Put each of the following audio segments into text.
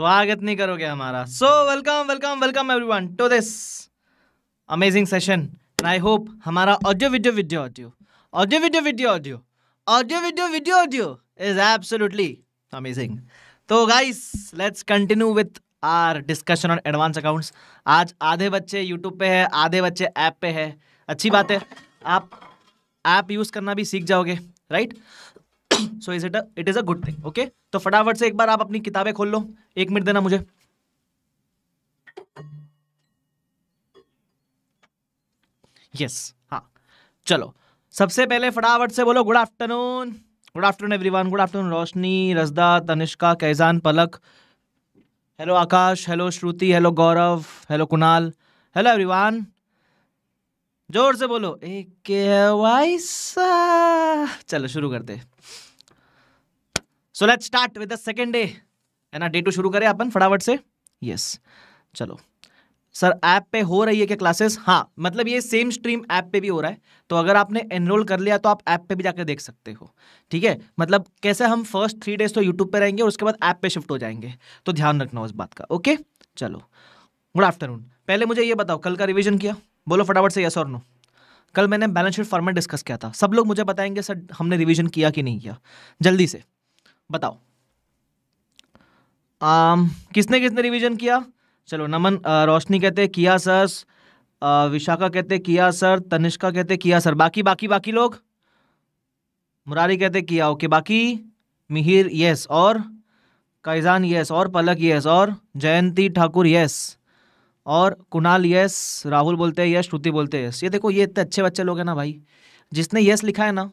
स्वागत नहीं करोगे हमारा। So welcome welcome welcome everyone to this amazing session I hope हमारा audio video video audio audio video video audio audio video video audio is absolutely amazing तो guys let's continue with our discussion on advance accounts आज आधे बच्चे YouTube पे है, आधे बच्चे app पे है। अच्छी बात है, आप ऐप यूज़ करना भी सीख जाओगे right so is it it is a good thing okay तो फटाफट से एक बार आप अपनी किताबें खोल लो। एक मिनट देना मुझे। यस yes, हाँ। चलो। सबसे पहले फटाफट से बोलो good afternoon good afternoon everyone good afternoon Roshni Razda Tanishka Kaizan Palak. Hello Akash. Hello Shruti. Hello Gaurav. Hello Kunal. Hello everyone ज़ोर से बोलो। एक चलो शुरू करते so let's start with the second day है ना? डे टू शुरू करें अपन फटाफट से। Yes yes. चलो। सर ऐप पे हो रही है क्या क्लासेस हाँ मतलब ये सेम स्ट्रीम ऐप पे भी हो रहा है। तो अगर आपने एनरोल कर लिया तो आप ऐप पे भी जाकर देख सकते हो। ठीक है? मतलब कैसे हम फ़र्स्ट थ्री डेज़ तो यूट्यूब पे रहेंगे और उसके बाद ऐप पे शिफ्ट हो जाएँगे। तो ध्यान रखना उस बात का ओके चलो। गुड आफ्टरनून पहले मुझे ये बताओ, कल का रिविजन किया? बोलो फटाफट से यस और नो कल मैंने बैलेंस शीट फॉर्मेट डिस्कस किया था। सब लोग मुझे बताएँगे, सर, हमने रिविजन किया कि नहीं किया? जल्दी से। बताओ। आम, किसने किसने रिवीजन किया? चलो नमन रोशनी कहते किया सर विशाखा कहते किया सर तनिष्का कहते किया सर। बाकी बाकी बाकी लोग? मुरारी कहते किया ओके बाकी? मिहिर यस और? कैजान यस और? पलक यस और? जयंती ठाकुर यस और? कुणाल यस राहुल बोलते हैं यस श्रुति बोलते हैं यस ये देखो ये इतने अच्छे बच्चे लोग हैं ना भाई। जिसने यस लिखा है ना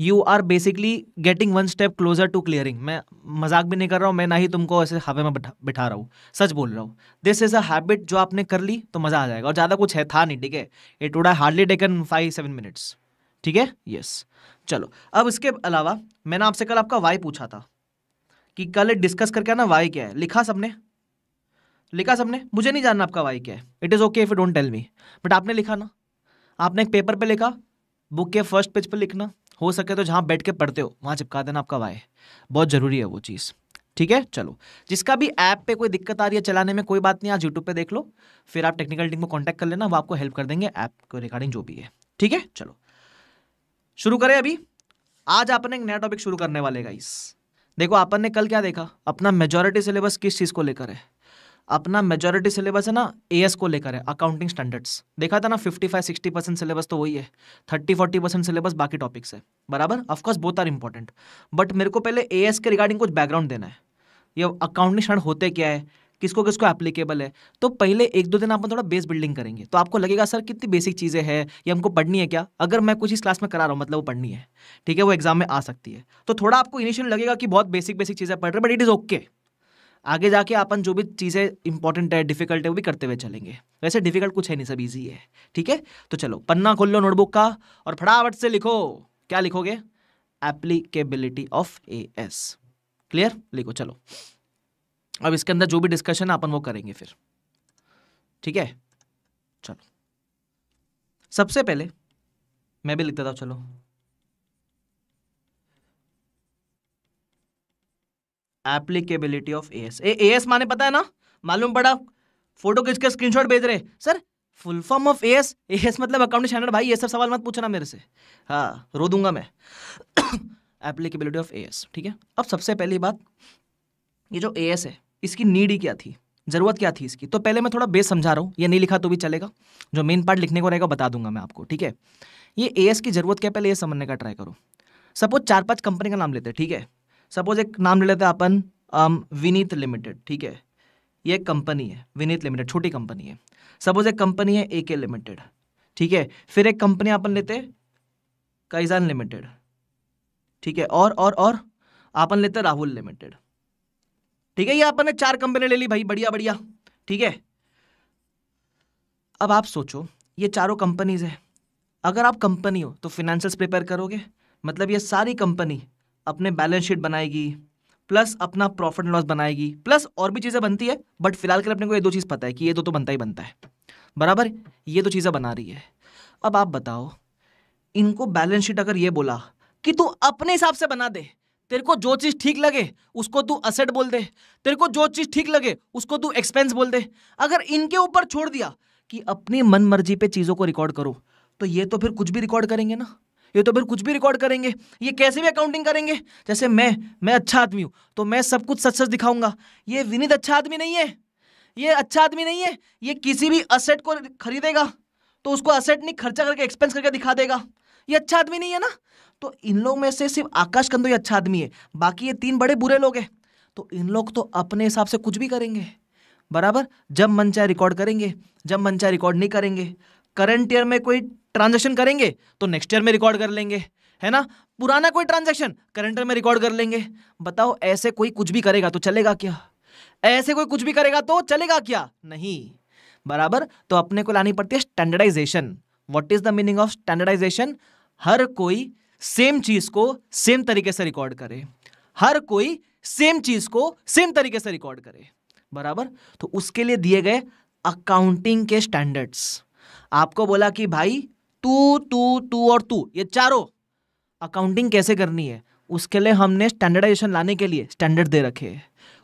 you are basically getting one step closer to clearing मैं मज़ाक भी नहीं कर रहा हूँ, मैं ना ही तुमको ऐसे हवे में बिठा बिठा रहा हूँ। सच बोल रहा हूँ। दिस इज़ अ हैबिट जो आपने कर ली तो मज़ा आ जाएगा। और ज़्यादा कुछ है, था नहीं, ठीक है? It would I hardly taken five seven minutes ठीक है? यस चलो। अब इसके अलावा मैंने आपसे कल आपका वाई पूछा था। कि कल डिस्कस करके ना वाई क्या है? लिखा सबने? लिखा सबने? मुझे नहीं जानना आपका वाई क्या है। It is okay if you don't tell me but आपने लिखा ना? आपने एक पेपर पे लिखा बुक के फ़र्स्ट पेज पे लिखना। हो सके तो जहाँ बैठ के पढ़ते हो, वहाँ चिपका देना आपका वाई बहुत ज़रूरी है वो चीज़। ठीक है? चलो। जिसका भी ऐप पे कोई दिक्कत आ रही है चलाने में, कोई बात नहीं आज यूट्यूब पे देख लो। फिर आप टेक्निकल टीम को कांटेक्ट कर लेना, वो आपको हेल्प कर देंगे ऐप को रिगार्डिंग जो भी है। ठीक है? चलो। शुरू करें अभी। आज आपने एक नया टॉपिक शुरू करने वाले गाइस देखो, अपन ने कल क्या देखा? अपना मेजोरिटी सिलेबस किस चीज़ को लेकर है? अपना मेजोरिटी सिलेबस है ना एएस को लेकर है अकाउंटिंग स्टैंडर्ड्स देखा था ना fifty five sixty percent syllabus तो वही है। थर्टी फोर्टी परसेंट सिलेबस बाकी टॉपिक्स है। बराबर? Of course both are important but मेरे को पहले एएस के रिगार्डिंग कुछ बैकग्राउंड देना है। ये अकाउंटिंग स्टैंडर्ड होते क्या है? किसको किसको एप्लीकेबल है? तो पहले एक दो दिन अपन थोड़ा बेस बिल्डिंग करेंगे। तो आपको लगेगा, सर, कितनी बेसिक चीज़ें हैं? ये हमको पढ़नी है क्या? अगर मैं कुछ इस क्लास में करा रहा हूँ मतलब वो पढ़नी है। ठीक है, वो एग्ज़ाम में आ सकती है। तो थोड़ा आपको इनिशियल लगेगा कि बहुत बेसिक बेसिक चीज़ें पढ़ रहे बट इट इज़ ओके आगे जाके अपन जो भी चीज़ें इंपॉर्टेंट है डिफ़िकल्ट है, वो भी करते हुए चलेंगे। वैसे डिफ़िकल्ट कुछ है नहीं, सब ईजी है, ठीक है? तो चलो, पन्ना खोल लो नोटबुक का और फटाफट से लिखो। क्या लिखोगे? Applicability of A S clear लिखो, चलो। अब इसके अंदर जो भी डिस्कशन है, अपन वो करेंगे फिर। ठीक है? चलो। सबसे पहले, मैं भी लिख देता हूँ चलो। Applicability of A S A S माने पता है ना? मालूम पड़ा? फ़ोटो खींच के स्क्रीनशॉट भेज रहे। Sir full form of A S A S मतलब अकाउंट स्टैंडर्ड भाई, ये सब सवाल मत पूछना मेरे से। हाँ रो दूँगा मैं। एप्लीकेबिलिटी ऑफ़ ए एस ठीक है? अब सबसे पहली बात, ये जो ए एस है, इसकी नीड ही क्या थी? ज़रूरत क्या थी इसकी? तो पहले मैं थोड़ा बेस समझा रहा हूँ। ये नहीं लिखा तो भी चलेगा। जो मेन पार्ट लिखने को रहेगा, बता दूँगा मैं आपको, ठीक है? ये ए एस की ज़रूरत क्या पहले ये समझने का ट्राई करो। सपोज़ चार पाँच कंपनी का नाम लेते हैं, ठीक है? सपोज़ एक नाम ले लेते हैं अपन विनीत लिमिटेड, ठीक है? ये कंपनी है, विनीत लिमिटेड, छोटी कंपनी है। सपोज़ एक कंपनी है ए के लिमिटेड, ठीक है? फिर एक कंपनी अपन लेते कैजान लिमिटेड, ठीक है? और और और अपन लेते राहुल लिमिटेड, ठीक है? ये अपन ने चार कंपनी ले ली भाई, बढ़िया बढ़िया, ठीक है? अब आप सोचो, ये चारों कंपनीज़ है। अगर आप कंपनी हो तो फिनेंशियल्स प्रिपेयर करोगे? मतलब ये सारी कंपनी अपने बैलेंस शीट बनाएगी प्लस अपना प्रॉफिट एंड लॉस बनाएगी प्लस और भी चीज़ें बनती है बट फ़िलहाल के लिए अपने को ये दो चीज़ पता है कि ये दो तो बनता ही बनता है। बराबर? ये दो चीज़ें बना रही है। अब आप बताओ, इनको बैलेंस शीट अगर ये बोला कि तू अपने हिसाब से बना दे, तेरे को जो चीज़ ठीक लगे, उसको तू असेट बोल दे, तेरे को जो चीज़ ठीक लगे, उसको तू एक्सपेंस बोल दे, अगर इनके ऊपर छोड़ दिया कि अपनी मन मर्ज़ी पे चीज़ों को रिकॉर्ड करो तो ये तो फिर कुछ भी रिकॉर्ड करेंगे ना। ये तो फिर कुछ भी रिकॉर्ड करेंगे। ये कैसे भी अकाउंटिंग करेंगे? जैसे मैं मैं अच्छा आदमी हूँ तो मैं सब कुछ सच सच दिखाऊँगा। ये विनीत अच्छा आदमी नहीं है। ये अच्छा आदमी नहीं है। ये किसी भी असेट को खरीदेगा तो उसको असेट नहीं, खर्चा करके एक्सपेंस करके दिखा देगा। ये अच्छा आदमी नहीं है ना? तो इन लोग में से सिर्फ़ आकाश कंदो ही अच्छा आदमी है। बाकी ये तीन बड़े बुरे लोग हैं। तो इन लोग तो अपने हिसाब से कुछ भी करेंगे। बराबर? जब मन चाहे रिकॉर्ड करेंगे, जब मन चाहे रिकॉर्ड नहीं करेंगे। करंट ईयर में कोई ट्रांजेक्शन करेंगे तो नेक्स्ट ईयर में रिकॉर्ड कर लेंगे, है ना? पुराना कोई ट्रांजेक्शन, करंट ईयर में रिकॉर्ड कर लेंगे। बताओ, ऐसे कोई कुछ भी करेगा तो चलेगा क्या? ऐसे कोई कुछ भी करेगा तो चलेगा क्या? नहीं। बराबर? तो अपने को लानी पड़ती है standardisation what is the meaning of standardisation हर कोई सेम चीज़ को सेम तरीके से रिकॉर्ड करे। हर कोई सेम चीज़ को सेम तरीके से रिकॉर्ड करे। बराबर? तो उसके लिए दिए गए अकाउंटिंग के स्टैंडर्ड्स आपको बोला कि भाई, तू तू तू और तू, ये चारों अकाउंटिंग कैसे करनी है? उसके लिए हमने स्टैंडर्डाइजेशन लाने के लिए स्टैंडर्ड दे रखे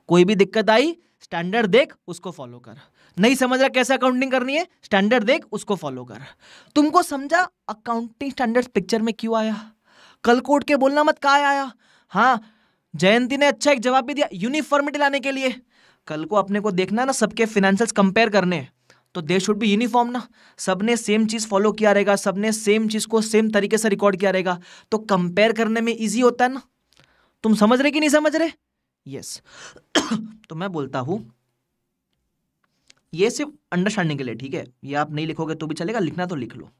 कोई भी दिक्कत आई स्टैंडर्ड देख, उसको फॉलो कर। नहीं समझ रहा कैसे अकाउंटिंग करनी है स्टैंडर्ड देख, उसको फॉलो कर। तुमको समझा अकाउंटिंग स्टैंडर्ड पिक्चर में क्यों आया? कल कोट के बोलना मत कहा आया? हाँ जयंती ने अच्छा एक जवाब भी दिया यूनिफॉर्मिटी लाने के लिए। कल को अपने को देखना ना सबके फिनेंशियल कंपेयर करने। तो दे शुड बी यूनिफॉर्म ना। सबने सेम चीज़ फॉलो किया रहेगा, सबने सेम चीज़ को सेम तरीके से रिकॉर्ड किया रहेगा। तो कंपेयर करने में इजी होता है ना। तुम समझ रहे कि नहीं समझ रहे? यस तो मैं बोलता हूँ, ये सिर्फ़ अंडरस्टैंडिंग के लिए, ठीक है? ये आप नहीं लिखोगे तो भी चलेगा, लिखना तो लिख लो।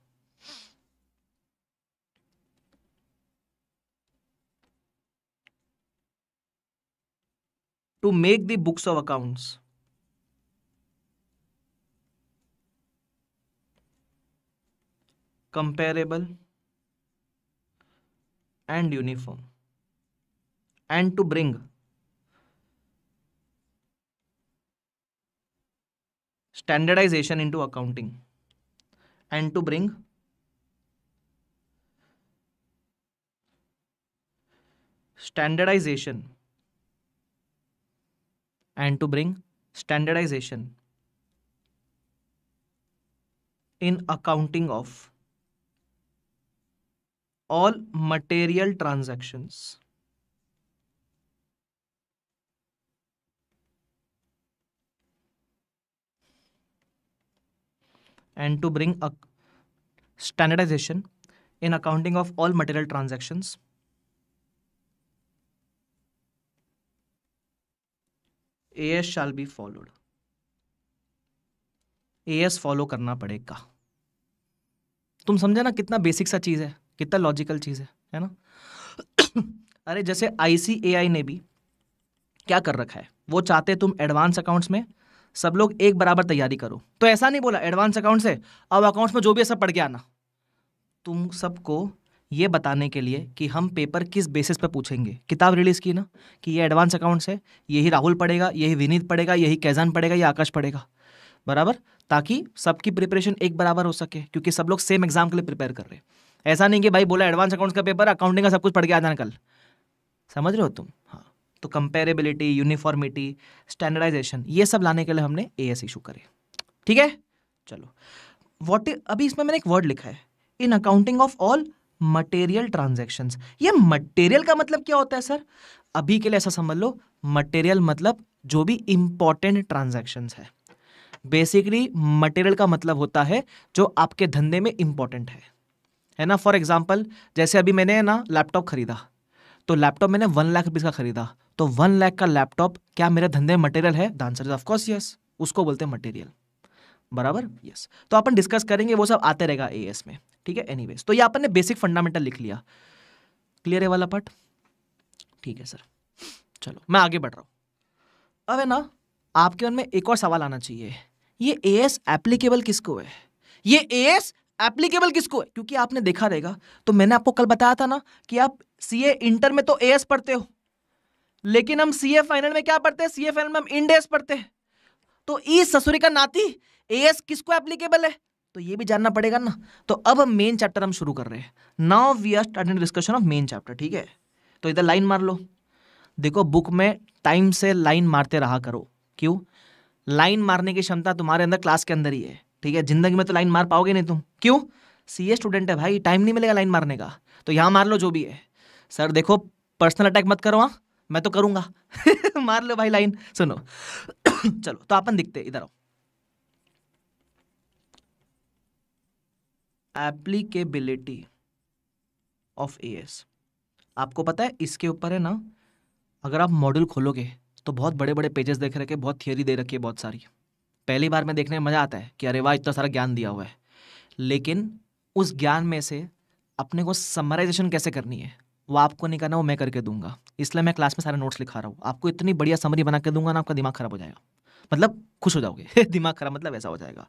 To make the books of accounts. Comparable and uniform. And to bring standardization into accounting. And to bring standardization. And to bring standardization in accounting of all material transactions. and to bring a standardization in accounting of all material transactions as shall be followed as follow करना पड़ेगा तुम समझे ना कितना basic सा चीज़ है कितना logical चीज़ है है ना? अरे जैसे आईसीएआई ने भी क्या कर रखा है? वो चाहते तुम एडवांस अकाउंट्स में सब लोग एक बराबर तैयारी करो। तो ऐसा नहीं बोला एडवांस अकाउंट से, अब अकाउंट्स में जो भी सब पढ़ के आना। तुम सबको ये बताने के लिए कि हम पेपर किस बेसिस पर पूछेंगे? किताब रिलीज़ की ना, कि ये एडवांस अकाउंट्स है, यही राहुल पढ़ेगा, यही विनीत पढ़ेगा, यही कैजान पढ़ेगा या आकाश पढ़ेगा। बराबर? ताकि सबकी प्रिपरेशन एक बराबर हो सके, क्योंकि सब लोग सेम एग्ज़ाम के लिए प्रिपेयर कर रहे हैं। ऐसा नहीं कि भाई बोला एडवांस अकाउंट्स का पेपर अकाउंटिंग का सब कुछ पढ़ के आ जाना कल। समझ रहे हो तुम? हाँ। तो कंपेरेबिलिटी यूनिफॉर्मिटी स्टैंडर्डाइजेशन ये सब लाने के लिए हमने ए एस इशू करे। ठीक है? चलो। वॉट अभी इसमें मैंने एक वर्ड लिखा है। In accounting of all material transaction ये मटेरियल का मतलब क्या होता है सर अभी के लिए ऐसा समझ लो मटेरियल मतलब जो भी इंपॉर्टेंट ट्रांजेक्शन्स है। बेसिकली मटेरियल का मतलब होता है जो आपके धंधे में इंपॉर्टेंट है। है ना? फॉर एग्ज़ाम्पल जैसे अभी मैंने ना लैपटॉप खरीदा तो लैपटॉप मैंने वन लाख रुपीज़ का खरीदा तो वन लाख का लैपटॉप क्या मेरे धंधे में मटेरियल है? The answer is of course yes उसको बोलते हैं मटेरियल बराबर? यस तो अपन डिस्कस करेंगे, वो सब आते रहेगा एएस में, ठीक है? एनीवेज तो ये अपन ने बेसिक फंडामेंटल लिख लिया। क्लियर है वाला पार्ट ठीक है सर चलो, मैं आगे बढ़ रहा हूँ। अब है ना, आपके मन में एक और सवाल आना चाहिए। ये ए एस एप्लीकेबल किसको है? ये ए एस एप्लीकेबल किसको है? क्योंकि आपने देखा रहेगा। तो मैंने आपको कल बताया था ना कि आप सी ए इंटर में तो ए एस पढ़ते हो। लेकिन हम सी ए फाइनल में क्या पढ़ते हैं? सी ए फाइनल में हम इंडेस पढ़ते हैं। तो ई ससुरी का नाती ए एस किसको एप्लीकेबल है? तो ये भी जानना पड़ेगा ना। तो अब हम मेन चैप्टर हम शुरू कर रहे हैं। Now we are starting discussion of main chapter ठीक है? तो इधर लाइन मार लो। देखो बुक में टाइम से लाइन मारते रहा करो। क्यों? लाइन मारने की क्षमता तुम्हारे अंदर क्लास के अंदर ही है। ठीक है? ज़िंदगी में तो लाइन मार पाओगे नहीं तुम। क्यों? सीए स्टूडेंट है भाई टाइम नहीं मिलेगा लाइन मारने का। तो यहाँ मार लो जो भी है। सर देखो पर्सनल अटैक मत करो हाँ? मैं तो करूँगा। मार लो भाई लाइन, सुनो। चलो तो अपन दिखते, इधर आओ। एप्लीकेबिलिटी ऑफ़ ए एस आपको पता है, इसके ऊपर है ना, अगर आप मॉड्यूल खोलोगे तो बहुत बड़े बड़े पेजेस देख रखे, बहुत थियोरी दे रखी है बहुत सारी। पहली बार में देखने में मज़ा आता है कि अरे वाह, इतना सारा ज्ञान दिया हुआ है। लेकिन उस ज्ञान में से अपने को समराइजेशन कैसे करनी है, वो आपको नहीं करना, वो मैं करके दूँगा। इसलिए मैं क्लास में सारे नोट्स लिखा रहा हूँ। आपको इतनी बढ़िया समरी बना के दूँगा ना, आपका दिमाग खराब हो जाएगा। मतलब खुश हो जाओगे। दिमाग खराब मतलब ऐसा हो जाएगा।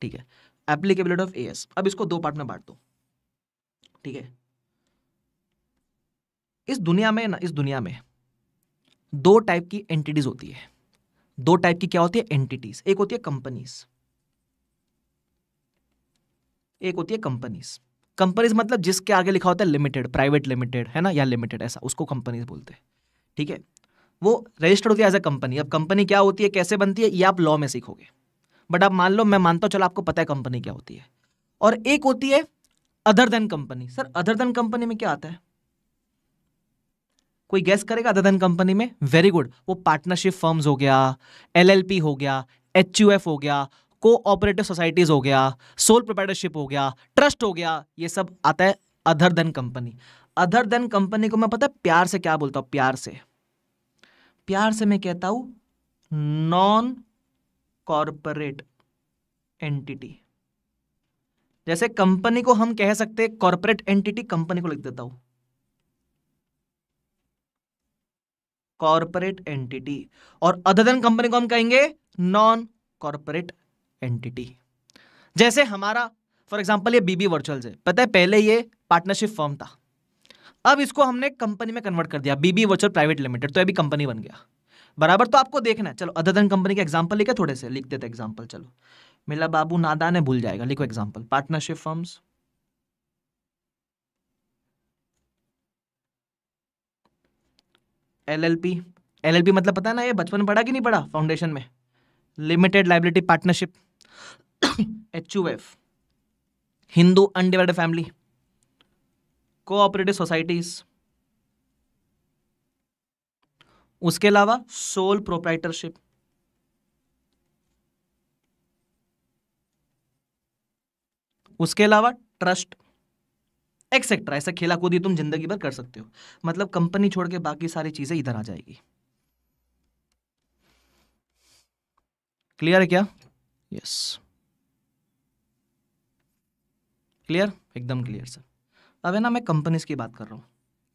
ठीक है। एप्लीकेबिलिटी ऑफ़ ए एस अब इसको दो पार्ट में बांट दो। ठीक है। इस दुनिया में ना, इस दुनिया में दो टाइप की एंटिटीज होती है। दो टाइप की क्या होती है? एंटिटीज एक होती है कंपनीज़ एक होती है कंपनीज़ कंपनीज़ मतलब जिसके आगे लिखा होता है लिमिटेड प्राइवेट लिमिटेड है ना? या लिमिटेड ऐसा। उसको कंपनीज़ बोलते हैं। ठीक है? वो रजिस्टर्ड होती है एज ए कंपनी अब कंपनी क्या होती है? कैसे बनती है? ये आप लॉ में सीखोगे। बट आप मान लो, मैं मानता हूँ, चलो आपको पता है कंपनी क्या होती है। और एक होती है other than company sir other than company में क्या आता है? कोई गैस करेगा अदर देन कंपनी में? वेरी गुड वो पार्टनरशिप फर्म्स हो गया एलएलपी हो गया एचयूएफ हो गया को ऑपरेटिव सोसाइटीज हो गया सोल प्रोपाइटरशिप हो गया ट्रस्ट हो गया, ये सब आता है other than company other than company को मैं पता है प्यार से क्या बोलता हूँ? प्यार से। प्यार से मैं कहता हूँ नॉन कॉरपोरेट एंटिटी जैसे कंपनी को हम कह सकते हैं कॉरपोरेट एंटिटी कंपनी को लिख देता हूँ। कॉरपोरेट एंटिटी और अदर देन कंपनी को हम कहेंगे नॉन कॉरपोरेट एंटिटी जैसे हमारा फॉर एग्ज़ाम्पल ये बीबी वर्चुअल्स है। पता है, पहले ये पार्टनरशिप फर्म था। अब इसको हमने कंपनी में कन्वर्ट कर दिया बीबी वर्चुअल प्राइवेट लिमिटेड तो अभी कंपनी बन गया। बराबर तो आपको देखना है। चलो अदर देन कंपनी का एग्ज़ाम्पल लिखे थोड़े से लिख देते एग्ज़ाम्पल चलो। मेरा बाबू नादान है, भूल जाएगा। लिखो example partnership firms LLP. LLP मतलब पता है ना ये बचपन पढ़ा कि नहीं पढ़ा? फाउंडेशन में। Limited liability partnership H U F Hindu undivided family cooperative societies उसके अलावा सोल प्रोप्राइटरशिप उसके अलावा ट्रस्ट एक्सेट्रा ऐसा खेला कूदी तुम ज़िंदगी भर कर सकते हो। मतलब कंपनी छोड़ के बाकी सारी चीज़ें इधर आ जाएगी। क्लियर है क्या? यस क्लियर एकदम क्लियर सर अब है ना, मैं कंपनीज़ की बात कर रहा हूँ।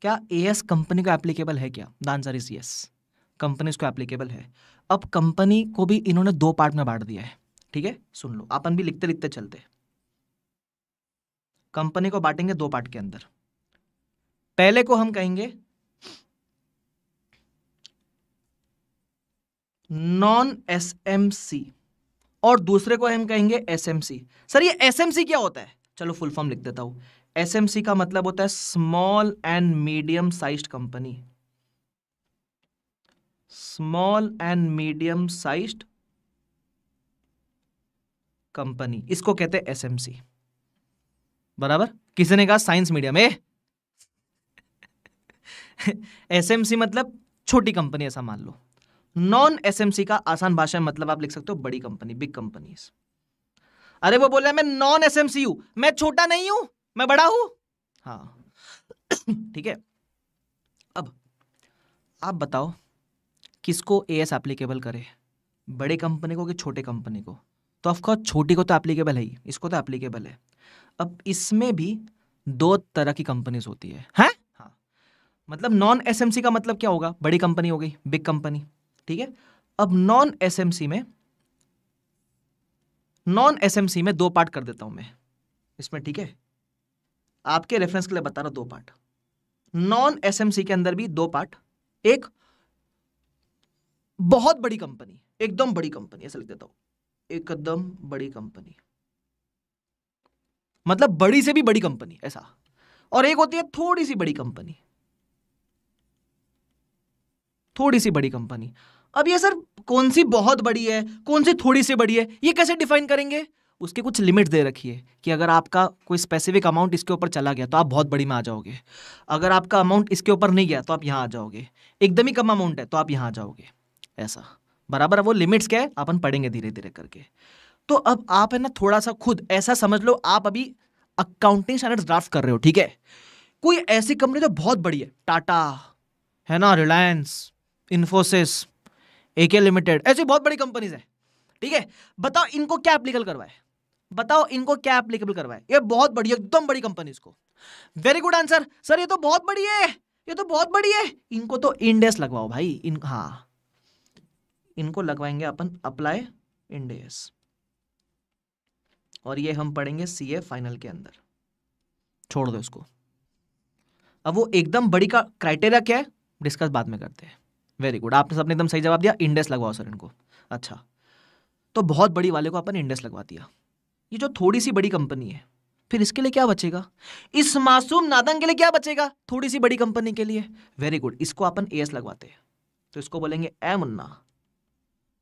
क्या ए कंपनी को एप्लीकेबल है क्या? The answer is yes companies को एप्लीकेबल है। अब कंपनी को भी इन्होंने दो पार्ट में बांट दिया है। ठीक है? सुन लो। अपन भी लिखते लिखते चलते कंपनी को बांटेंगे दो पार्ट के अंदर। पहले को हम कहेंगे नॉन एस एम सी और दूसरे को हम कहेंगे एस एम सी सर, ये एस एम सी क्या होता है? चलो फुल फॉर्म लिख देता हूँ। एस एम सी का मतलब होता है small and medium sized company small and medium sized company इसको कहते हैं एसएमसी बराबर? किसी ने कहा साइंस मीडियम ए? एसएमसी मतलब छोटी कंपनी ऐसा मान लो। नॉन एसएमसी का आसान भाषा में मतलब आप लिख सकते हो बड़ी कंपनी बिग कंपनीज़ अरे वो बोल रहे मैं नॉन एसएमसी हूँ, मैं छोटा नहीं हूँ, मैं बड़ा हूँ। हाँ। ठीक है। अब, आप बताओ, किसको ए एस एप्लीकेबल करे? बड़े कंपनी को कि छोटे कंपनी को? तो ऑफकोर्स छोटी को तो एप्लीकेबल है ही, इसको तो एप्लीकेबल है। अब इसमें भी दो तरह की कंपनीज़ होती है। हैं? हाँ। मतलब नॉन एसएमसी का मतलब क्या होगा? बड़ी कंपनी हो गई बिग कंपनी ठीक है? अब नॉन एसएमसी में नॉन एसएमसी में दो पार्ट कर देता हूँ मैं। इसमें ठीक है? आपके रेफरेंस के लिए बता रहा दो पार्ट नॉन एसएमसी के अंदर भी दो पार्ट एक बहुत बड़ी कंपनी एकदम बड़ी कंपनी ऐसा लिख देता हूँ। एकदम बड़ी कंपनी मतलब बड़ी से भी बड़ी कंपनी, ऐसा। और एक होती है थोड़ी सी बड़ी कंपनी। थोड़ी सी बड़ी कंपनी। अब ये सर कौन सी बहुत बड़ी है, कौन सी थोड़ी सी बड़ी है, ये कैसे डिफाइन करेंगे? उसके कुछ लिमिट दे रखी है कि अगर आपका कोई स्पेसिफिक अमाउंट इसके ऊपर चला गया तो आप बहुत बड़ी में आ जाओगे। अगर आपका अमाउंट इसके ऊपर नहीं गया तो आप यहाँ आ जाओगे। एकदम ही कम अमाउंट है तो आप यहाँ आ जाओगे। ऐसा। बराबर वो लिमिट्स क्या है? अपन पढ़ेंगे धीरे धीरे करके। तो अब आप है ना थोड़ा सा खुद ऐसा समझ लो, आप अभी अकाउंटिंग स्टैंडर्ड्स ड्राफ्ट कर रहे हो, ठीक है? कोई ऐसी कंपनी जो बहुत बड़ी है टाटा है ना रिलायंस इन्फोसिस एके लिमिटेड ऐसी बहुत बड़ी कंपनीज़ है, ठीक है? बताओ इनको क्या एप्लीकल करवाए? बताओ इनको क्या एप्लीकेबल करवाए? ये बहुत बड़ी, एकदम बड़ी कंपनी इसको वेरी गुड आंसर सर ये तो बहुत बड़ी है, ये तो बहुत बड़ी है। इनको तो इंडेस लगवाओ भाई, इन हाँ। इनको लगवाएँगे अपन अप्लाई इंडेस और ये हम पढ़ेंगे सी ए फाइनल के अंदर। छोड़ दो इसको। अब वो एकदम बड़ी का क्राइटेरिया क्या है? डिस्कस बाद में करते हैं। वेरी गुड आपने सबने एकदम सही जवाब दिया। इंडेस लगवाओ सर इनको। अच्छा। तो बहुत बड़ी वाले को अपन इंडेस लगवा दिया। ये जो थोड़ी सी बड़ी कंपनी है, फिर इसके लिए क्या बचेगा? इस मासूम नादंग के लिए क्या बचेगा? थोड़ी सी बड़ी कंपनी के लिए। वेरी गुड इसको अपन एस लगवाते हैं। तो इसको बोलेंगे ए मुन्ना।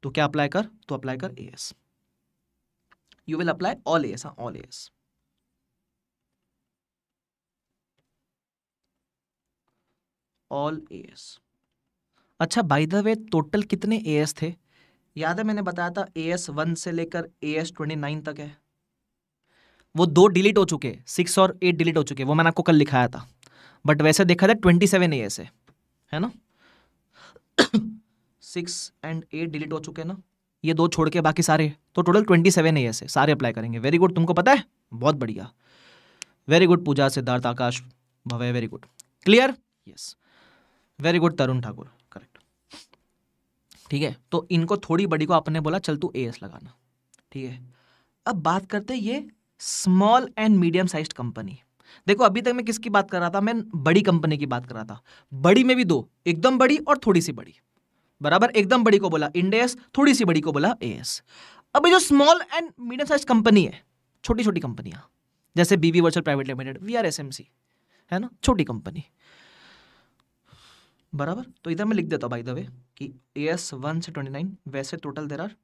तो क्या अप्लाई कर? तो अप्लाई कर A S you will apply all S all S all S अच्छा बाय द वे टोटल कितने ए एस थे? याद है, मैंने बताया था ए एस वन से लेकर ए एस ट्वेंटी नाइन तक है। वो दो डिलीट हो चुके सिक्स और एट डिलीट हो चुके, वो मैंने आपको कल लिखाया था। बट वैसे देखा था ट्वेंटी सेवन ए है है ना? सिक्स एंड एट डिलीट हो चुके हैं ना? ये दो छोड़ के बाकी सारे तो टोटल ट्वेंटी सेवन है ऐसे सारे अप्लाई करेंगे। वेरी गुड तुमको पता है? बहुत बढ़िया। Very good Pooja, Siddharth, Akash Bhave very good clear yes very good Tarun Thakur. Correct ठीक है? तो इनको थोड़ी बड़ी को आपने बोला, चल तू ए लगाना। ठीक है? अब बात करते ये small and medium size company देखो, अभी तक मैं किसकी बात कर रहा था? मैं बड़ी कंपनी की बात कर रहा था। बड़ी में भी दो, एकदम बड़ी और थोड़ी सी बड़ी। बराबर? एकदम बड़ी को बोला, इंडेस, थोड़ी सी बड़ी को बोला ए एस अब जो small and medium size company है छोटी छोटी कंपनियाँ, जैसे BB virtual private limited we are S M C है ना? छोटी कंपनी। बराबर? तो इधर मैं लिख देता हूँ कि ए एस वन से ट्वेंटी नाइन वैसे total there are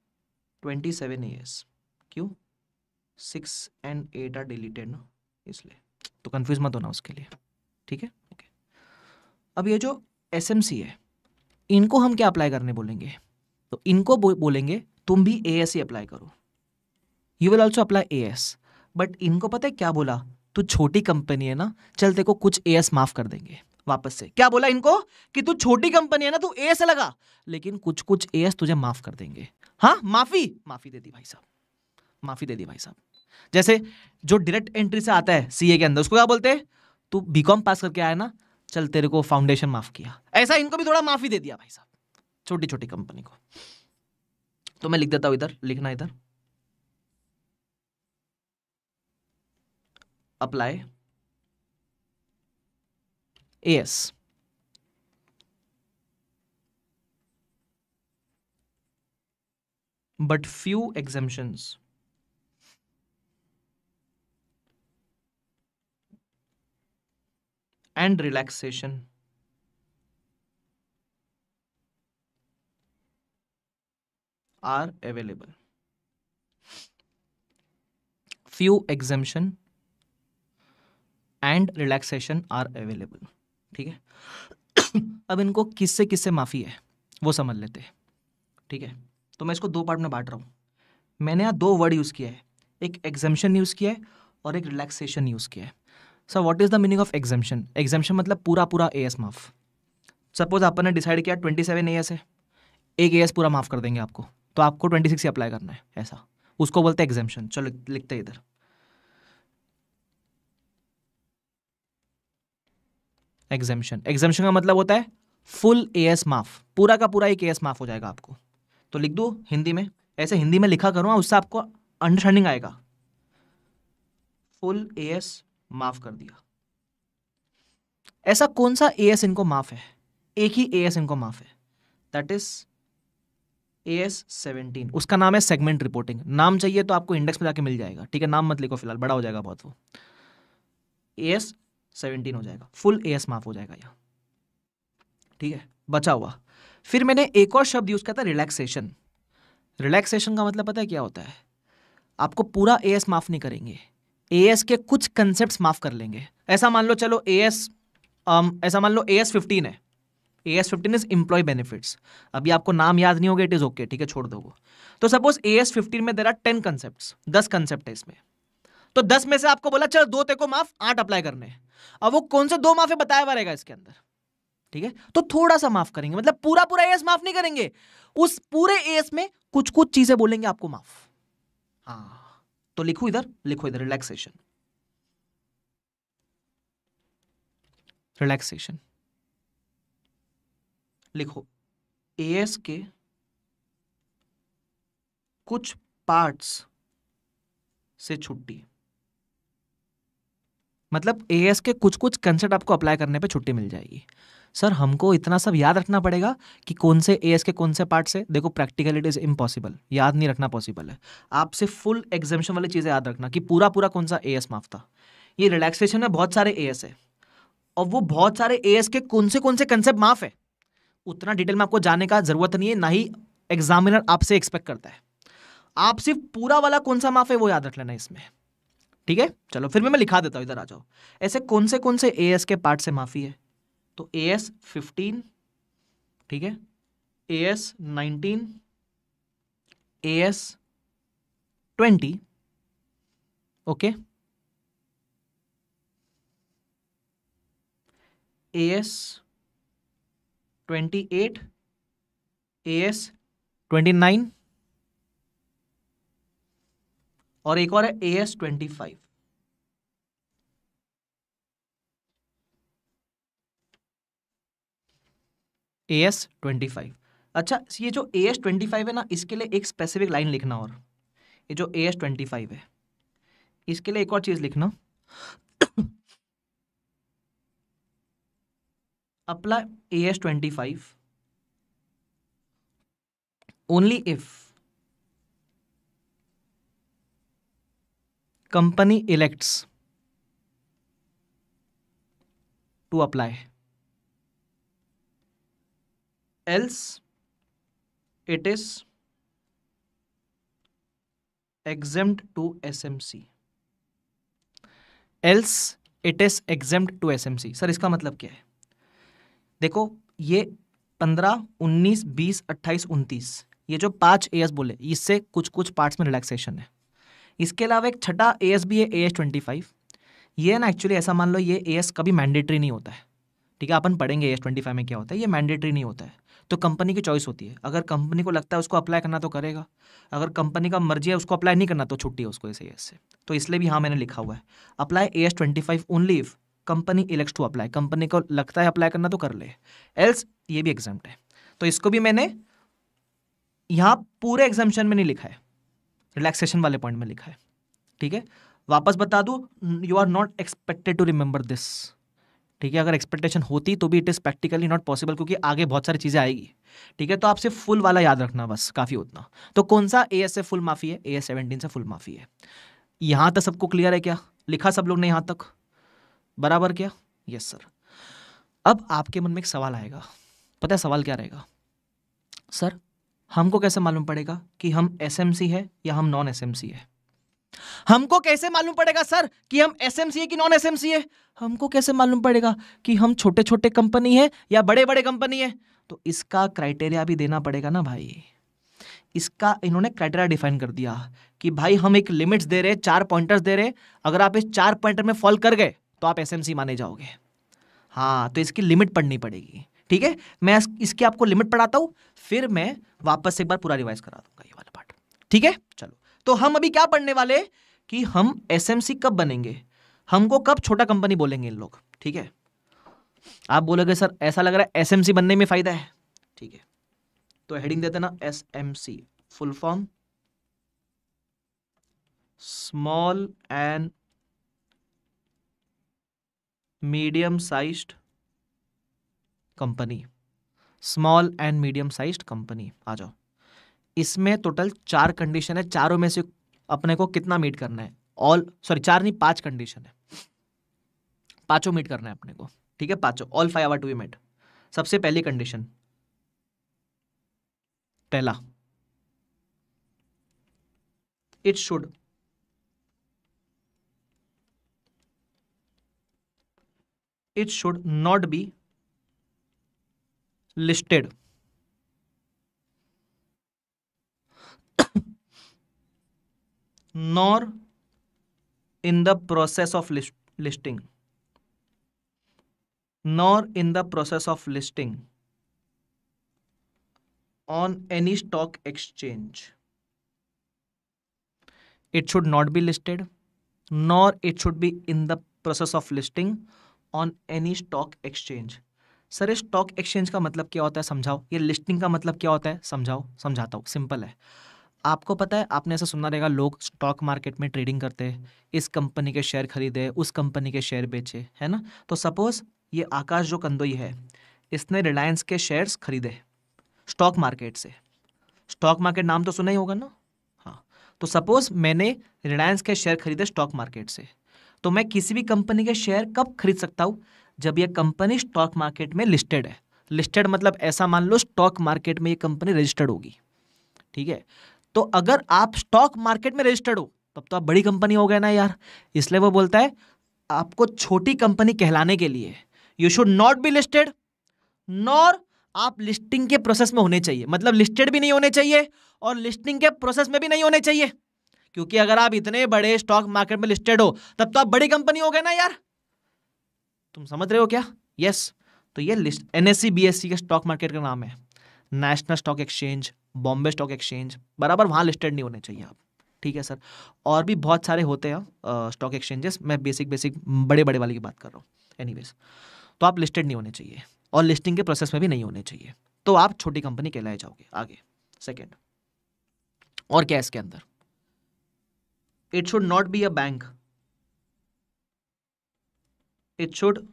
twenty seven A S क्यों? Six and eight are deleted ना, इसलिए। तो कंफ्यूज मत होना उसके लिए। ठीक है? ओके अब ये जो एस एम सी है इनको हम क्या अप्लाई करने बोलेंगे? तो इनको बोलेंगे, तुम भी ए एस ही अप्लाई करो। You will also apply A S but इनको पता है क्या बोला? तू छोटी कंपनी है ना, चल तेको कुछ ए एस माफ़ कर देंगे, वापस से। क्या बोला इनको? कि तू छोटी कंपनी है ना, तू ए एस लगा। लेकिन कुछ कुछ ए एस तुझे माफ़ कर देंगे। हाँ माफ़ी? माफ़ी दे दी भाई साहब। माफ़ी दे दी भाई साहब। जैसे जो डायरेक्ट एंट्री से आता है सीए के अंदर, उसको क्या बोलते हैं? तू बीकॉम पास करके आया ना चल, तेरे को फाउंडेशन माफ़ किया। ऐसा इनको भी थोड़ा माफ़ी दे दिया भाई साहब। छोटी छोटी कंपनी को। तो मैं लिख देता हूँ इधर, लिखना इधर। Apply S but few exemptions and relaxation. are available. Few exemption and relaxation are available. ठीक है? अब इनको किससे किससे माफ़ी है? वो समझ लेते हैं। ठीक है? तो मैं इसको दो पार्ट में बांट रहा हूँ। मैंने यहाँ दो वर्ड यूज़ किया है। एक एग्जामेशन यूज़ किया है और एक रिलैक्सेशन यूज़ किया है। Sir what is the meaning of exemption exemption मतलब पूरा पूरा ए एस माफ़। सपोज़ आपने डिसाइड किया ट्वेंटी सेवन ए एस है। एक ए एस पूरा माफ़ कर देंगे आपको। तो आपको ट्वेंटी सिक्स ही अप्लाई करना है, ऐसा। उसको बोलते हैं एग्जामेशन चलो, लिखते इधर। एग्जामेशन एग्जामेशन का मतलब होता है फुल ए एस माफ़। पूरा का पूरा एक ए एस माफ़ हो जाएगा आपको। तो लिख दो हिंदी में। ऐसे हिंदी में लिखा करूँगा उससे आपको अंडरस्टैंडिंग आएगा। फुल ए एस माफ़ कर दिया। ऐसा कौन सा ए एस इनको माफ़ है? एक ही ए एस इनको माफ़ है। That is A S seventeen उसका नाम है सेगमेंट रिपोर्टिंग नाम चाहिए तो आपको इंडेक्स में जाके मिल जाएगा। ठीक है, नाम मत लिखो फ़िलहाल, बड़ा हो जाएगा बहुत वो। ए एस सेवनटीन हो जाएगा। फुल ए एस माफ़ हो जाएगा यहाँ। ठीक है, बचा हुआ। फिर मैंने एक और शब्द यूज़ किया था रिलैक्सेशन रिलैक्सेशन का मतलब पता है क्या होता है? आपको पूरा ए एस माफ़ नहीं करेंगे। ए एस के कुछ कंसेप्ट माफ़ कर लेंगे। ऐसा मान लो चलो ए एस um, ऐसा मान लो ए एस फिफ्टीन है। A S fifteen is employee benefits अभी आपको नाम याद नहीं होगा इट इज़ ओके ठीक है छोड़ दो तो सपोज़ ए एस फिफ्टीन में देर आर टेन कंसेप्ट दस कंसेप्ट है इसमें। तो दस में से आपको बोला चलो दो तेको माफ़ आठ अप्लाई करने अब वो कौन से दो माफे बताया हुआ रहेगा इसके अंदर? ठीक है? तो थोड़ा सा माफ़ करेंगे मतलब पूरा पूरा एस माफ़ नहीं करेंगे। उस पूरे एस में कुछ कुछ चीज़ें बोलेंगे आपको माफ़। हाँ। तो लिखो इधर? लिखो इधर रिलैक्सेशन रिलैक्सेशन लिखो एएस के कुछ पार्ट्स से छुट्टी। मतलब एएस के कुछ कुछ कंसेप्ट आपको अप्लाई करने पे छुट्टी मिल जाएगी। सर हमको इतना सब याद रखना पड़ेगा कि कौन से एएस के कौन से पार्ट से। देखो प्रैक्टिकल इट इज़ इम्पॉसिबल याद नहीं रखना पॉसिबल है। आपसे फुल एग्जामेशन वाली चीज़ें याद रखना कि पूरा पूरा कौन सा ए एस माफ़ था। ये रिलैक्सेशन में बहुत सारे ए एस है। और वो बहुत सारे ए एस के कौन से कौन से कंसेप्ट माफ़ है। उतना डिटेल में आपको जाने का ज़रूरत नहीं है, ना ही एग्जामिनर आपसे एक्सपेक्ट करता है। आप सिर्फ़ पूरा वाला कौन सा माफ़ है वो याद रख लेना इसमें। ठीक है? चलो, फिर भी मैं लिखा देता हूँ, इधर आ जाओ। ऐसे कौन से कौन से ए एस के पार्ट से माफ़ी है? तो ए एस फिफ्टीन ठीक है? A S nineteen A S twenty okay A S twenty eight A S twenty nine और एक और है A S twenty five A S twenty five अच्छा ये जो ए एस ट्वेंटी फाइव है ना, इसके लिए एक स्पेसिफिक लाइन लिखना और। ये जो ए एस ट्वेंटी फाइव है, इसके लिए एक और चीज़ लिखना। Apply A S to apply. Else, it is else it exempt to smc it is exempt to S M C sir, इसका मतलब क्या है? देखो, ये पंद्रह, उन्नीस, बीस, अट्ठाईस, उनतीस, ये जो पाँच एयर्स बोले, इससे कुछ कुछ पार्ट्स में रिलैक्सेशन है। इसके अलावा एक छठा ए एस भी है ए एस ट्वेंटी फाइव ये ना एक्चुअली ऐसा मान लो ये ए एस कभी मैंडेटरी नहीं होता है। ठीक है, अपन पढ़ेंगे ए एस ट्वेंटी फाइव में क्या होता है, ये मैंडेटरी नहीं होता है। तो कंपनी की चॉइस होती है। अगर कंपनी को लगता है उसको अप्लाई करना तो करेगा। अगर कंपनी का मर्ज़ी है उसको अप्लाई नहीं करना तो छुट्टी है उसको इस ए एस से। तो इसलिए भी हाँ मैंने लिखा हुआ है। Apply A S twenty five only if company elects to apply company को लगता है अप्लाई करना तो कर ले। एल्स ये भी एग्ज़ाम है। तो इसको भी मैंने यहाँ पूरे एग्जामेशन में नहीं लिखा है। रिलैक्सेशन वाले पॉइंट में लिखा है। ठीक है? वापस बता दू you are not expected to remember this ठीक है? अगर एक्सपेक्टेशन होती तो भी it is practically not possible क्योंकि आगे बहुत सारी चीज़ें आएगी। ठीक है? तो आपसे फुल वाला याद रखना बस, काफ़ी उतना। तो कौन सा ए एस से फुल माफ़ी है? ए एस सेवनटीन से फुल माफ़ी है। यहाँ तक सबको क्लियर है क्या? लिखा सब लोग ने यहाँ तक? बराबर क्या? यस सर अब आपके मन में एक सवाल आएगा। पता है सवाल क्या रहेगा? सर हमको कैसे मालूम पड़ेगा कि हम एसएमसी है या हम नॉन एस है? हमको कैसे मालूम पड़ेगा, सर, कि हम एसएमसी है कि नॉन एस है? हमको कैसे मालूम पड़ेगा कि हम छोटे छोटे कंपनी है या बड़े बड़े कंपनी है? तो इसका क्राइटेरिया भी देना पड़ेगा ना भाई। इसका, इन्होंने क्राइटेरिया डिफाइन कर दिया कि भाई हम एक लिमिट्स दे रहे चार पॉइंटर्स दे रहे अगर आप इस चार पॉइंटर में फॉल कर गए तो आप एसएमसी माने जाओगे। हाँ तो इसकी लिमिट पढ़नी पड़ेगी। ठीक है? मैं इसकी आपको लिमिट पढ़ाता हूँ, फिर मैं वापस एक बार पूरा रिवाइज करा दूँगा ये वाला पार्ट ठीक है? चलो। तो हम अभी क्या पढ़ने वाले कि हम एसएमसी कब बनेंगे? हमको कब छोटा कंपनी बोलेंगे इन लोग? ठीक है? आप बोलोगे, सर, ऐसा लग रहा है एसएमसी बनने में फ़ायदा है। ठीक है? तो हेडिंग देते ना S M C full form small and medium sized company small and medium size company आ जाओ। इसमें टोटल चार कंडीशन है, चारों में से अपने को कितना मीट करना है? ऑल सॉरी चार नहीं, पाँच कंडीशन है। पाँचों मीट करना है अपने को, ठीक है? पाँचों all five are to be met सबसे पहली कंडीशन पहला it should it should not be listed. Nor in the process of list, listing. Nor in the process of listing on any stock exchange. It should not be listed nor it should be in the process of listing on any stock exchange sir stock exchange का मतलब क्या होता है समझाओ? ये listing का मतलब क्या होता है? समझाओ, समझाता हूँ सिंपल है। आपको पता है, आपने ऐसा सुनना रहेगा, लोग स्टॉक मार्केट में ट्रेडिंग करते हैं, इस कंपनी के शेयर खरीदे, उस कंपनी के शेयर बेचे, है ना? तो सपोज़ ये आकाश जो कंदोई है, इसने रिलायंस के शेयर्स खरीदे स्टॉक मार्केट से। स्टॉक मार्केट नाम तो सुना ही होगा ना? हाँ। तो सपोज़ मैंने रिलायंस के शेयर खरीदे स्टॉक मार्केट से तो मैं किसी भी कंपनी के शेयर कब खरीद सकता हूँ? जब यह कंपनी स्टॉक मार्केट में लिस्टेड है। लिस्टेड मतलब ऐसा मान लो स्टॉक मार्केट में ये कंपनी रजिस्टर्ड होगी। ठीक है? तो अगर आप स्टॉक मार्केट में रजिस्टर्ड हो, तब तो आप बड़ी कंपनी हो गए ना यार। इसलिए वो बोलता है, आपको छोटी कंपनी कहलाने के लिए you should not be listed nor आप लिस्टिंग के प्रोसेस में होने चाहिए। मतलब लिस्टेड भी नहीं होने चाहिए और लिस्टिंग के प्रोसेस में भी नहीं होने चाहिए। क्योंकि अगर आप इतने बड़े स्टॉक मार्केट में लिस्टेड हो, तब तो आप बड़ी कंपनी हो गए ना यार। तुम समझ रहे हो क्या? यस तो ये लिस्ट एनएससी बीएससी के स्टॉक मार्केट का नाम है। National Stock Exchange Bombay Stock Exchange बराबर वहाँ लिस्टेड नहीं होने चाहिए आप। ठीक है सर और भी बहुत सारे होते हैं स्टॉक एक्सचेंजेस मैं बेसिक बेसिक बड़े बड़े वाले की बात कर रहा हूँ। एनीवेज तो आप लिस्टेड नहीं होने चाहिए। और लिस्टिंग के प्रोसेस में भी नहीं होने चाहिए। तो आप छोटी कंपनी कहलाए जाओगे आगे। सेकेंड और क्या इसके अंदर? It should not be a bank it should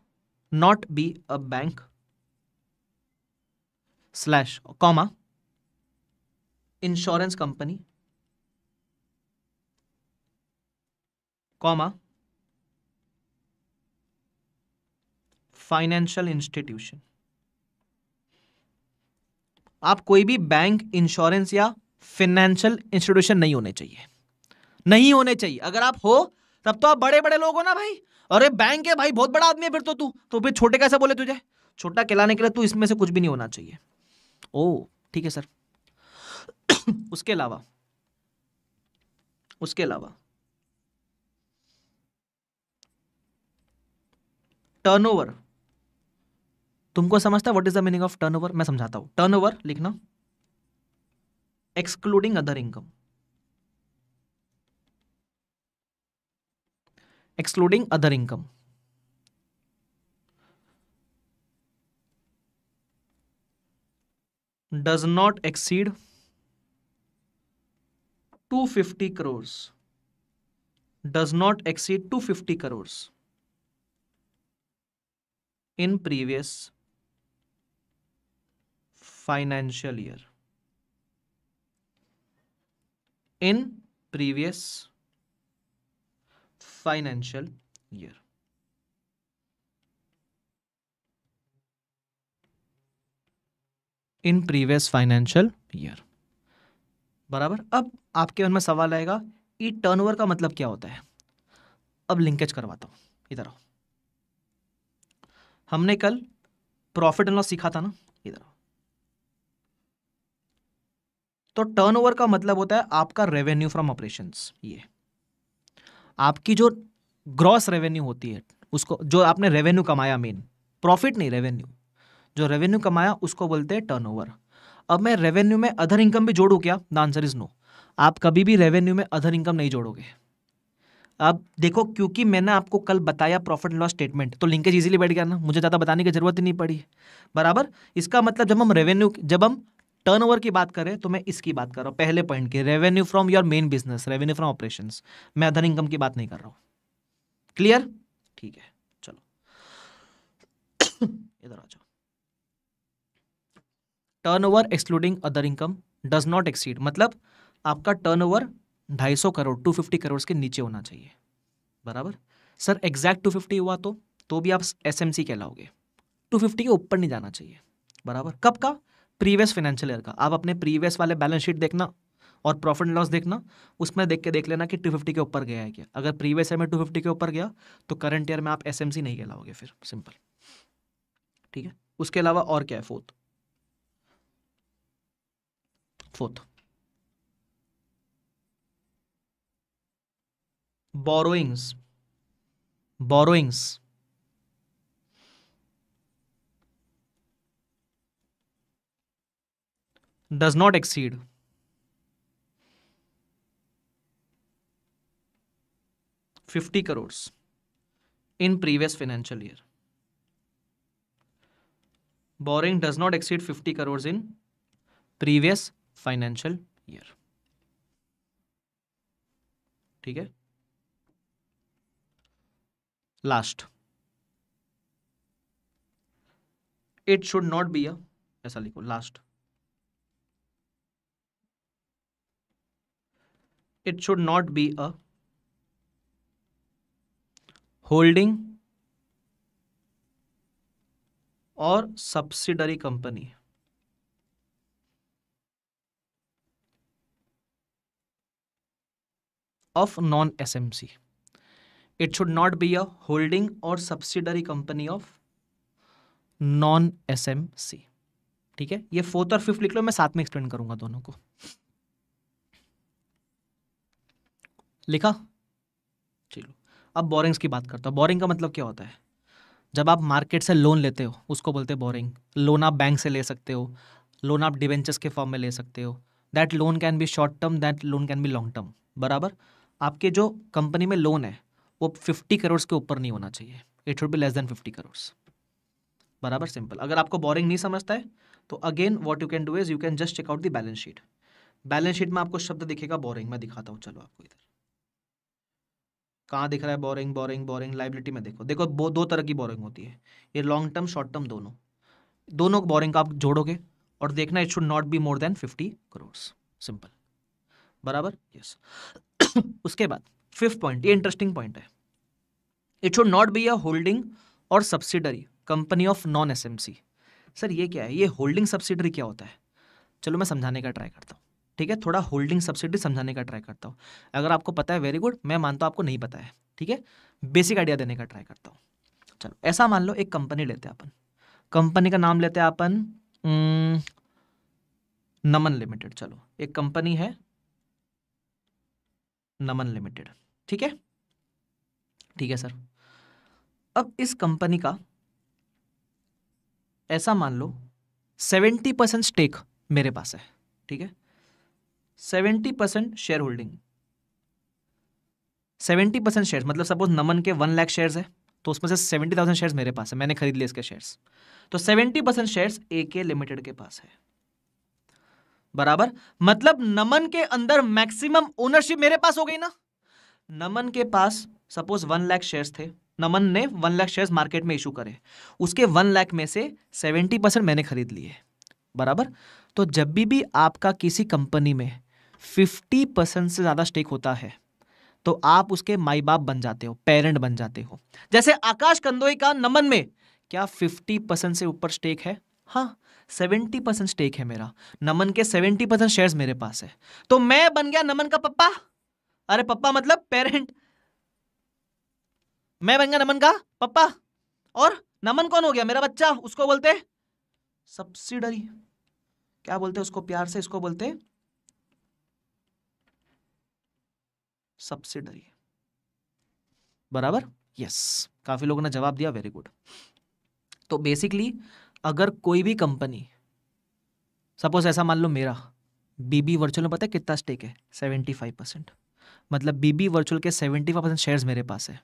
not be a bank slash comma insurance company comma financial institution आप कोई भी बैंक इंश्योरेंस या फाइनेंशियल इंस्टीट्यूशन नहीं होने चाहिए। नहीं होने चाहिए। अगर आप हो, तब तो आप बड़े बड़े लोग हो ना भाई। अरे बैंक है भाई, बहुत बड़ा आदमी है फिर तो तू। तो फिर छोटे कैसे बोले तुझे? छोटा कहलाने के लिए तू इसमें से कुछ भी नहीं होना चाहिए। ओ, ठीक है सर। उसके अलावा उसके अलावा। टर्नओवर तुमको समझता what is the meaning of turnover मैं समझाता हूँ। टर्नओवर लिखना। Excluding other income excluding other income. Does not exceed 250 crores. Does not exceed 250 crores. In previous financial year. In previous financial year in previous financial year बराबर? अब आपके मन में सवाल आएगा ई टर्नओवर का मतलब क्या होता है? अब लिंकेज करवाता हूँ। इधर आओ। हमने कल प्रॉफिट एंड लॉस सीखा था ना? इधर तो टर्नओवर का मतलब होता है आपका रेवेन्यू फ्रॉम ऑपरेशंस ये। आपकी जो ग्रॉस रेवेन्यू होती है, उसको, जो आपने रेवेन्यू कमाया मेन प्रॉफिट नहीं रेवेन्यू जो रेवेन्यू कमाया, उसको बोलते हैं टर्नओवर अब मैं रेवेन्यू में अदर इनकम भी जोड़ू क्या? द आंसर इज़ नो आप कभी भी रेवेन्यू में अदर इनकम नहीं जोड़ोगे. अब देखो, क्योंकि मैंने आपको कल बताया प्रॉफिट लॉस स्टेटमेंट तो लिंकेज इजीली बैठ गया ना? मुझे ज़्यादा बताने की ज़रूरत ही नहीं पड़ी. बराबर? इसका मतलब जब हम रेवेन्यू जब हम टर्नओवर की बात करें तो मैं इसकी बात कर रहा हूँ। पहले पॉइंट की revenue from your main business revenue from operation मैं अदर इनकम की बात नहीं कर रहा हूँ। क्लियर ठीक है, चलो। इधर आ जाओ। Turnover excluding other income does not exceed मतलब आपका टर्नओवर 250 करोड़ 250 करोड़ के नीचे होना चाहिए। बराबर? सर एग्जैक्ट 250 हुआ तो तो भी आप एस एम सी कहलाओगे। 250 के ऊपर नहीं जाना चाहिए। बराबर? कब का? प्रीवियस फाइनेंशियल ईयर का। आप अपने प्रीवियस वाले बैलेंस शीट देखना और प्रॉफिट एंड लॉस देखना, उसमें देख के देख लेना कि 250 के ऊपर गया है क्या। अगर प्रीवियस ईयर में 250 के ऊपर गया तो करंट ईयर में आप एसएमसी नहीं कहलाओगे फिर सिंपल ठीक है? उसके अलावा और क्या है? Fourth fourth borrowings borrowings does not exceed fifty crores in previous financial year. Borrowing does not exceed 50 crores in previous financial year. ठीक है last it should not be a ऐसा लिखो last it should not be a holding or subsidiary company. of non SMC. It should not be a holding or subsidiary company of C ठीक है ये fourth और fifth लिख लो मैं साथ में एक्सप्लेन करूँगा दोनों को लिखा? चलो, अब बोरिंग्स की बात करता हूँ। बोरिंग का मतलब क्या होता है? जब आप मार्केट से लोन लेते हो, उसको बोलते हैं बोरिंग लोन आप बैंक से ले सकते हो। लोन आप डिवेंचर्स के फॉर्म में ले सकते हो। That loan can be short term that loan can be long term बराबर? आपके जो कंपनी में लोन है, वो फिफ्टी करोड़ के ऊपर नहीं होना चाहिए। It should be less than fifty crore बराबर? सिंपल अगर आपको बोरिंग नहीं समझता है तो again what you can do is you can just check out the balance sheet balance sheet में आपको शब्द दिखेगा बोरिंग मैं दिखाता हूँ। चलो आपको इधर। कहाँ दिख रहा है बोरिंग बोरिंग बोरिंग लाइबिलिटी में देखो। देखो दो, तरह की बोरिंग होती है। ये लॉन्ग टर्म शॉर्ट टर्म दोनों। दोनों बोरिंग का आप जोड़ोगे और देखना it should not be more than fifty crore simple बराबर? Yes yes. उसके बाद फिफ्थ पॉइंट ये इंटरेस्टिंग पॉइंट है। It should not be a holding or subsidiary company of non SMC sir ये क्या है? ये होल्डिंग सब्सिडरी क्या होता है? चलो मैं समझाने का ट्राई करता हूँ। ठीक है, थोड़ा होल्डिंग सब्सिडी समझाने का ट्राई करता हूँ। अगर आपको पता है वेरी गुड मैं मानता हूँ आपको नहीं पता है, ठीक है? बेसिक आइडिया देने का ट्राई करता हूँ। चलो, ऐसा मान लो एक कंपनी लेते हैं अपन। कंपनी का नाम लेते हैं अपन नमन लिमिटेड चलो। एक कंपनी है, नमन लिमिटेड ठीक है? ठीक है सर अब इस कंपनी का, ऐसा मान लो सेवेंटी परसेंट स्टेक मेरे पास है, ठीक है? Seventy percent share holding seventy percent share मतलब सपोज़ नमन के वन लाख शेयर्स है तो उसमें से सेवेंटी थाउज़ेंड शेयर्स मेरे पास है, मैंने खरीद लिए इसके शेयर्स तो सेवेंटी परसेंट शेयर्स ए के लिमिटेड के पास है. बराबर? मतलब नमन के अंदर मैक्सिमम ओनरशिप मेरे पास हो गई ना? नमन के पास सपोज़ वन लाख शेयर्स थे, नमन ने वन लाख शेयर्स मार्केट में इशू करे, उसके वन लाख में से सेवेंटी परसेंट मैंने खरीद लिए. बराबर? तो जब भी भी आपका किसी कंपनी में फिफ्टी परसेंट से ज़्यादा स्टेक होता है। तो आप उसके माई बाप बन जाते हो पेरेंट बन जाते हो। जैसे आकाश कंदोई का नमन में, क्या फिफ्टी परसेंट से ऊपर स्टेक है? हाँ सेवेंटी परसेंट स्टेक है मेरा। नमन के सेवेंटी परसेंट शेयर मेरे पास है। तो मैं बन गया नमन का पप्पा। अरे पप्पा मतलब पेरेंट मैं बन गया नमन का पप्पा। और नमन कौन हो गया? मेरा बच्चा, उसको बोलते सब्सिडरी। क्या बोलते उसको? प्यार से इसको बोलते सब्सिडरी बराबर? Yes yes. काफ़ी लोगों ने जवाब दिया वेरी गुड तो बेसिकली अगर कोई भी कंपनी सपोज़ ऐसा मान लो मेरा बीबी वर्चुअल में पता है कितना स्टेक है? सेवेंटी फाइव परसेंट मतलब बीबी वर्चुअल के सेवेंटी फाइव परसेंट शेयर मेरे पास है।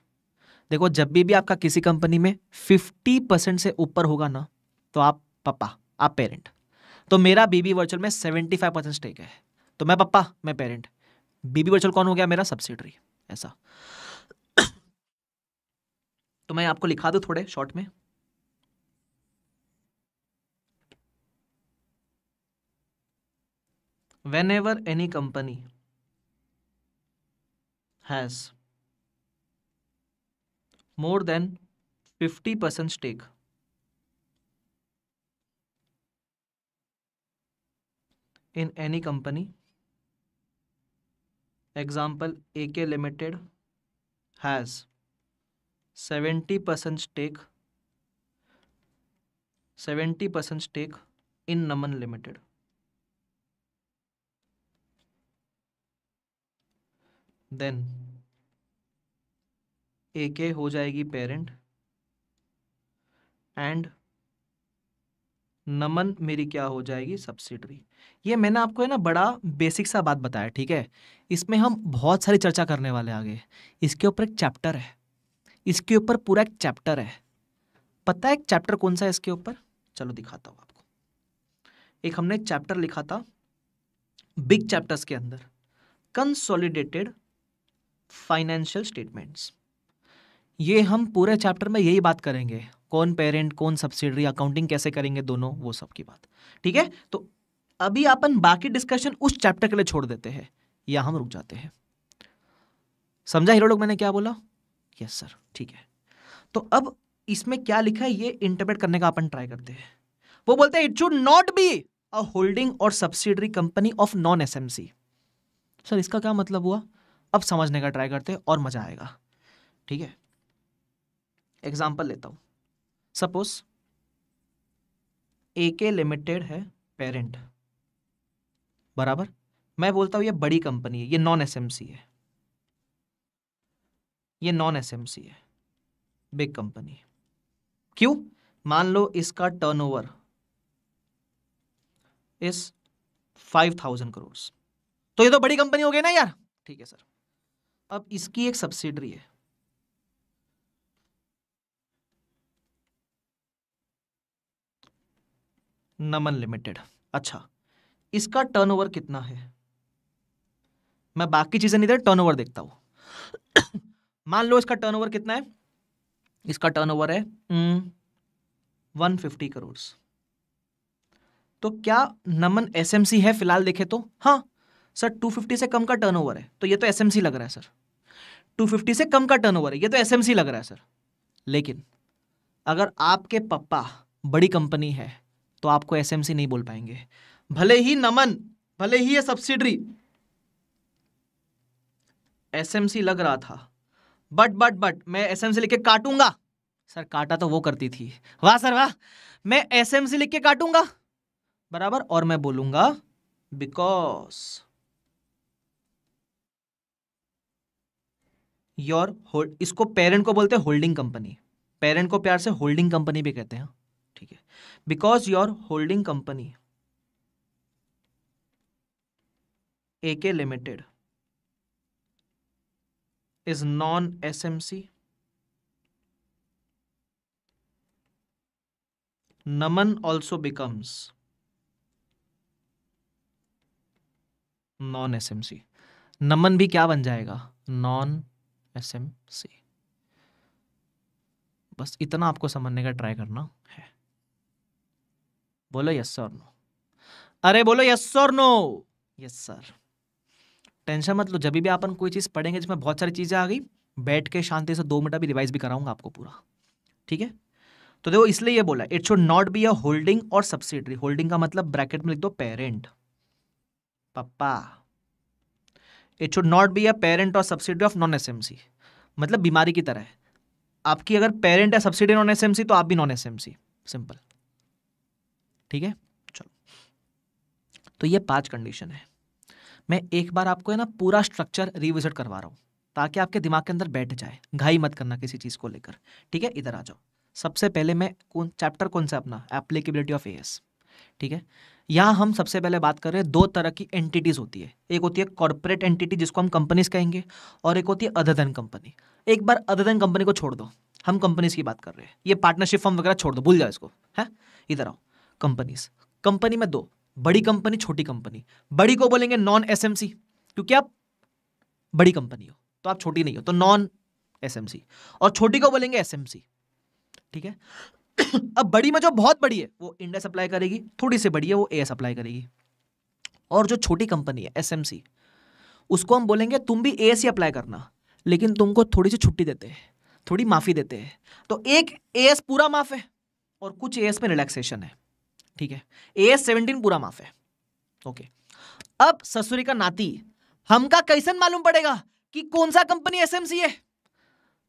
देखो, जब भी भी आपका किसी कंपनी में फिफ्टी परसेंट से ऊपर होगा ना तो आप पापा आप पेरेंट तो मेरा बीबी वर्चुअल में सेवेंटी फाइव परसेंट स्टेक है। तो मैं पप्पा मैं पेरेंट बीबी वर्चुअल कौन हो गया मेरा? सब्सिडरी ऐसा। तो मैं आपको लिखा दू थोड़े शॉर्ट में। Whenever any company has more than fifty percent stake in any company example A K limited has seventy percent stake seventy percent stake in Naman limited then A K हो जाएगी पेरेंट एंड नमन मेरी क्या हो जाएगी? Subsidiary ये मैंने आपको है ना बड़ा बेसिक सा बात बताया, ठीक है? इसमें हम बहुत सारी चर्चा करने वाले आगे। इसके ऊपर एक चैप्टर है। इसके ऊपर पूरा एक चैप्टर है। पता है एक चैप्टर कौन सा है इसके ऊपर? चलो दिखाता हूँ आपको। एक हमने चैप्टर लिखा था बिग चैप्टर्स के अंदर। कंसोलिडेटेड फाइनेंशियल स्टेटमेंट्स ये हम पूरे चैप्टर में यही बात करेंगे। कौन पेरेंट कौन सब्सिडरी अकाउंटिंग कैसे करेंगे दोनों, वो सब की बात। ठीक है? तो अभी अपन बाकी डिस्कशन उस चैप्टर के लिए छोड़ देते हैं। या हम रुक जाते हैं। समझा हीरो लोग मैंने क्या बोला? यस सर ठीक है। तो अब इसमें क्या लिखा है, ये इंटरप्रेट करने का अपन ट्राई करते हैं। वो बोलते हैं it should not be a holding और subsidiary company of non SMC sir इसका क्या मतलब हुआ? अब समझने का ट्राई करते हैं और मज़ा आएगा। ठीक है? एग्ज़ाम्पल लेता हूँ। सपोज़ ए के लिमिटेड है पेरेंट बराबर? मैं बोलता हूँ, ये बड़ी कंपनी है, ये नॉन एसएमसी है। ये नॉन एसएमसी है बिग कंपनी क्यों? मान लो इसका turnover is five thousand crore तो ये तो बड़ी कंपनी हो गई ना यार। ठीक है सर अब इसकी एक सब्सिडरी है। नमन लिमिटेड। अच्छा इसका टर्नओवर कितना है? मैं बाकी चीज़ें नहीं दे टर्नओवर देखता हूँ। मान लो इसका टर्नओवर कितना है? इसका टर्नओवर है वन फिफ्टी करोड़। तो क्या नमन एसएमसी है फ़िलहाल देखे तो? हाँ सर टू फिफ्टी से कम का टर्नओवर है। तो ये तो एसएमसी लग रहा है, सर। टू फिफ्टी से कम का टर्नओवर है, ये तो एसएमसी लग रहा है, सर। लेकिन अगर आपके पप्पा बड़ी कंपनी है तो आपको एसएमसी नहीं बोल पाएँगे। भले ही नमन, भले ही ये सब्सिडरी एसएमसी लग रहा था बट बट बट मैं एसएमसी लिख के काटूँगा। सर, काटा तो वो करती थी। वाह सर, वाह, मैं एसएमसी लिख के काटूँगा। बराबर, और मैं बोलूँगा बिकॉज़ योर होल्ड इसको पेरेंट को बोलते हैं होल्डिंग कंपनी पेरेंट को प्यार से होल्डिंग कंपनी भी कहते हैं। ठीक है। Because your holding company A K limited is non S M C Naman also becomes non S M C Naman भी क्या बन जाएगा? नॉन एस एम सी बस इतना आपको समझने का ट्राई करना है। बोलो यस और नो अरे बोलो यस और नो यस सर टेंशन मत लो, जब भी अपन कोई चीज़ पढ़ेंगे जिसमें बहुत सारी चीज़ें आ गई, बैठ के शांति से दो मिनट भी रिवाइज भी कराऊँगा आपको पूरा। ठीक है? तो देखो, इसलिए ये बोला it should not be a holding और सब्सिडरी होल्डिंग का मतलब ब्रैकेट में लिख दो parent papa. It should not be a parent और सब्सिडरी ऑफ़ नॉन एसएमसी मतलब बीमारी की तरह है। आपकी अगर पेरेंट है सब्सिडी नॉन एसएमसी तो आप भी नॉन एसएमसी सिंपल ठीक है? चलो। तो ये पाँच कंडीशन है। मैं एक बार आपको है ना पूरा स्ट्रक्चर रिविजिट करवा रहा हूँ, ताकि आपके दिमाग के अंदर बैठ जाए, घाई मत करना किसी चीज़ को लेकर। ठीक है? इधर आ जाओ। सबसे पहले मैं कौन चैप्टर कौन सा अपना? एप्लीकेबिलिटी ऑफ़ एस ठीक है? यहाँ हम सबसे पहले बात कर रहे हैं दो तरह की एंटिटीज़ होती है। एक होती है कॉर्पोरेट एंटिटी जिसको हम कंपनीज़ कहेंगे, और एक होती है अदर देन कंपनी एक बार अदर देन कंपनी को छोड़ दो। हम कंपनीज़ की बात कर रहे हैं। ये पार्टनरशिप फॉर्म वगैरह छोड़ दो, भूल जाओ इसको। है? इधर आओ। कंपनीज़ कंपनी में दो, बड़ी कंपनी छोटी कंपनी बड़ी को बोलेंगे नॉन एसएमसी क्योंकि आप बड़ी कंपनी हो तो आप छोटी नहीं हो तो नॉन एसएमसी और छोटी को बोलेंगे एसएमसी ठीक है? अब बड़ी में जो बहुत बड़ी है, वो इंडेस अप्लाई करेगी, थोड़ी सी बड़ी है, वो एस अप्लाई करेगी. और जो छोटी कंपनी है एसएमसी उसको हम बोलेंगे तुम भी एस ही अप्लाई करना, लेकिन तुमको थोड़ी सी छुट्टी देते हैं, थोड़ी माफ़ी देते हैं. तो एक एस पूरा माफ़ है, और कुछ एस में रिलैक्सेशन है. ठीक है? ए एस सेवनटीन पूरा माफ़ है। ओके अब ससुरी का नाती, हमका कैसे मालूम पड़ेगा कि कौन सा कंपनी एसएमसी है?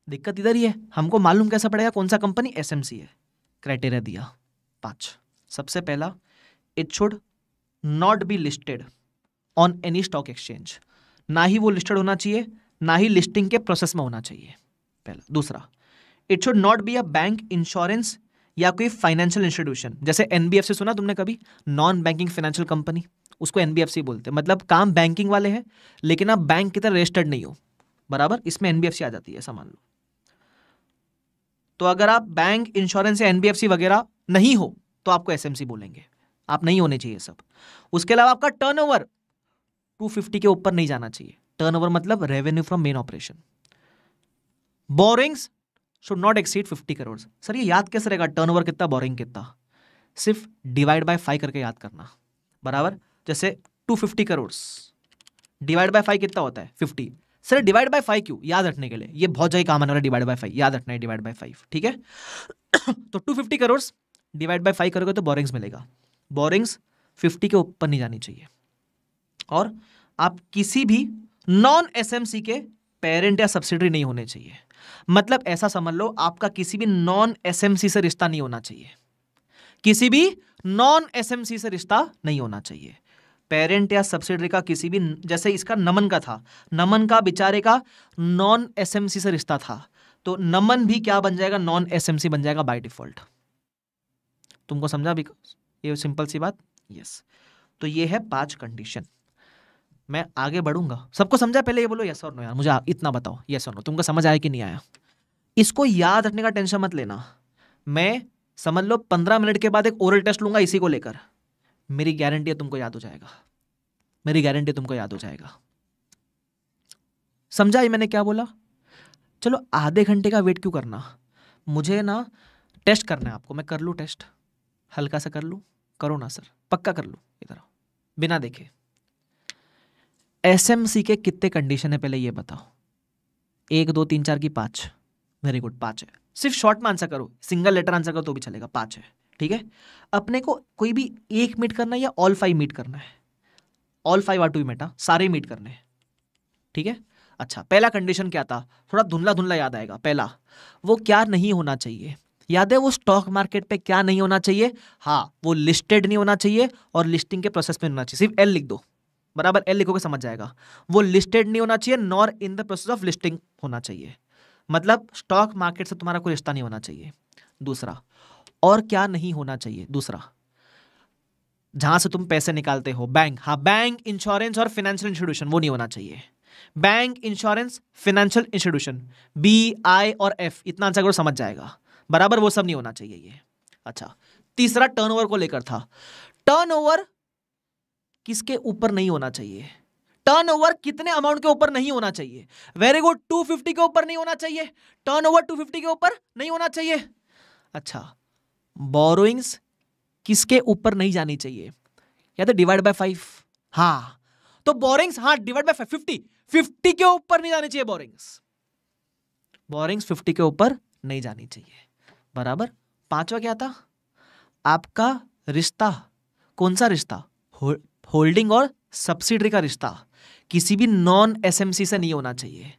दिक्कत इधर ही है। हमको मालूम कैसा पड़ेगा कौन सा कंपनी एसएमसी है? क्राइटेरिया दिया। पाँच। सबसे पहला it should not be listed on any stock exchange ना ही वो लिस्टेड होना चाहिए, ना ही लिस्टिंग के प्रोसेस में होना चाहिए। पहला। दूसरा it should not be a bank insurance या कोई फाइनेंशियल इंस्टीट्यूशन जैसे एनबीएफसी सुना तुमने कभी? नॉन बैंकिंग फाइनेंशियल कंपनी उसको एनबीएफसी बोलते हैं। मतलब काम बैंकिंग वाले हैं, लेकिन आप बैंक की तरह रजिस्टर्ड नहीं हो। बराबर? इसमें एनबीएफसी आ जाती है, ऐसा मान लो। तो अगर आप बैंक इंश्योरेंस या एनबीएफसी वगैरह नहीं हो तो आपको एसएमसी बोलेंगे। आप नहीं होने चाहिए सब। उसके अलावा आपका टर्नओवर 250 के ऊपर नहीं जाना चाहिए। टर्नओवर मतलब revenue from main operation borrowings should not exceed 50 crore sir ये याद कैसे रहेगा? टर्नओवर कितना बोरिंग कितना? सिर्फ़ डिवाइड बाय फाइव करके याद करना। बराबर? जैसे 250 करोड़ डिवाइड बाय फाइव कितना होता है? 50 सर डिवाइड बाय फाइव क्यों? याद रखने के लिए। ये बहुत जगह काम आने वाला डिवाइड बाय फाइव याद रखना है डिवाइड बाय फाइव ठीक है? तो 250 करोड़ डिवाइड बाय फाइव करोगे तो बोरिंग्स मिलेगा। बोरिंग्स 50 के ऊपर नहीं जानी चाहिए। और आप किसी भी नॉन एसएमसी के पेरेंट या सब्सिडरी नहीं होने चाहिए। मतलब ऐसा समझ लो, आपका किसी भी नॉन एसएमसी से रिश्ता नहीं होना चाहिए। किसी भी नॉन एसएमसी से रिश्ता नहीं होना चाहिए। पेरेंट या सब्सिडरी का किसी भी, जैसे इसका नमन का था, नमन का बेचारे का नॉन एसएमसी से रिश्ता था तो नमन भी क्या बन जाएगा? नॉन एसएमसी बन जाएगा बाय डिफ़ॉल्ट तुमको समझा भी ये सिंपल सी बात? यस तो ये है पाँच कंडीशन मैं आगे बढ़ूँगा। सबको समझा? पहले ये बोलो यस और नो यार। मुझे इतना बताओ। यस और नो तुमको समझ आया कि नहीं आया? इसको याद रखने का टेंशन मत लेना। मैं समझ लो, पंद्रह मिनट के बाद एक ओरल टेस्ट लूँगा इसी को लेकर। मेरी गारंटी है तुमको याद हो जाएगा। मेरी गारंटी तुमको याद हो जाएगा। समझा ये मैंने क्या बोला? चलो, आधे घंटे का वेट क्यों करना? मुझे ना टेस्ट करना है आपको। मैं कर लूँ टेस्ट हल्का सा कर लूँ? करो ना सर पक्का कर लूँ? इधर बिना देखे। एसएमसी के कितने कंडीशन है पहले ये बताओ? एक, दो, तीन, चार की पाँच। वेरी गुड पाँच है। सिर्फ़ शॉर्ट में आंसर करो। सिंगल लेटर आंसर करो तो भी चलेगा, पाँच है। ठीक है? अपने को कोई भी एक मीट करना है या ऑल फाइव मीट करना है? All five are to meet सारे मीट करने हैं। ठीक है? अच्छा पहला कंडीशन क्या था? थोड़ा धुंधला धुंधला याद आएगा। पहला, वो क्या नहीं होना चाहिए? याद है वो स्टॉक मार्केट पे क्या नहीं होना चाहिए? हाँ वो लिस्टेड नहीं होना चाहिए और लिस्टिंग के प्रोसेस में होना चाहिए। सिर्फ़ एल लिख दो। बराबर एल लिखोगे समझ जाएगा। वो लिस्टेड नहीं होना चाहिए nor in the process of listing होना चाहिए। मतलब स्टॉक मार्केट से तुम्हारा कोई रिश्ता नहीं होना चाहिए। दूसरा, और क्या नहीं होना चाहिए? दूसरा, जहाँ से तुम पैसे निकालते हो बैंक हाँ बैंक इंश्योरेंस और फाइनेंशियल इंस्टीट्यूशन वो नहीं होना चाहिए। Bank insurance financial institution B I और एफ़ इतना आंसर करो समझ जाएगा। बराबर वो सब नहीं होना चाहिए ये। अच्छा तीसरा टर्नओवर को लेकर था। टर्नओवर किसके ऊपर नहीं होना चाहिए? टर्नओवर कितने अमाउंट के ऊपर नहीं होना चाहिए? वेरी गुड 250 के ऊपर नहीं होना चाहिए। टर्नओवर 250 के ऊपर नहीं होना चाहिए। अच्छा बोरोइंग्स किसके ऊपर नहीं जानी चाहिए? या तो डिवाइड बाय फाइव हाँ तो बोरिंग्स हाँ डिवाइड बाय फिफ्टी फिफ्टी के ऊपर नहीं जानी चाहिए बोरिंग्स बोरिंग्स फिफ्टी के ऊपर नहीं जानी चाहिए। बराबर? पांचवा क्या था? आपका रिश्ता, कौन सा रिश्ता? होल्डिंग और सब्सिडरी का रिश्ता। किसी भी नॉन एसएमसी से नहीं होना चाहिए।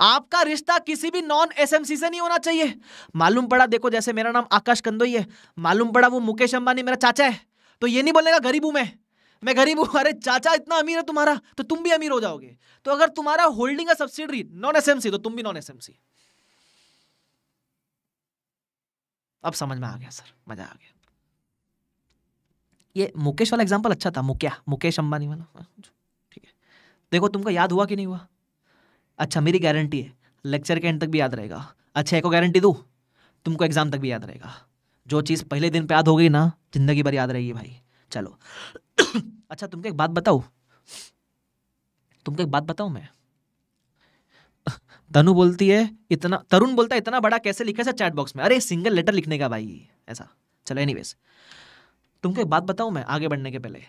आपका रिश्ता किसी भी नॉन एसएमसी से नहीं होना चाहिए। मालूम पड़ा, देखो जैसे मेरा नाम आकाश कंदोई है। मालूम पड़ा वो मुकेश अंबानी मेरा चाचा है। तो ये नहीं बोलेगा, गरीब हूँ मैं। मैं गरीब हूँ। अरे चाचा इतना अमीर है तुम्हारा तो तुम भी अमीर हो जाओगे। तो अगर तुम्हारा होल्डिंग है सब्सिडरी नॉन एसएमसी तो तुम भी नॉन एसएमसी अब समझ में आ गया, सर। मज़ा आ गया। ये मुकेश वाला एग्ज़ाम्पल अच्छा था मुकिया मुकेश अंबानी वाला। ठीक है। देखो, तुमको याद हुआ कि नहीं हुआ? अच्छा मेरी गारंटी है। लेक्चर के एंड तक भी याद रहेगा। अच्छा एक गारंटी दू? तुमको एग्ज़ाम तक भी याद रहेगा। जो चीज़ पहले दिन पे याद हो गई ना, ज़िंदगी भर याद रहेगी भाई। चलो। अच्छा तुमको एक बात बताऊ? तुमको एक बात बताऊ मैं? तनु बोलती है, इतना, तरुण बोलता है, इतना बड़ा कैसे लिखा है सर चैट बॉक्स में? अरे सिंगल लेटर लिखने का भाई, ऐसा। चलो एनीवेज तुमको एक बात बताऊँ मैं, आगे बढ़ने के पहले?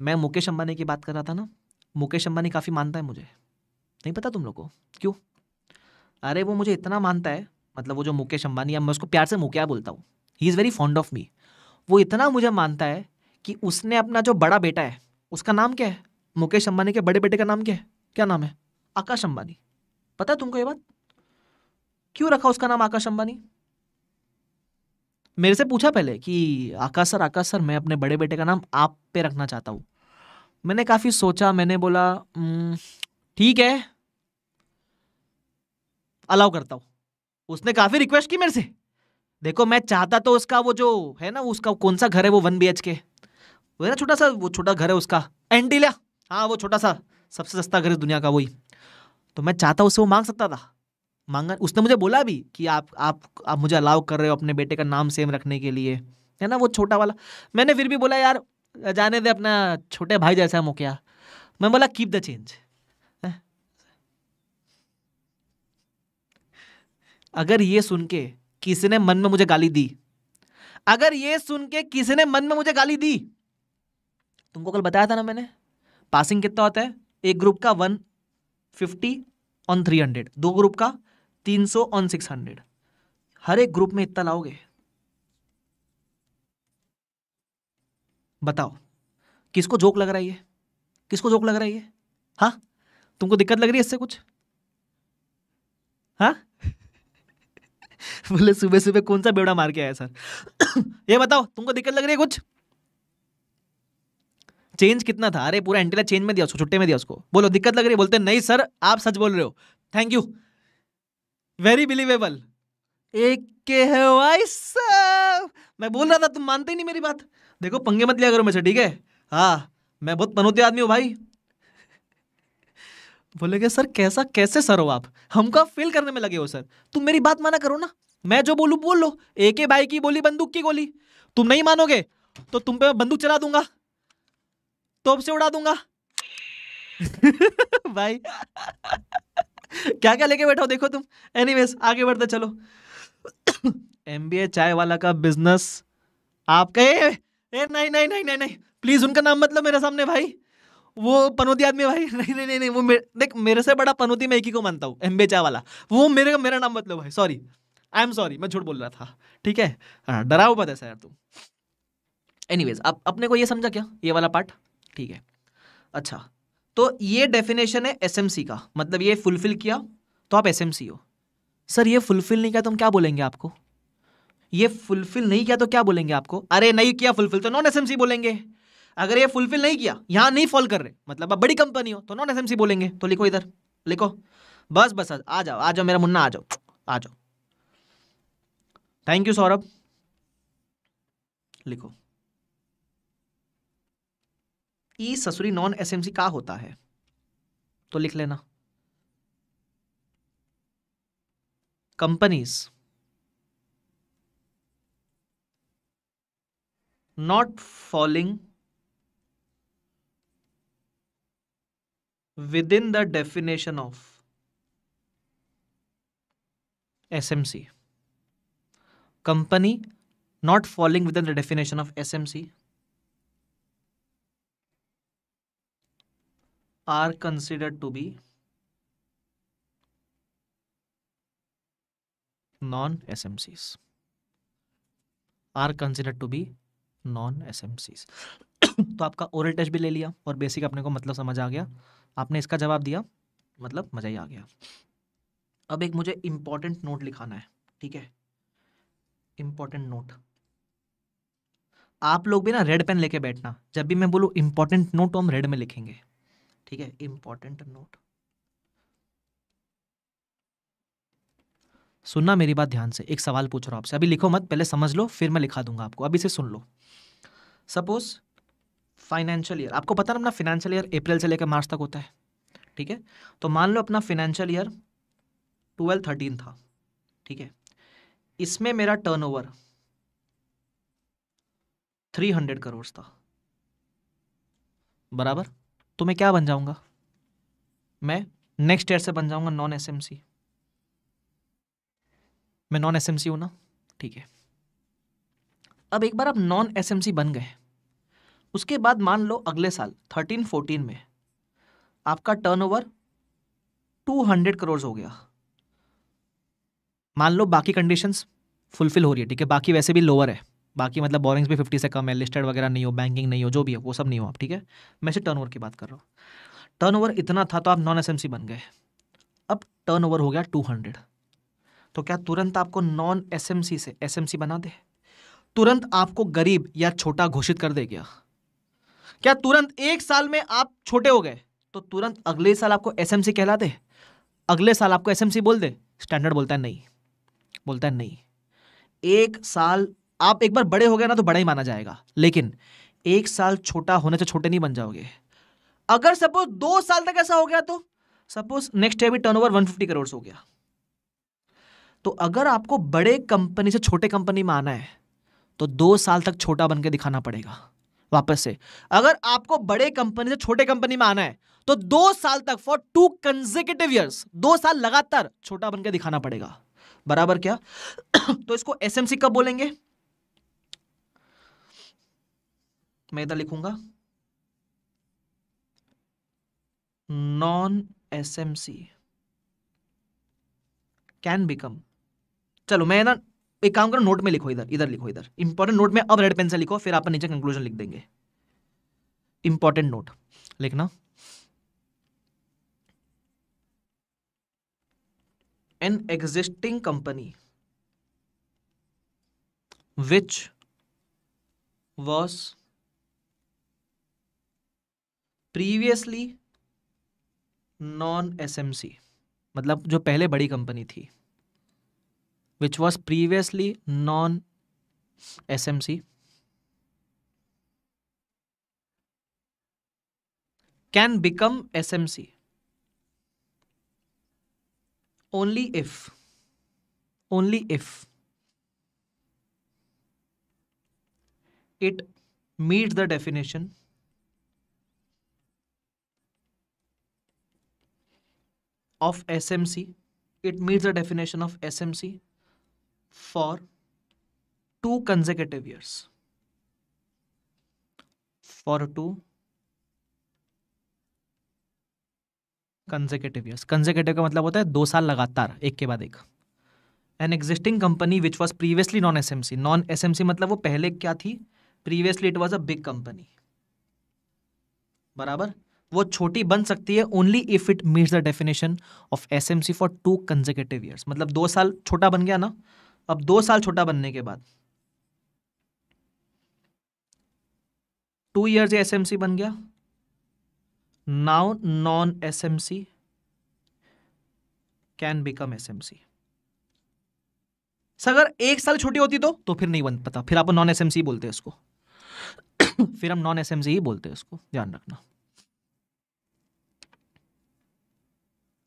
मैं मुकेश अंबानी की बात कर रहा था ना? मुकेश अंबानी काफ़ी मानता है मुझे। नहीं पता तुम लोग को? क्यों? अरे वो मुझे इतना मानता है मतलब वो जो मुकेश अंबानी है मैं उसको प्यार से मुकिया बोलता हूँ? He is very fond of me वो इतना मुझे मानता है कि उसने अपना जो बड़ा बेटा है, उसका नाम क्या है? मुकेश अंबानी के बड़े बेटे का नाम क्या है? क्या नाम है? आकाश अंबानी। पता है तुमको ये बात? क्यों रखा उसका नाम आकाश अंबानी? मेरे से पूछा पहले कि आकाश सर आकाश सर, मैं अपने बड़े बेटे का नाम आप पे रखना चाहता हूँ। मैंने काफ़ी सोचा, मैंने बोला ठीक है। अलाउ करता हूँ। उसने काफ़ी रिक्वेस्ट की मेरे से। देखो, मैं चाहता तो उसका वो जो है ना, उसका कौन सा घर है वो वन बी एच के वो है ना छोटा सा, वो छोटा घर है उसका, एंटीलिया। हाँ वो छोटा सा, सबसे सस्ता घर है दुनिया का, वही। तो मैं चाहता उससे वो मांग सकता था। मांगा। उसने मुझे बोला भी कि आप आप आप मुझे अलाउ कर रहे हो अपने बेटे का नाम सेम रखने के लिए। है ना, वो छोटा वाला। मैंने फिर भी बोला, यार, जाने दे अपना छोटे भाई जैसा मुखिया। मैं बोला कीप द चेंज अगर ये सुन के किसी ने मन में मुझे गाली दी, अगर ये सुन के किसी ने मन में मुझे गाली दी, तुमको कल बताया था ना मैंने? पासिंग कितना होता है? एक ग्रुप का one fifty on three hundred दो ग्रुप का तीन सौ ऑन सिक्स हंड्रेड हर एक ग्रुप में इतना लाओगे? बताओ। किसको जोक लग रहा है ये? किसको जोक लग रहा है ये? हाँ? तुमको दिक्कत लग रही है इससे कुछ? हाँ? बोले, सुबह सुबह कौन सा बेवड़ा मार के आया, सर? ये बताओ, तुमको दिक्कत लग रही है कुछ? चेंज कितना था? अरे, पूरा एंटीला चेंज में दिया उसको, छुट्टे में दिया उसको। बोलो, दिक्कत लग रही है? बोलते, नहीं, सर, आप सच बोल रहे हो। थैंक यू वेरी बिलीवेबल एक के है वाइस मैं बोल रहा था, तुम मानते ही नहीं मेरी बात। देखो, पंगे मत लिया करो मुझे, ठीक है? हाँ मैं बहुत पनौती आदमी हूँ भाई। बोलेगे सर, कैसा, कैसे सर हो आप? हमको फील करने में लगे हो, सर। तुम मेरी बात माना करो ना। मैं जो बोलू, बोल लो। एक भाई की बोली, बंदूक की गोली। तुम नहीं मानोगे तो तुम पे बंदूक चला दूँगा। तोप से उड़ा दूँगा। भाई। क्या क्या लेके बैठा हो देखो तुम। एनीवेज आगे बढ़ते चलो। एमबीए चाय वाला का बिज़नेस आप कहे ए, नहीं नहीं नहीं नहीं नहीं। प्लीज़ उनका नाम मतलब मेरे सामने भाई। वो पनौती आदमी भाई। नहीं नहीं नहीं नहीं, वो मेरे देख, मेरे से बड़ा पनौती मैं एक ही को मानता हूँ एम चाय वाला। वो मेरे, मेरा नाम मतलब भाई सॉरी आई एम सॉरी मैं झूठ बोल रहा था, ठीक है? हाँ डराओ पता है यार तुम। एनीवेज अब अपने को ये समझा क्या? ये वाला पार्ट ठीक है। अच्छा तो ये डेफिनेशन है एसएमसी का। मतलब ये फुलफिल किया तो आप एसएमसी हो। सर, ये फुलफिल नहीं किया तो हम क्या बोलेंगे आपको? ये फुलफिल नहीं किया तो क्या बोलेंगे आपको? अरे, नहीं किया फुलफिल तो नॉन एसएमसी बोलेंगे। अगर ये फुलफिल नहीं किया, यहाँ नहीं फॉल कर रहे मतलब अब बड़ी कंपनी हो तो नॉन एसएमसी बोलेंगे। तो लिखो इधर, लिखो। बस बस आ जाओ आ जाओ, मेरा मुन्ना आ जाओ आ जाओ। Thank you Saurabh. लिखो। कि ससुरी नॉन एसएमसी का होता है? तो लिख लेना। Companies. Not falling within the definition of SMC company not falling within the definition of S M C are considered to be non SMCs are considered to be S तो आपका oral test भी ले लिया और basic अपने को मतलब समझ आ गया। आपने इसका जवाब दिया मतलब मज़ा ही आ गया। अब एक मुझे इंपॉर्टेंट नोट लिखाना है, ठीक है? इंपॉर्टेंट नोट आप लोग भी ना रेड पेन लेके बैठना। जब भी मैं बोलूँ इंपॉर्टेंट नोट हम रेड में लिखेंगे। ठीक है इंपॉर्टेंट नोट सुनना मेरी बात ध्यान से, एक सवाल पूछ रहा हूँ आपसे। अभी लिखो मत, पहले समझ लो, फिर मैं लिखा दूँगा आपको। अभी से सुन लो। सपोज़ फाइनेंशियल ईयर आपको पता ना अपना फाइनेंशियल ईयर अप्रैल से लेकर मार्च तक होता है, ठीक है? तो मान लो अपना फाइनेंशियल ईयर ट्वेल्व थर्टीन था, ठीक है? इसमें मेरा टर्नओवर थ्री हंड्रेड करोड़ था। बराबर? तो मैं क्या बन जाऊँगा? मैं नेक्स्ट ईयर से बन जाऊँगा नॉन एसएमसी मैं नॉन एसएमसी हूँ ना? ठीक है। अब एक बार आप नॉन एसएमसी बन गए। उसके बाद मान लो अगले साल थर्टीन फोर्टीन में, आपका टर्नओवर टू हंड्रेड करोड़ हो गया। मान लो बाकी कंडीशंस फुलफिल हो रही है, ठीक है? बाकी वैसे भी लोअर है। बाकी मतलब बोरिंग्स भी फिफ्टी से कम है लिस्टेड वगैरह नहीं हो बैंकिंग नहीं हो, जो भी है, वो सब नहीं हो आप, ठीक है? मैं सिर्फ़ टर्न की बात कर रहा हूँ। टर्न इतना था तो आप नॉन एसएमसी बन गए। अब टर्न हो गया टू हंड्रेड तो क्या तुरंत आपको नॉन एसएमसी से एसएमसी बना दे? तुरंत आपको गरीब या छोटा घोषित कर दे क्या क्या तुरंत एक साल में आप छोटे हो गए? तो तुरंत अगले साल आपको एसएमसी कहला दे। अगले साल आपको एसएमसी बोल दे। स्टैंडर्ड बोलता है नहीं। बोलता है नहीं। एक साल आप एक बार बड़े हो गए ना तो बड़ा ही माना जाएगा। लेकिन एक साल छोटा होने से छोटे नहीं बन जाओगे। अगर सपोज़ दो साल तक ऐसा हो गया तो? सपोज़ नेक्स्ट ईयर भी टर्नओवर 150 करोड़ हो गया। तो अगर आपको बड़े कंपनी से छोटे कंपनी में आना है तो दो साल तक छोटा बन के दिखाना पड़ेगा। वापस से। अगर आपको बड़े कंपनी से छोटे कंपनी में आना है तो दो साल तक फॉर टू कंजिकेटिव ईयर्स दो साल लगातार छोटा बन के दिखाना पड़ेगा। बराबर क्या? तो इसको एसएमसी कब बोलेंगे? मैं इधर लिखूँगा। नॉन एसएमसी कैन बिकम चलो, मैं ना एक काम करो नोट में लिखो इधर इधर लिखो इधर। इंपॉर्टेंट नोट में अब रेड पेन से लिखो, फिर आप नीचे कंक्लूजन लिख देंगे। इंपॉर्टेंट नोट लिखना। An existing company which was previously non SMC मतलब जो पहले बड़ी कंपनी थी which was previously non SMC can become SMC only if only if it meets the definition of SMC it meets the definition of SMC for two consecutive years. For two consecutive years consecutive का मतलब होता है दो साल लगातार, एक के बाद एक। An existing company which was previously non S M C non S M C मतलब वो पहले क्या थी? Previously it was a big company बराबर? वो छोटी बन सकती है only if it meets the definition of S M C for two consecutive years मतलब दो साल छोटा बन गया ना? अब दो साल छोटा बनने के बाद। Two years S M C बन गया। Now non S M C can become S M C अगर एक साल छोटी होती तो तो फिर नहीं बन पता। फिर आप नॉन एस एम सी बोलते हैं इसको। फिर हम नॉन एस एम सी ही बोलते हैं इसको। ध्यान रखना।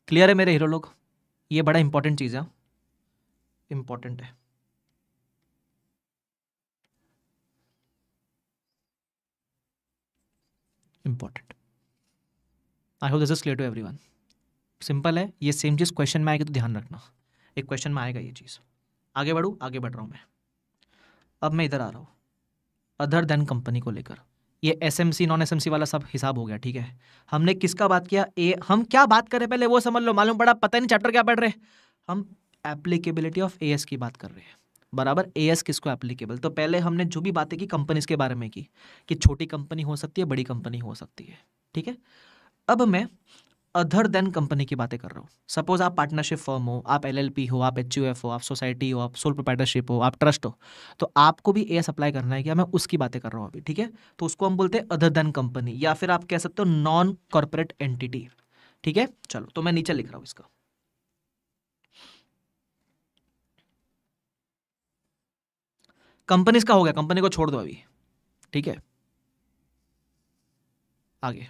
क्लियर है मेरे हीरो लोग? ये बड़ा इंपॉर्टेंट चीज़ है। इंपॉर्टेंट है। Important I hope this is clear to everyone simple है। ये सेम चीज़ क्वेश्चन में आएगी तो ध्यान रखना। एक क्वेश्चन में आएगा ये चीज़। आगे बढ़ू, आगे बढ़ रहा हूँ मैं। अब मैं इधर आ रहा हूँ। अदर देन कंपनी को लेकर। ये S M C non S M C वाला सब हिसाब हो गया, ठीक है? हमने किसका बात किया? ए, हम क्या बात कर रहे पहले वो समझ लो, मालूम पड़ा, पता नहीं चैप्टर क्या पढ़ रहे हम एप्लीकेबिलिटी ऑफ़ ए एस की बात कर रहे हैं। बराबर ए एस किसको एप्लीकेबल तो पहले हमने जो भी बातें की कंपनीज़ के बारे में की, कि छोटी कंपनी हो सकती है, बड़ी कंपनी हो सकती है, ठीक है? अब मैं अदर देन कंपनी की बातें कर रहा हूँ। सपोज़ आप पार्टनरशिप फर्म हो, आप एल हो, आप एच हो, आप सोसाइटी हो, आप सोल प्रोपाइटरशिप हो, आप ट्रस्ट हो तो आपको भी ए अप्लाई करना है क्या मैं उसकी बातें कर रहा हूँ अभी, ठीक है? तो उसको हम बोलते हैं अदर देन कंपनी या फिर आप कह सकते हो नॉन कॉर्पोरेट एंटिटी ठीक है? चलो तो मैं नीचे लिख रहा हूँ इसका। कंपनीज़ का हो गया कंपनी को छोड़ दो अभी, ठीक है? आगे।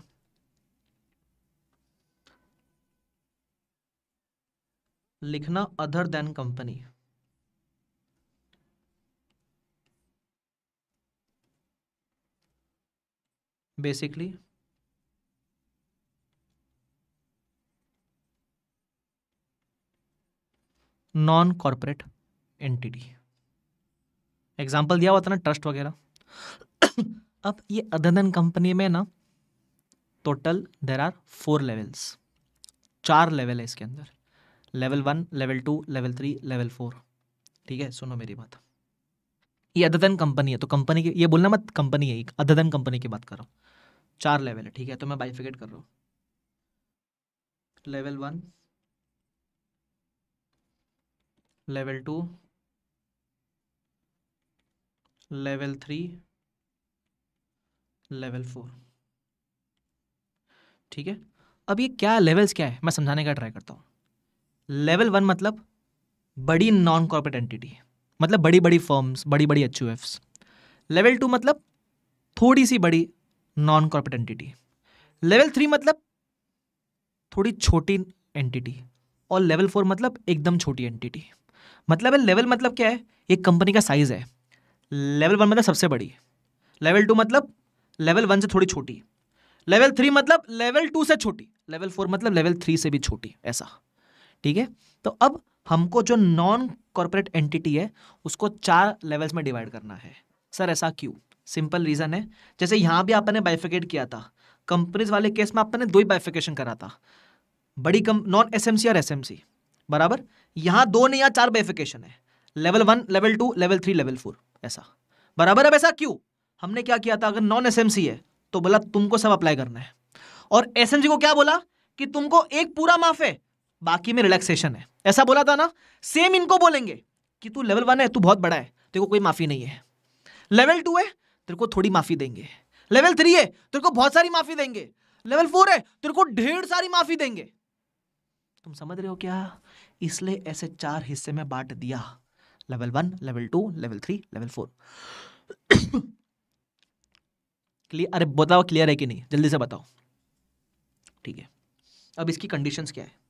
लिखना other than company basically non corporate entity example दिया हुआ था ना ट्रस्ट वगैरह। अब ये अदर देन कंपनी में ना total there are four levels चार लेवल है इसके अंदर। Level one, level two, level three, level four. ठीक है? सुनो मेरी बात। ये अदर देन कंपनी है तो कंपनी की, ये बोलना मत कंपनी है अदर देन कंपनी की बात कर रहा हूँ। चार लेवल है, ठीक है? तो मैं बाइफिकेट कर रहा हूँ। Level one level two level three level four ठीक है? अब ये क्या लेवल्स क्या है? मैं समझाने का ट्राई करता हूँ। लेवल वन मतलब बड़ी नॉन कॉर्पोरेट एंटिटी मतलब बड़ी बड़ी फर्म्स बड़ी बड़ी एच लेवल टू मतलब थोड़ी सी बड़ी non corporate entity level three मतलब थोड़ी छोटी एंटिटी और लेवल फोर मतलब एकदम छोटी एंटिटी मतलब लेवल मतलब क्या है? एक कंपनी का साइज़ है। लेवल वन मतलब सबसे बड़ी लेवल टू मतलब लेवल वन से थोड़ी छोटी लेवल थ्री मतलब लेवल टू से छोटी लेवल फोर मतलब लेवल थ्री से भी छोटी ऐसा। ठीक है? तो अब हमको जो नॉन कॉर्पोरेट एंटिटी है, उसको चार लेवल्स में डिवाइड करना है। सर ऐसा क्यों? सिंपल रीज़न है। जैसे यहाँ भी आपने बाइफिकेट किया था। कंपनीज़ वाले केस में आपने दो ही बाइफिकेशन करा था। बड़ी कम नॉन एसएमसी और एसएमसी बराबर? यहाँ दो नहीं या चार बाइफिकेशन है। Level one level two level three level four ऐसा। बराबर? अब ऐसा क्यों? हमने क्या किया था? अगर नॉन एसएमसी है तो बोला तुमको सब अप्लाई करना है। और एसएमसी को क्या बोला? कि तुमको एक पूरा माफ़ है। बाकी में रिलैक्सेशन है। ऐसा बोला था ना सेम इनको बोलेंगे कि तू लेवल वन है, तू बहुत बड़ा है, तेरे को कोई माफ़ी नहीं है। लेवल टू है, तेरे को थोड़ी माफ़ी देंगे। लेवल थ्री है, तेरे को बहुत सारी माफ़ी देंगे। लेवल फोर है, तेरे को ढेर सारी माफ़ी देंगे। तुम समझ रहे हो क्या? इसलिए ऐसे चार हिस्से में बांट दिया। Level one level two level three level four clear अरे, बताओ क्लियर है कि नहीं? जल्दी से बताओ। ठीक है। अब इसकी कंडीशंस क्या है?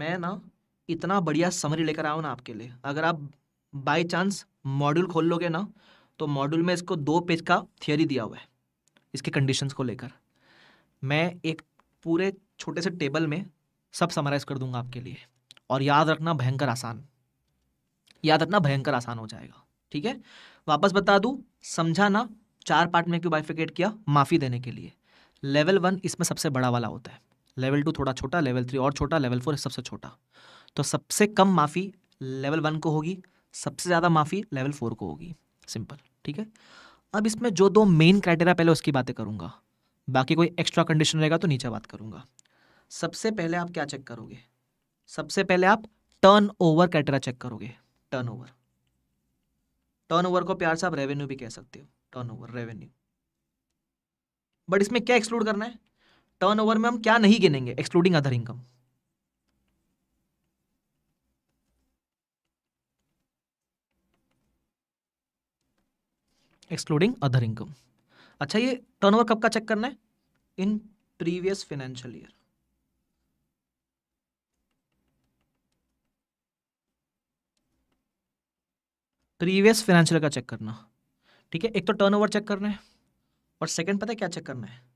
मैं ना इतना बढ़िया समरी लेकर आया हूँ ना आपके लिए। अगर आप बाई चांस मॉड्यूल खोल लोगे ना तो मॉड्यूल में इसको दो पेज का थियोरी दिया हुआ है, इसके कंडीशंस को लेकर। मैं एक पूरे छोटे से टेबल में सब समराइज कर दूँगा आपके लिए, और याद रखना भयंकर आसान। याद रखना भयंकर आसान हो जाएगा, ठीक है? वापस बता दूँ, समझा ना, चार पार्ट में क्यों बाइफिकेट किया, माफ़ी देने के लिए। लेवल वन इसमें सबसे बड़ा वाला होता है। लेवल टू थोड़ा छोटा, लेवल थ्री और छोटा, लेवल फोर सबसे छोटा। तो सबसे कम माफ़ी लेवल वन को होगी, सबसे ज़्यादा माफ़ी लेवल फोर को होगी। सिंपल, ठीक है? अब इसमें जो दो मेन क्राइटेरिया पहले उसकी बातें करूँगा। बाकी कोई एक्स्ट्रा कंडीशन रहेगा तो नीचे बात करूँगा। सबसे पहले आप क्या चेक करोगे? सबसे पहले आप टर्न ओवर क्राइटेरिया चेक करोगे। टर्न ओवर टर्न ओवर को प्यार से आप रेवेन्यू भी कह सकते हो। टर्न ओवर रेवेन्यू बट इसमें क्या एक्सक्लूड करना है? टर्न ओवर में हम क्या नहीं गिनेंगे excluding other income excluding other income अच्छा ये टर्नओवर कब का चेक करना है? In previous financial year previous financial का चेक करना। ठीक है, एक तो टर्नओवर चेक करना है, और सेकंड पता है क्या चेक करना है?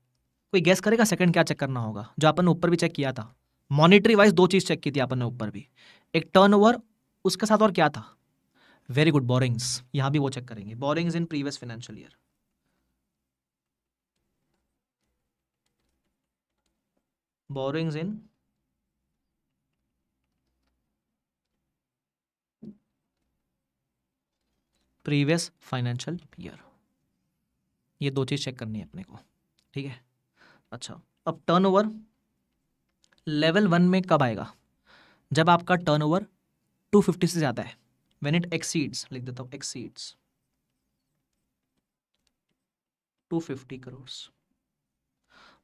कोई गैस करेगा सेकंड क्या चेक करना होगा? जो अपन ने ऊपर भी चेक किया था। मॉनिटरी वाइज दो चीज़ चेक की थी अपन ने ऊपर भी। एक टर्नओवर उसके साथ और क्या था? वेरी गुड बोरिंग्स यहाँ भी वो चेक करेंगे। Borrowings in previous financial year borrowings in previous financial year ये दो चीज़ चेक करनी है अपने को। ठीक है? अच्छा अब टर्नओवर लेवल वन में कब आएगा? जब आपका टर्नओवर 250 से ज़्यादा है, when it exceeds, लिख देता हूँ, exceeds 250 करोड़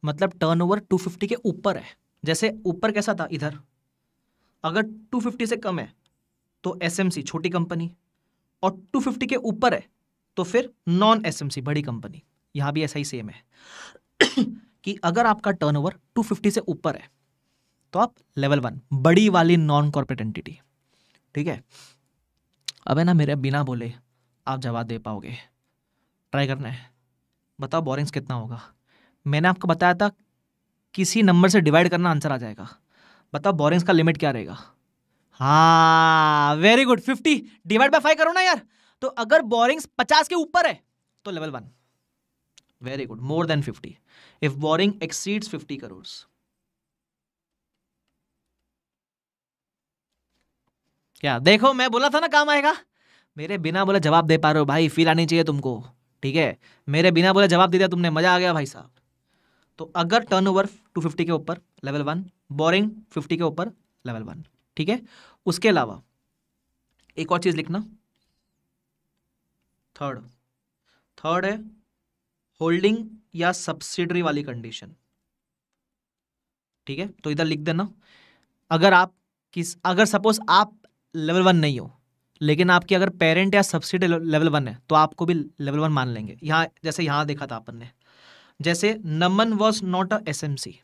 मतलब टर्नओवर 250 के ऊपर है। जैसे ऊपर कैसा था? इधर। अगर 250 से कम है तो एसएमसी छोटी कंपनी और 250 के ऊपर है तो फिर नॉन एसएमसी बड़ी कंपनी यहाँ भी ऐसा ही सेम है। कि अगर आपका टर्नओवर 250 से ऊपर है तो आप लेवल वन बड़ी वाली नॉन कॉर्पोरेट एंटिटी ठीक है? अब है ना, मेरे बिना बोले आप जवाब दे पाओगे। ट्राई करना है। बताओ बोरिंग्स कितना होगा? मैंने आपको बताया था, किसी नंबर से डिवाइड करना आंसर आ जाएगा। बताओ बोरिंग्स का लिमिट क्या रहेगा? हाँ very good fifty divide by five करो ना यार। तो अगर बोरिंग्स पचास के ऊपर है तो level one very good more than fifty if borrowing exceeds fifty crore क्या? देखो, मैं बोला था ना, काम आएगा। मेरे बिना बोले जवाब दे पा रहे हो भाई फील आनी चाहिए तुमको। ठीक है? मेरे बिना बोले जवाब दे दिया तुमने, मज़ा आ गया भाई साहब। तो अगर टर्न ओवर टू फिफ्टी के ऊपर लेवल वन बोरिंग फिफ्टी के ऊपर लेवल वन ठीक है? उसके अलावा, एक और चीज़ लिखना। थर्ड थर्ड है होल्डिंग या सब्सिडरी वाली कंडीशन ठीक है? तो इधर लिख देना। अगर आप किस, अगर सपोज़ आप लेवल वन नहीं हो, लेकिन आपकी अगर पेरेंट या सब्सिडी लेवल वन है तो आपको भी लेवल वन मान लेंगे। यहाँ, जैसे यहाँ देखा था अपन ने। जैसे Naman was not a SMC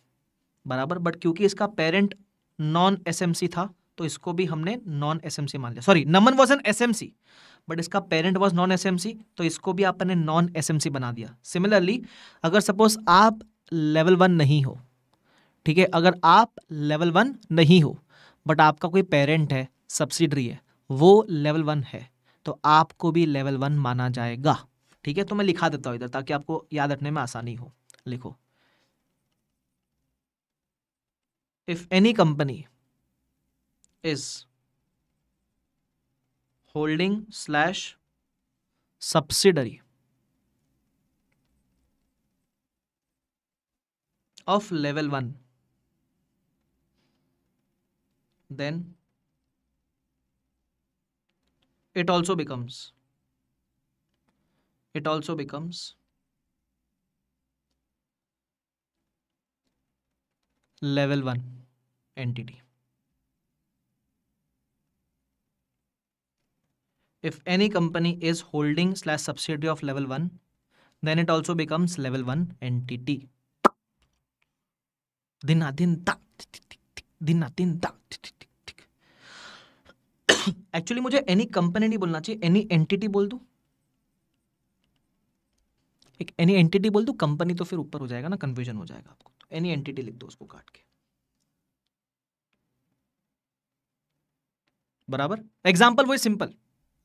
बराबर? बट क्योंकि इसका पेरेंट नॉन एसएमसी था तो इसको भी हमने नॉन एसएमसी मान लिया। Sorry Naman was an S but इसका पेरेंट वॉज़ नॉन एस तो इसको भी आपने नॉन एस बना दिया। सिमिलरली अगर सपोज़ आप लेवल वन नहीं हो, ठीक है, अगर आप लेवल वन नहीं हो बट आपका कोई पेरेंट है सब्सिडरी है, वो लेवल वन है तो आपको भी लेवल वन माना जाएगा। ठीक है तो मैं लिखा देता हूँ इधर ताकि आपको याद रखने में आसानी हो। लिखो। If any company is holding slash subsidiary of level 1 then it also becomes it also becomes level 1 entity. If any company is holding slash subsidiary of level 1 then it also becomes level 1 entity. Actually मुझे any company नहीं बोलना चाहिए any entity बोल दू? एक any entity बोल दू company तो फिर ऊपर हो जाएगा ना कंफ्यूजन हो जाएगा आपको। तो एनी एंटिटी लिख दो उसको काट के। बराबर? एग्ज़ाम्पल वही सिंपल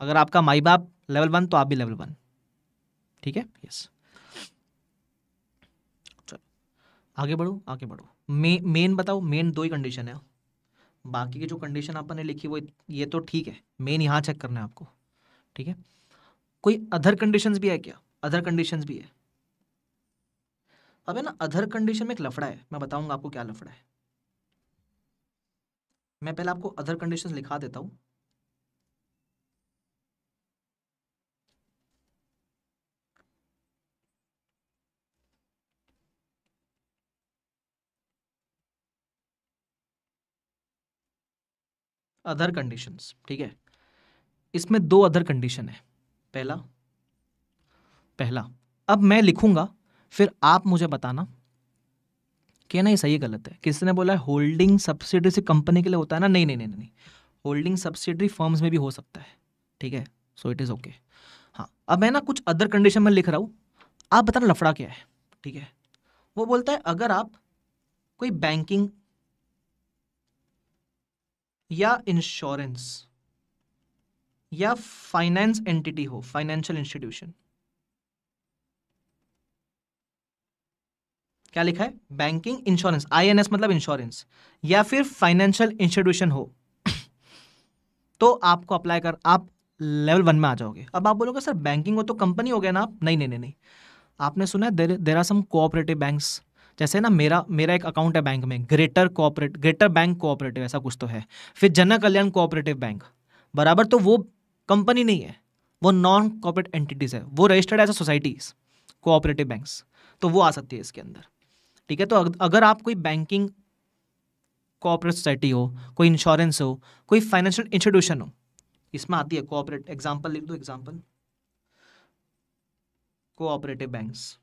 अगर आपका माई बाप लेवल वन तो आप भी लेवल वन। ठीक है? यस चलो। आगे बढ़ो आगे बढ़ो। मेन बताओ मेन दो ही कंडीशन है। बाकी की जो कंडीशन आपने ने लिखी, वो ये तो ठीक है। मेन यहाँ चेक करना है आपको। ठीक है? कोई अदर कंडीशंस भी है क्या? अदर कंडीशंस भी है। अब है ना अदर कंडीशन में एक लफड़ा है। मैं बताऊँगा आपको क्या लफड़ा है। मैं पहले आपको अदर कंडीशंस लिखा देता हूँ। अदर कंडीशंस ठीक है? इसमें दो अदर कंडीशन है। पहला पहला, अब मैं लिखूँगा, फिर आप मुझे बताना कि नहीं सही गलत है। किसने बोला है? होल्डिंग सब्सिडी से कंपनी के लिए होता है ना? नहीं नहीं नहीं नहीं होल्डिंग सब्सिडी फर्म्स में भी हो सकता है, ठीक है? सो इट इज़ ओके हाँ अब मैं ना कुछ अदर कंडीशन में लिख रहा हूँ। आप बताना लफड़ा क्या है, ठीक है? वो बोलता है, अगर आप कोई बैंकिंग या इंश्योरेंस या फाइनेंस एंटिटी हो फाइनेंशियल इंस्टीट्यूशन क्या लिखा है? बैंकिंग इंश्योरेंस आईएनएस मतलब इंश्योरेंस या फिर फाइनेंशियल इंस्टीट्यूशन हो। तो आपको अप्लाई कर, आप लेवल वन में आ जाओगे। अब आप बोलोगे, सर बैंकिंग हो तो कंपनी हो गया ना आप? नहीं नहीं नहीं नहीं। आपने सुना है there are some cooperative banks जैसे ना मेरा मेरा एक अकाउंट है बैंक में greater cooperate greater bank cooperative ऐसा कुछ तो है। फिर जन कल्याण कोऑपरेटिव बैंक बराबर तो वो कंपनी नहीं है, वो नॉन कॉपरेट एंटिटीज़ है, वो registered as a societies cooperative banks तो वो आ सकती है इसके अंदर। ठीक है तो अगर आप कोई बैंकिंग कोऑपरेट सोसाइटी हो, कोई इंश्योरेंस हो, कोई फाइनेंशियल इंस्टीट्यूशन हो, इसमें आती है कोऑपरेट एग्ज़ाम्पल लिख दो एग्ज़ाम्पल कोऑपरेटिव बैंक्स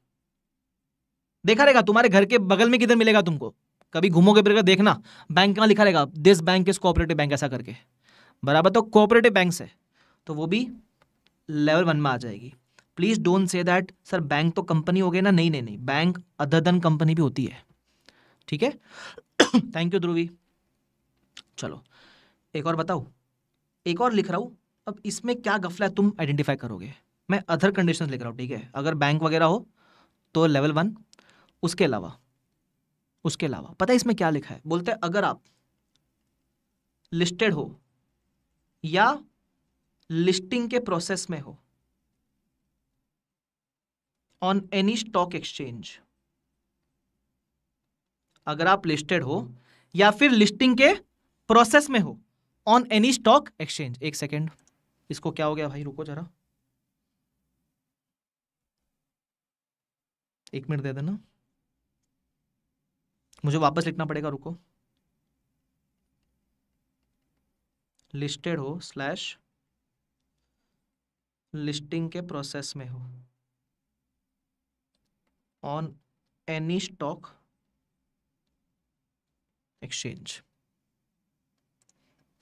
देखा रहेगा, तुम्हारे घर के बगल में किधर मिलेगा तुमको? कभी घूमोगे फिर देखना। बैंक कहाँ लिखा रहेगा? This bank is cooperative bank ऐसा करके। बराबर तो कोऑपरेटिव बैंक है। तो वो भी लेवल वन में आ जाएगी। Please don't say that sir bank तो कंपनी हो गई ना? नहीं नहीं नहीं। बैंक अदर देन कंपनी भी होती है। ठीक है? थैंक यू ध्रुवी चलो, एक और बताओ। एक और लिख रहा हूँ। अब इसमें क्या गफला है? तुम आइडेंटिफाई करोगे। मैं अदर कंडीशन लिख रहा हूँ, ठीक है? अगर बैंक वगैरह हो तो लेवल वन उसके अलावा उसके अलावा। पता है इसमें क्या लिखा है? बोलते हैं, अगर आप लिस्टेड हो या लिस्टिंग के प्रोसेस में हो ऑन एनी स्टॉक एक्सचेंज अगर आप लिस्टेड हो या फिर लिस्टिंग के प्रोसेस में हो ऑन एनी स्टॉक एक्सचेंज एक सेकेंड इसको क्या हो गया भाई? रुको जरा। एक मिनट दे देना। मुझे वापस लिखना पड़ेगा, रुको। लिस्टेड हो स्लैश लिस्टिंग के प्रोसेस में हो। On any stock exchange.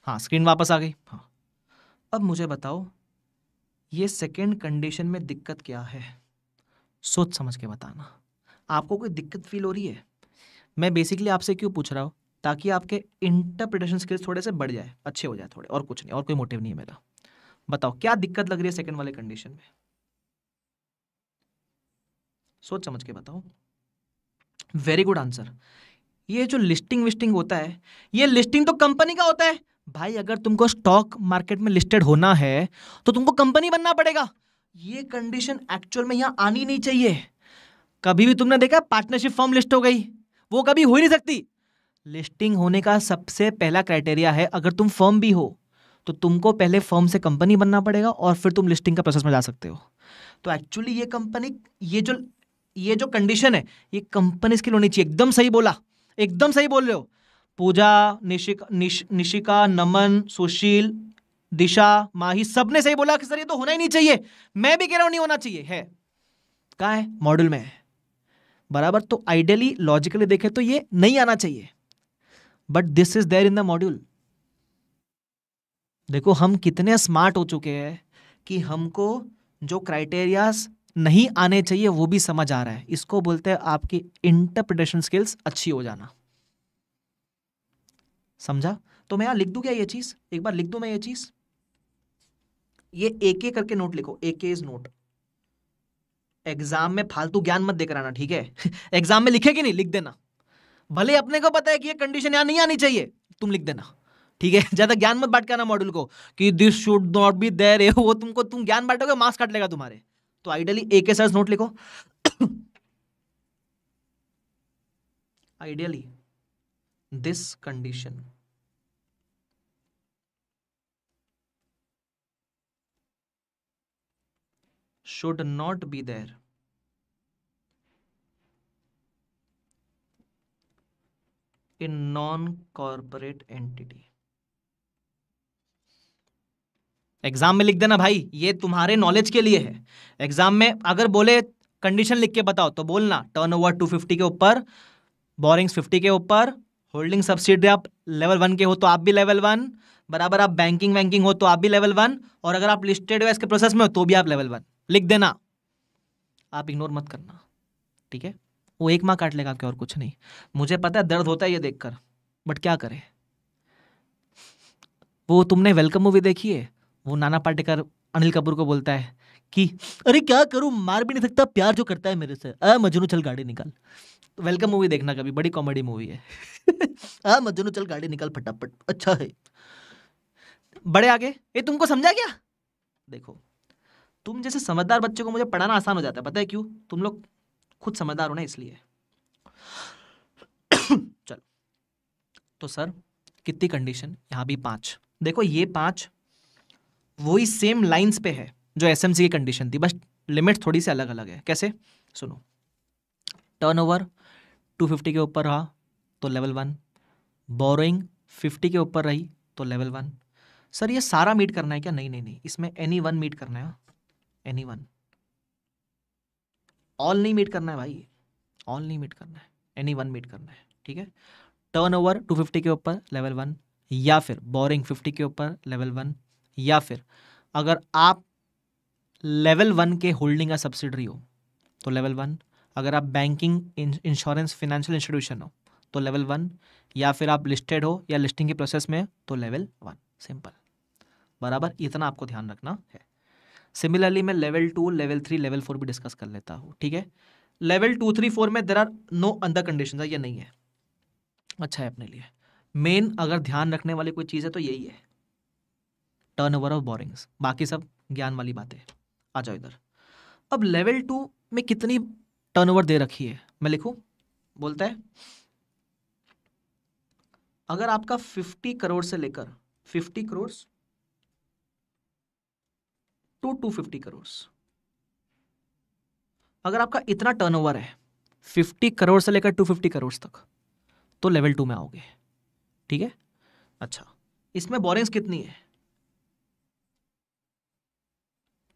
हाँ स्क्रीन वापस आ गई। हाँ। अब मुझे बताओ, ये सेकेंड कंडीशन में दिक्कत क्या है? सोच समझ के बताना। आपको कोई दिक्कत फील हो रही है? मैं बेसिकली आपसे क्यों पूछ रहा हूँ? ताकि आपके इंटरप्रिटेशन स्किल्स थोड़े से बढ़ जाए, अच्छे हो जाए थोड़े, और कुछ नहीं, और कोई मोटिव नहीं है मेरा। बताओ, क्या दिक्कत लग रही है सेकंड वाले कंडीशन में? सोच समझ के बताओ। वेरी गुड आंसर ये जो लिस्टिंग विस्टिंग होता है, ये लिस्टिंग तो कंपनी का होता है। भाई, अगर तुमको स्टॉक मार्केट में लिस्टेड होना है तो तुमको कंपनी बनना पड़ेगा। ये कंडीशन एक्चुअल में यहाँ आनी नहीं चाहिए। कभी भी तुमने देखा पार्टनरशिप फॉर्म लिस्ट हो गई। वो कभी हो ही नहीं सकती। लिस्टिंग होने का सबसे पहला क्राइटेरिया है अगर तुम फर्म भी हो तो तुमको पहले फर्म से कंपनी बनना पड़ेगा और फिर तुम लिस्टिंग का प्रोसेस में जा सकते हो। तो एक्चुअली ये कंपनी ये जो ये जो कंडीशन है ये कंपनी की होनी चाहिए। एकदम सही बोला एकदम सही बोल रहे हो। पूजा निशिका निश, निशिका नमन सुशील दिशा माही सबने सही बोला कि सर ये तो होना ही नहीं चाहिए। मैं भी कह रहा हूँ नहीं होना चाहिए। है। कहा है? मॉडल में है। बराबर? तो आइडियली लॉजिकली देखे तो ये नहीं आना चाहिए। But this is there in the module देखो, हम कितने स्मार्ट हो चुके हैं कि हमको जो क्राइटेरियाज नहीं आने चाहिए, वो भी समझ आ रहा है। इसको बोलते हैं आपकी इंटरप्रिटेशन स्किल्स अच्छी हो जाना। समझा? तो मैं यहाँ लिख दू क्या ये चीज़? एक बार लिख दू मैं ये चीज़? ये एक एक करके नोट लिखो। एक इज़ नोट एग्ज़ाम में फालतू ज्ञान मत देकर आना, ठीक है? एग्ज़ाम में लिखे कि नहीं, लिख देना। भले अपने को पता है कि ये कंडीशन यहाँ नहीं आनी चाहिए, तुम लिख देना, ठीक है? ज़्यादा ज्ञान मत बांट के आना मॉड्यूल को कि this should not be there वो तुमको, तुम ज्ञान बांटोगे मार्क्स काट लेगा तुम्हारे। तो आइडियली एक सर नोट लिखो। Ideally this condition should not be there. In non-corporate entity. Exam में लिख देना भाई, ये तुम्हारे नॉलेज के लिए है। एग्ज़ाम में अगर बोले कंडीशन लिख के बताओ तो बोलना टर्न ओवर टू फिफ्टी के ऊपर बोरिंग्स फिफ्टी के ऊपर होल्डिंग सब्सिडी आप लेवल वन के हो तो आप भी लेवल वन बराबर आप बैंकिंग वैंकिंग हो तो आप भी लेवल वन और अगर आप लिस्टेड हो इसके प्रोसेस में हो तो भी आप लेवल वन लिख देना। आप इग्नोर मत करना, ठीक है? वो एक माँ काट लेगा क्या और कुछ नहीं। मुझे पता है दर्द होता है ये देखकर बट क्या करे? वो तुमने वेलकम मूवी देखी है? वो नाना पाटेकर, अनिल कपूर को बोलता है कि, अरे क्या करूँ? मार भी नहीं सकता, प्यार जो करता है मेरे से। आ, मजनू, चल गाड़ी निकाल। वेलकम मूवी देखना कभी, बड़ी कॉमेडी मूवी है। अ मजनू, चल गाड़ी निकाल फटाफट अच्छा है। बड़े आगे ये तुमको समझा क्या? देखो तुम जैसे समझदार बच्चे को मुझे पढ़ाना आसान हो जाता है, पता है क्यों? तुम लोग खुद समझदार हो ना इसलिए। चलो। तो सर, कितनी कंडीशन यहाँ भी पाँच। देखो, ये पाँच वही सेम लाइंस पे है जो एसएमसी की कंडीशन थी। बस लिमिट थोड़ी सी अलग अलग है। कैसे? सुनो। टर्न ओवर टू फिफ्टी के ऊपर रहा तो लेवल वन बोरोइंग फिफ्टी के ऊपर रही तो लेवल वन सर, ये सारा मीट करना है क्या? नहीं नहीं नहीं। इसमें एनी वन मीट करना है। एनी वन ऑल नहीं मीट करना है भाई. ऑल नहीं मीट करना है. एनी वन मीट करना है. ठीक है? टर्न ओवर टू फिफ्टी के ऊपर लेवल वन या फिर बोरिंग फिफ्टी के ऊपर लेवल वन या फिर अगर आप लेवल वन के होल्डिंग का सब्सिडरी हो तो लेवल वन अगर आप बैंकिंग इंश्योरेंस फाइनेंशियल इंस्टीट्यूशन हो तो लेवल वन या फिर आप लिस्टेड हो या लिस्टिंग के प्रोसेस में तो लेवल वन सिंपल बराबर, इतना आपको ध्यान रखना है. सिमिलरली मैं level two level three level four भी डिस्कस कर लेता हूँ, ठीक है? लेवल टू थ्री फोर में देर आर नो अंदर कंडीशन है या नहीं है। अच्छा है अपने लिए। मेन अगर ध्यान रखने वाली कोई चीज़ है तो यही है। टर्न ओवर ऑफ़ बोरिंग्स बाकी सब ज्ञान वाली बातें। आ जाओ इधर। अब लेवल टू में कितनी टर्नओवर दे रखी है? मैं लिखूं? बोलता है, अगर आपका 50 करोड़ से लेकर 50 crore to two fifty crore. अगर आपका इतना टर्नओवर है 50 करोड़ से लेकर 250 करोड़ तक तो लेवल टू में आओगे। ठीक है? अच्छा इसमें बोरिंग्स कितनी है?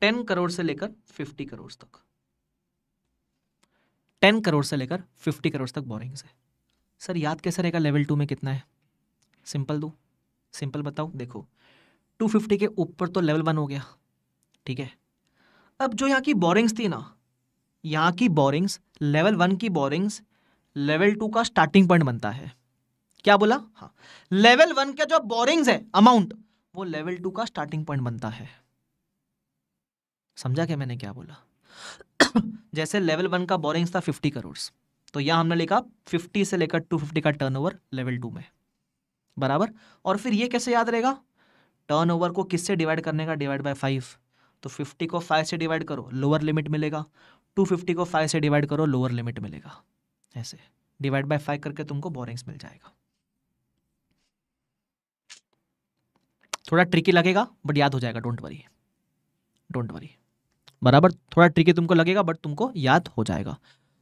टेन करोड़ से लेकर फिफ्टी करोड़ तक। टेन करोड़ से लेकर फिफ्टी करोड़ तक बोरिंग्स है। सर, याद कैसे रहेगा लेवल टू में कितना है? सिंपल दो। सिंपल बताओ। देखो टू फिफ्टी के ऊपर तो लेवल वन हो गया। ठीक है? अब जो यहाँ की बोरिंग्स थी ना, यहाँ की बोरिंग्स लेवल वन की बोरिंग्स लेवल टू का स्टार्टिंग पॉइंट बनता है। क्या बोला? हाँ। लेवल वन का जो बोरिंग्स है अमाउंट वो लेवल टू का स्टार्टिंग पॉइंट बनता है। समझा क्या मैंने क्या बोला? जैसे लेवल वन का बोरिंग्स था फिफ्टी करोड़ तो यहाँ हमने लिखा फिफ्टी से लेकर टू फिफ्टी का टर्नओवर लेवल टू में। बराबर? और फिर ये कैसे याद रहेगा? टर्नओवर को किससे डिवाइड करने का? डिवाइड बाय फाइव तो फिफ्टी को फाइव से डिवाइड करो लोअर लिमिट मिलेगा। टू फिफ्टी को फाइव से डिवाइड करो लोअर लिमिट मिलेगा। ऐसे। डिवाइड बाय फाइव करके तुमको बोरिंग्स मिल जाएगा। थोड़ा ट्रिकी लगेगा बट याद हो जाएगा डोंट वरी डोंट वरी बराबर, थोड़ा ट्रिकी तुमको लगेगा बट तुमको याद हो जाएगा।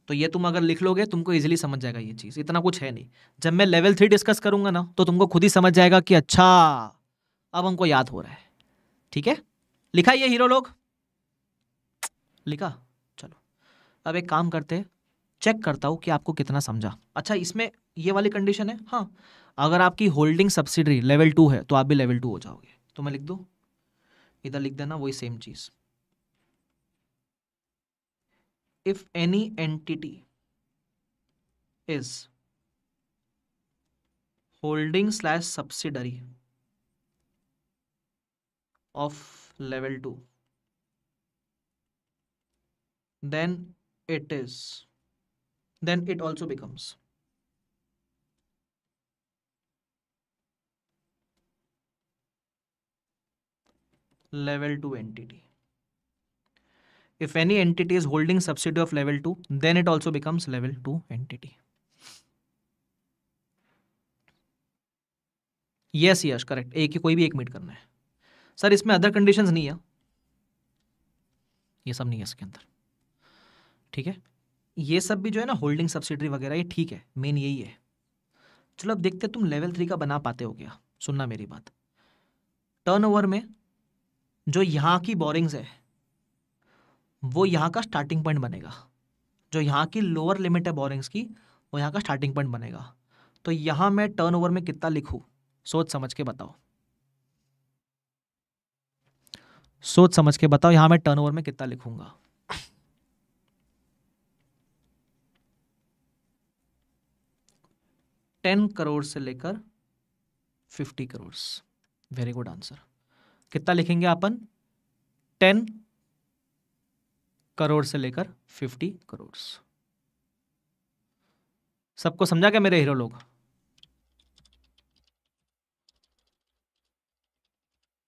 तो ये तुम अगर लिख लोगे, तुमको इजीली समझ जाएगा ये चीज़। इतना कुछ है नहीं। जब मैं लेवल थ्री डिस्कस करूँगा ना तो तुमको खुद ही समझ जाएगा कि अच्छा अब हमको याद हो रहा है। ठीक है? लिखा ये हीरो लोग? लिखा। चलो। अब एक काम करते चेक करता हूँ कि आपको कितना समझा। अच्छा इसमें ये वाली कंडीशन है? हाँ। अगर आपकी होल्डिंग सब्सिडरी लेवल टू है तो आप भी लेवल टू हो जाओगे। तो मैं लिख दू? इधर लिख देना, वही सेम चीज़। If any entity is holding slash subsidiary of level 2 then it is then it also becomes level 2 entity if any entity is holding subsidy of level 2 then it also becomes level 2 entity yes yes correct एक ही कोई भी एक meet करना है sir इसमें other conditions नहीं है। ये सब नहीं है इसके अंदर। ठीक है? ये सब भी जो है ना होल्डिंग सब्सिडरी वगैरह, ये ठीक है। मेन यही है। चलो, अब देखते तुम लेवल थ्री का बना पाते हो क्या? सुनना मेरी बात। टर्नओवर में जो यहाँ की बोरिंग्स है, वो यहाँ का स्टार्टिंग पॉइंट बनेगा। जो यहाँ की लोअर लिमिट है बोरिंग्स की, वो यहाँ का स्टार्टिंग पॉइंट बनेगा। तो यहाँ मैं टर्न ओवर में कितना लिखूँ? सोच समझ के बताओ। सोच समझ के बताओ, यहाँ मैं टर्न ओवर में कितना लिखूँगा? टेन करोड़ से लेकर fifty crore very good answer कितना लिखेंगे अपन? टेन करोड़ से लेकर फिफ्टी करोड़ सबको समझा क्या मेरे हीरो लोग?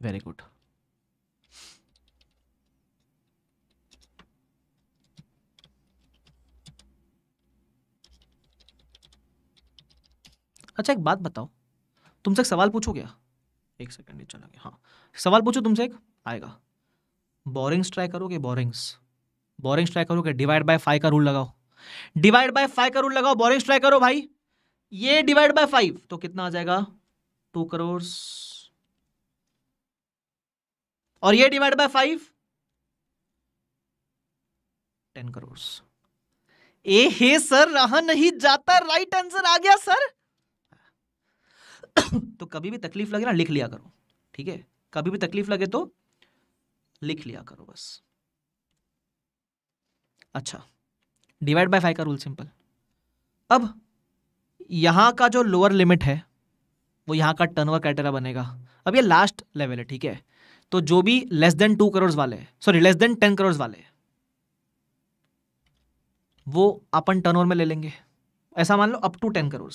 वेरी गुड अच्छा एक बात बताओ। तुमसे एक सवाल पूछो क्या? एक सेकेंड चला गया। हाँ। सवाल पूछो तुमसे एक? आएगा। बोरिंग्स ट्राई करोगे बोरिंग्स बोरिंग ट्राई करोगे डिवाइड बाय फाइव का रूल लगाओ। डिवाइड बाय फाइव का रूल लगाओ बोरिंग्स ट्राई करो भाई। ये डिवाइड बाय फाइव तो कितना आ जाएगा? टू करोड़ और ये divide by five ten crore A, hey sir, रहा नहीं जाता राइट आंसर आ गया, सर। तो कभी भी तकलीफ़ लगे ना, लिख लिया करो। ठीक है? कभी भी तकलीफ़ लगे तो लिख लिया करो बस। अच्छा। डिवाइड बाय फाइव का रूल सिंपल अब यहाँ का जो लोअर लिमिट है, वो यहाँ का टर्नओवर क्राइटेरिया बनेगा। अब ये लास्ट लेवल है, ठीक है? तो जो भी लेस देन टू करोड़ वाले sorry less than ten crore वाले, वो अपन टर्नओवर में ले लेंगे। ऐसा मान लो up to ten crore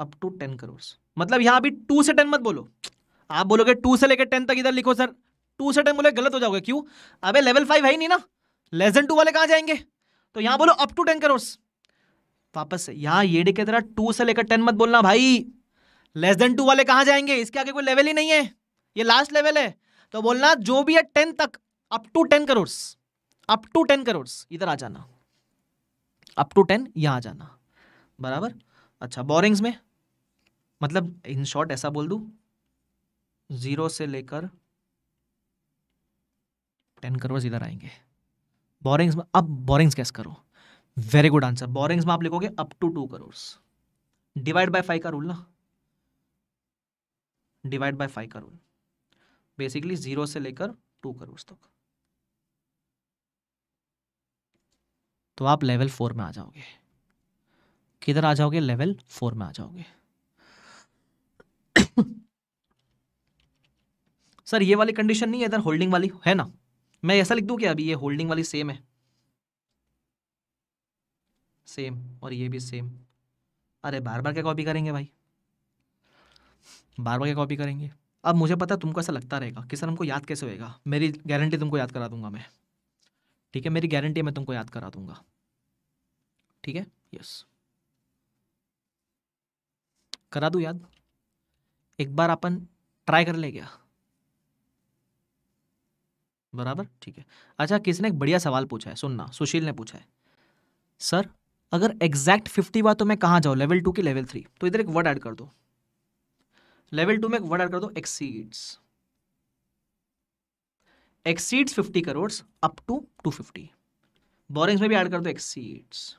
up to ten crore मतलब यहाँ भी टू से टेन मत बोलो। आप बोलोगे टू से लेकर टेन तक इधर लिखो सर। टू से टेन बोले गलत हो जाओगे। क्यों? अबे लेवल फाइव है ही नहीं ना। लेस देन टू वाले कहाँ जाएँगे? तो यहाँ बोलो अप टू टेन करोड़ वापस यहाँ ये डी की तरह टू से लेकर टेन मत बोलना भाई। लेस देन टू वाले कहाँ जाएँगे? इसके आगे कोई लेवल ही नहीं है। ये लास्ट लेवल है। तो बोलना जो भी है टेन तक up to ten crore up to ten crore इधर आ जाना। अप टू टेन यहाँ आ जाना। बराबर? अच्छा बोरिंग्स में। मतलब इन शॉर्ट ऐसा बोल दू ज़ीरो से लेकर टेन करोड़ इधर आएँगे। बोरिंग्स में, अब बोरिंग्स कैसे करो? वेरी गुड आंसर बोरिंग्स में आप लिखोगे up to two crore divide by five का रूल ना? डिवाइड बाय फाइव का रूल बेसिकली ज़ीरो से लेकर टू करोड़ तक। तो आप लेवल फोर में आ जाओगे। किधर आ जाओगे? लेवल फोर में आ जाओगे। सर ये वाली कंडीशन नहीं है, इधर होल्डिंग वाली है ना? मैं ऐसा लिख दूँ कि अभी? ये होल्डिंग वाली सेम है। सेम और ये भी सेम अरे बार बार क्या कॉपी करेंगे भाई? बार बार क्या कॉपी करेंगे? अब मुझे पता है तुमको ऐसा लगता रहेगा कि सर, हमको याद कैसे होएगा? मेरी गारंटी तुमको याद करा दूँगा मैं। ठीक है, मेरी गारंटी मैं तुमको याद करा दूँगा। ठीक है? यस करा दू याद? एक बार अपन ट्राई कर ले गया बराबर? ठीक है। अच्छा किसने एक बढ़िया सवाल पूछा है? सुनना, सुशील ने पूछा है। सर, अगर एग्जैक्ट फिफ्टी हुआ तो मैं कहाँ जाऊँ? लेवल टू की लेवल थ्री तो इधर एक वर्ड ऐड कर दो। लेवल टू में एक वर्ड ऐड कर दो exceeds exceeds fifty crore up to two fifty borrowings में भी ऐड कर दो एक्सीड्स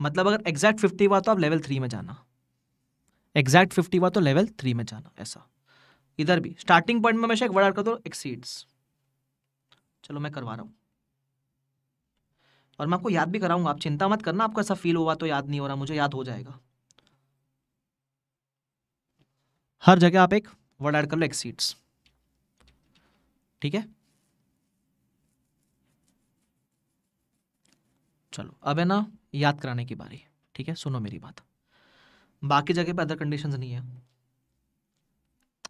मतलब अगर एग्जैक्ट फिफ्टी हुआ तो आप लेवल थ्री में जाना। एग्जैक्ट फिफ्टी हुआ तो लेवल थ्री में जाना, ऐसा। इधर भी। स्टार्टिंग पॉइंट में हमेशा एक वर्ड ऐड कर दो एक्सीड्स चलो मैं करवा रहा हूँ। और मैं आपको याद भी कराऊँगा, आप चिंता मत करना, आपको ऐसा फील हुआ तो याद नहीं हो रहा, मुझे याद हो जाएगा। हर जगह आप एक वर्ड ऐड कर लो एक्सीड्स ठीक है? चलो, अब है ना, याद कराने की बारी। ठीक है? सुनो मेरी बात। बाकी जगह पे अदर कंडीशंस नहीं है।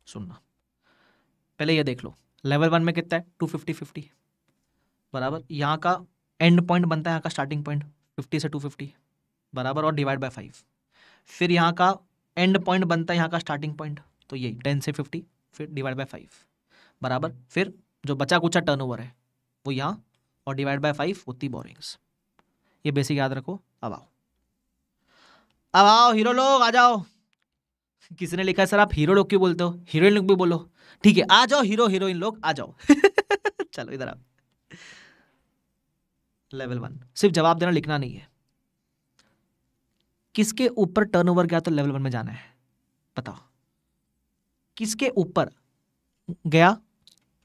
सुनना। पहले ये देख लो। लेवल वन में कितना है? टू फिफ्टी फिफ्टी बराबर, यहाँ का एंड पॉइंट बनता है, यहाँ का स्टार्टिंग पॉइंट फिफ्टी से टू फिफ्टी बराबर और डिवाइड बाय फाइव फिर यहाँ का एंड पॉइंट बनता है, यहाँ का स्टार्टिंग पॉइंट तो यही टेन से फिफ्टी फिर डिवाइड बाय फाइव बराबर, फिर जो बचा कुचा टर्न है, वो यहाँ, और डिवाइड बाय फाइव उतनी बोरिंग्स ये बेसिक याद रखो, अब आओ. अब आओ हीरो लोग, आ जाओ. किसी ने लिखा है, सर आप हीरो लोग क्यों बोलते हो? हीरोइन लोग भी बोलो. ठीक है, आ जाओ हीरो हीरोइन लोग, आ जाओ. चलो, इधर आओ. लेवल वन सिर्फ़ जवाब देना, लिखना नहीं है। किसके ऊपर टर्नओवर गया तो लेवल वन में जाना है? बताओ। किसके ऊपर गया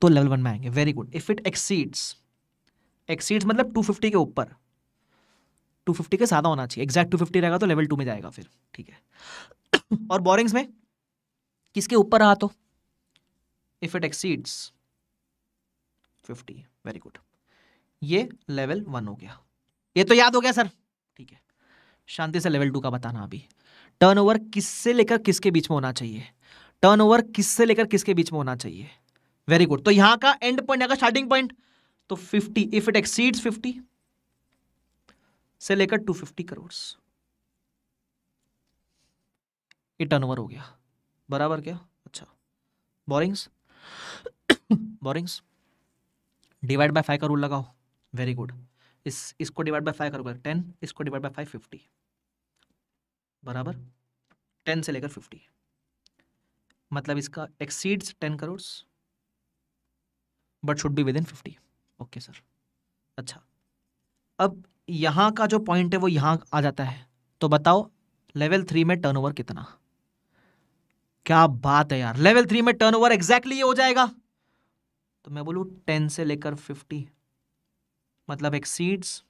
तो लेवल वन में आएँगे? Very good if it exceeds exceeds मतलब 250 के ऊपर। 250 के ज़्यादा होना चाहिए। एग्जैक्ट 250 रहेगा तो लेवल टू में जाएगा फिर। ठीक है। और बोरिंग्स में किसके ऊपर रहा तो? If it exceeds 50 very good ये लेवल वन हो गया। ये तो याद हो गया सर ठीक है। शांति से लेवल टू का बताना अभी। टर्नओवर किससे लेकर किसके बीच में होना चाहिए? टर्नओवर किससे लेकर किसके बीच में होना चाहिए? वेरी गुड तो यहाँ का एंड पॉइंट का स्टार्टिंग पॉइंट तो 50 इफ़ इट एक्सीड्स 50 से लेकर 250 करोड़ ये टर्नओवर हो गया। बराबर क्या? अच्छा। Borrowings borrowings divide by five का रूल लगाओ। वेरी गुड इस, इसको डिवाइड बाय फाइव करोगे टेन इसको डिवाइड बाय फाइव फिफ्टी बराबर? टेन से लेकर फिफ्टी मतलब इसका exceeds ten crore but should be within fifty okay sir अच्छा. अब यहाँ का जो पॉइंट है, वो यहाँ आ जाता है. तो बताओ लेवल थ्री में टर्नओवर कितना? क्या बात है यार. लेवल थ्री में टर्नओवर एग्जैक्टली ये हो जाएगा. तो मैं बोलूँ टेन से लेकर फिफ्टी मतलब exceeds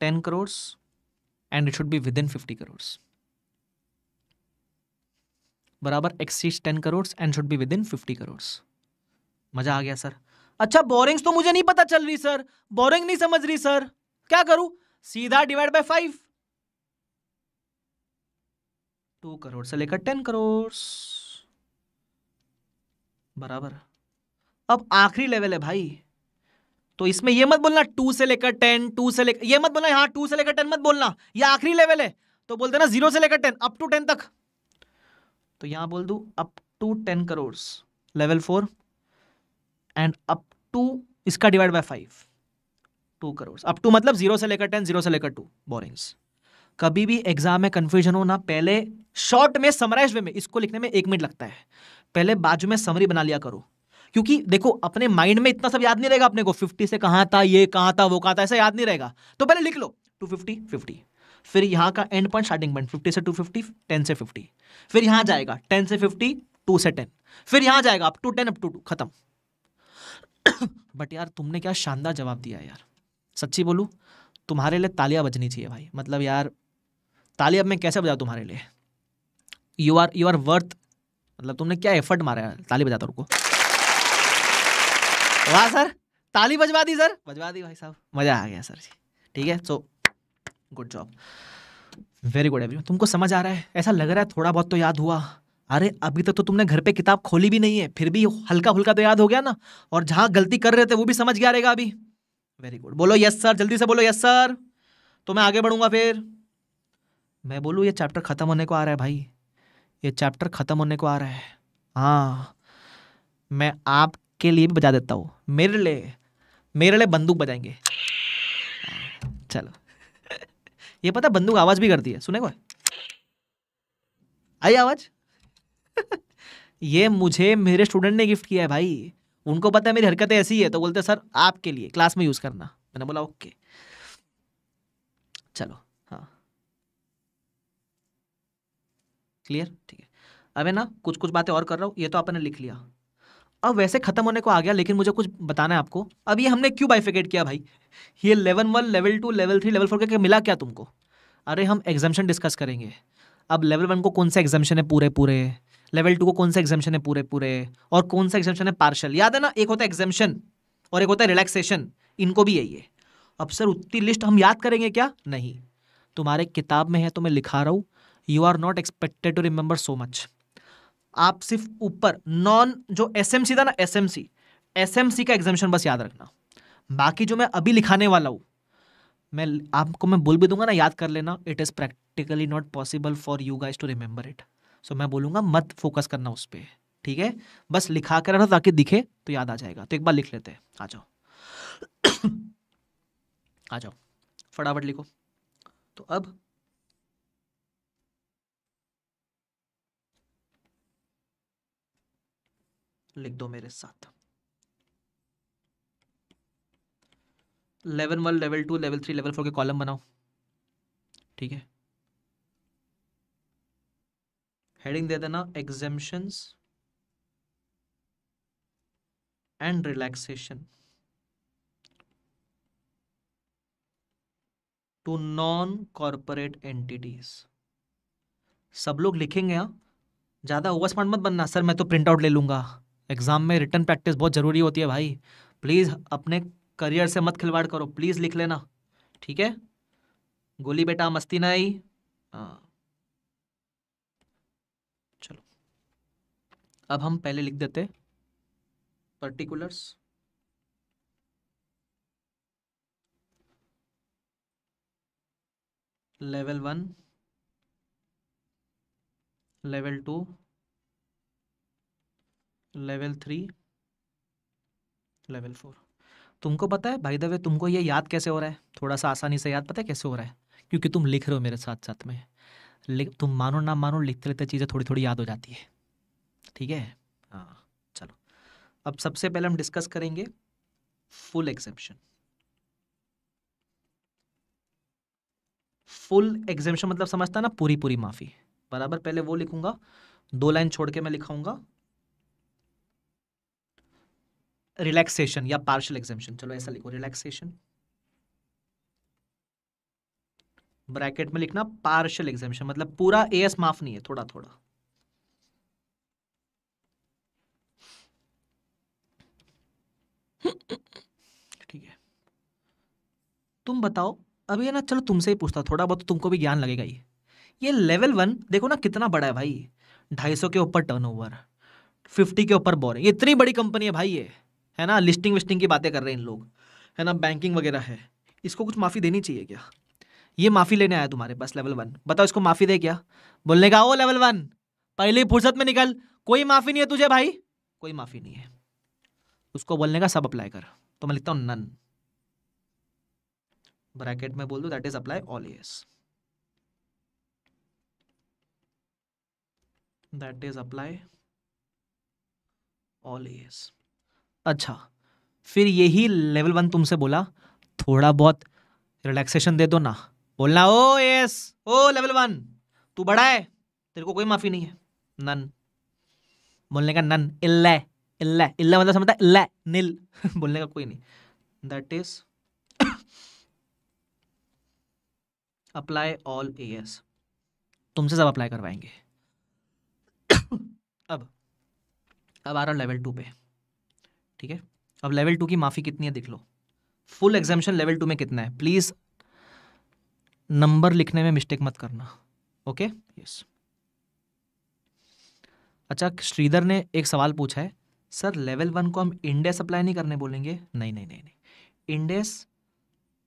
ten crore and it should be within fifty crore बराबर exceeds ten crore and should be within fifty crore मज़ा आ गया सर अच्छा बोरिंग्स तो मुझे नहीं पता चल रही सर बोरिंग नहीं समझ रही सर क्या करूँ? सीधा divide by five two crore से लेकर टेन करोड़ बराबर. अब आखिरी लेवल है, भाई. तो इसमें ये मत बोलना टू से लेकर टेन टू से लेकर, ये मत बोलना हाँ टू से लेकर टेन मत बोलना। ये आखिरी लेवल है। तो बोलते ना ज़ीरो से लेकर टेन अप टू टेन तक। तो यहाँ बोल दू up to ten crore level four and up to इसका divide by five two crore up to मतलब ज़ीरो से लेकर टेन ज़ीरो से लेकर टू बोरिंग्स कभी भी एग्ज़ाम में कंफ्यूजन हो ना पहले शॉर्ट में समराइज वे में, इसको लिखने में एक मिनट लगता है। पहले बाजू में समरी बना लिया करो। क्योंकि देखो, अपने माइंड में इतना सब याद नहीं रहेगा अपने को। फिफ्टी से कहाँ था, ये कहाँ था, वो कहाँ था, ऐसा याद नहीं रहेगा। तो पहले लिख लो टू फिफ्टी फिफ्टी फिर यहाँ का end point starting point fifty से टू फिफ्टी टेन से फिफ्टी फिर यहाँ जाएगा टेन से फिफ्टी टू से टेन फिर यहाँ जाएगा up to ten up to two खत्म। बट यार, तुमने क्या शानदार जवाब दिया यार। सच्ची बोलू, तुम्हारे लिए तालियाँ बजनी चाहिए भाई। मतलब यार, ताली अब मैं कैसे बजाऊँ तुम्हारे लिए? You are you are worth मतलब तुमने क्या एफर्ट मारा है? ताली बजाता रुको। वाह सर ताली बजवा दी सर। बजवा दी भाई साहब। मज़ा आ गया सर जी। ठीक है so good job very good every तुमको समझ आ रहा है? ऐसा लग रहा है थोड़ा बहुत तो याद हुआ। अरे अभी तक तो, तुमने घर पे किताब खोली भी नहीं है फिर भी हल्का फुल्का तो याद हो गया ना? और जहाँ गलती कर रहे थे वो भी समझ गया रहेगा अभी। वेरी गुड बोलो यस सर जल्दी से बोलो यस सर तो मैं आगे बढ़ूँगा फिर। मैं बोलूँ ये चैप्टर खत्म होने को आ रहा है भाई। ये चैप्टर खत्म होने को आ रहा है। हाँ। मैं आपके लिए भी बजा देता हूँ। मेरे लिए मेरे लिए बंदूक बजाएँगे। चलो। ये पता बंदूक आवाज़ भी करती है, सुने को आई आवाज़? ये मुझे, मेरे स्टूडेंट ने गिफ्ट किया है भाई। उनको पता है मेरी हरकतें ऐसी है तो बोलते सर, आपके लिए क्लास में यूज़ करना। मैंने बोला, ओके। चलो हाँ। क्लियर ठीक है। अब ना कुछ कुछ बातें और कर रहा हूँ, ये तो आपने लिख लिया। अब वैसे खत्म होने को आ गया, लेकिन मुझे कुछ बताना है आपको। अब ये हमने क्यों बाइफिकेट किया भाई? ये level one level two level three level four के मिला क्या तुमको? अरे हम एग्जामेशन डिस्कस करेंगे। अब लेवल वन को कौन सा एग्जामेशन है पूरे पूरे? लेवल टू को कौन सा एग्जामेशन है पूरे पूरे? और कौन सा एग्जामेशन है पार्शल याद है ना, एक होता है एग्जामेशन और एक होता है रिलैक्सेशन इनको भी यही है। अब सर उतनी लिस्ट हम याद करेंगे क्या? नहीं। तुम्हारे किताब में है तो मैं लिखा रहा हूँ। You are not expected to remember so much आप सिर्फ़ ऊपर नॉन जो एस एम सी था ना S M C S M C का एग्जामेशन बस याद रखना। बाकी जो मैं अभी लिखाने वाला हूँ, मैं, आपको मैं बोल भी दूँगा ना, याद कर लेना। It is practically not possible for you guys to remember it so मैं बोलूँगा, मत फोकस करना उस पर ठीक है? बस लिखा कर रखना ताकि दिखे तो याद आ जाएगा। तो एक बार लिख लेते हैं। आ जाओ। आ जाओ। फटाफट लिखो। तो अब लिख दो मेरे साथ। Level one level two level three level four के कॉलम बनाओ। ठीक है? हेडिंग दे देना exemptions and relaxation to non corporate entities सब लोग लिखेंगे हाँ? ज़्यादा ओवर स्मार्ट मत बनना। सर, मैं तो प्रिंट आउट ले लूँगा। एग्ज़ाम में रिटर्न प्रैक्टिस बहुत ज़रूरी होती है भाई। प्लीज़ अपने करियर से मत खिलवाड़ करो। प्लीज़ लिख लेना। ठीक है? गोली बेटा, मस्ती ना आई हाँ। चलो। अब हम पहले लिख देते particulars level one level two level three level four तुमको पता है भाई दवे तुमको ये याद कैसे हो रहा है? थोड़ा सा आसानी से याद पता है कैसे हो रहा है? क्योंकि तुम लिख रहे हो मेरे साथ साथ में। तुम मानो ना मानो लिखते लिखते चीज़ें थोड़ी थोड़ी याद हो जाती है। ठीक है? हाँ चलो। अब सबसे पहले हम डिस्कस करेंगे फुल एग्जेप्शन फुल एग्जेम्पन मतलब समझता ना पूरी पूरी माफ़ी। बराबर, पहले वो लिखूँगा, दो लाइन छोड़ के मैं लिखाऊँगा रिलैक्सेशन या पार्शियल एग्जामेशन चलो ऐसा लिखो रिलैक्सेशन ब्रैकेट में लिखना पार्शियल एग्जामेशन मतलब पूरा एएस माफ़ नहीं है थोड़ा थोड़ा ठीक है। तुम बताओ, अभी ना, चलो तुमसे ही पूछता थोड़ा बहुत तो तुमको भी ज्ञान लगेगा ये। ये लेवल वन देखो ना कितना बड़ा है भाई। ढाई सौ के ऊपर टर्नओवर फिफ्टी के ऊपर बोरिंग इतनी बड़ी कंपनी है भाई ये। है ना लिस्टिंग विस्टिंग की बातें कर रहे हैं इन लोग, है ना बैंकिंग वगैरह है। इसको कुछ माफ़ी देनी चाहिए क्या? ये माफ़ी लेने आया तुम्हारे पास लेवल वन बताओ इसको माफ़ी दे क्या? बोलने का, ओ लेवल वन पहले फुर्सत में निकल, कोई माफ़ी नहीं है तुझे भाई? कोई माफ़ी नहीं है। उसको बोलने का, सब अप्लाई कर। तो मैं लिखता हूँ नन ब्रैकेट में बोल दो that is apply all AS that is apply all AS अच्छा फिर यही लेवल वन तुमसे बोला, थोड़ा बहुत रिलैक्सेशन दे दो ना। बोलना, O S O level one तू बड़ा है, तेरे को कोई माफ़ी नहीं है। नन। बोलने का नन, इल्ला इल्ला इल्ला मतलब समझता इल्ला, नील। बोलने का कोई नहीं। That is apply all A S तुमसे सब अप्लाई करवाएँगे। अब अब आ रहा लेवल टू पे। ठीक है? अब लेवल टू की माफ़ी कितनी है देख लो। फुल एग्जामेशन लेवल टू में कितना है? प्लीज़ नंबर लिखने में मिस्टेक मत करना। ओके यस अच्छा श्रीधर ने एक सवाल पूछा है। सर लेवल वन को हम इंडेस अप्लाई नहीं करने बोलेंगे? नहीं नहीं नहीं नहीं। इंडेस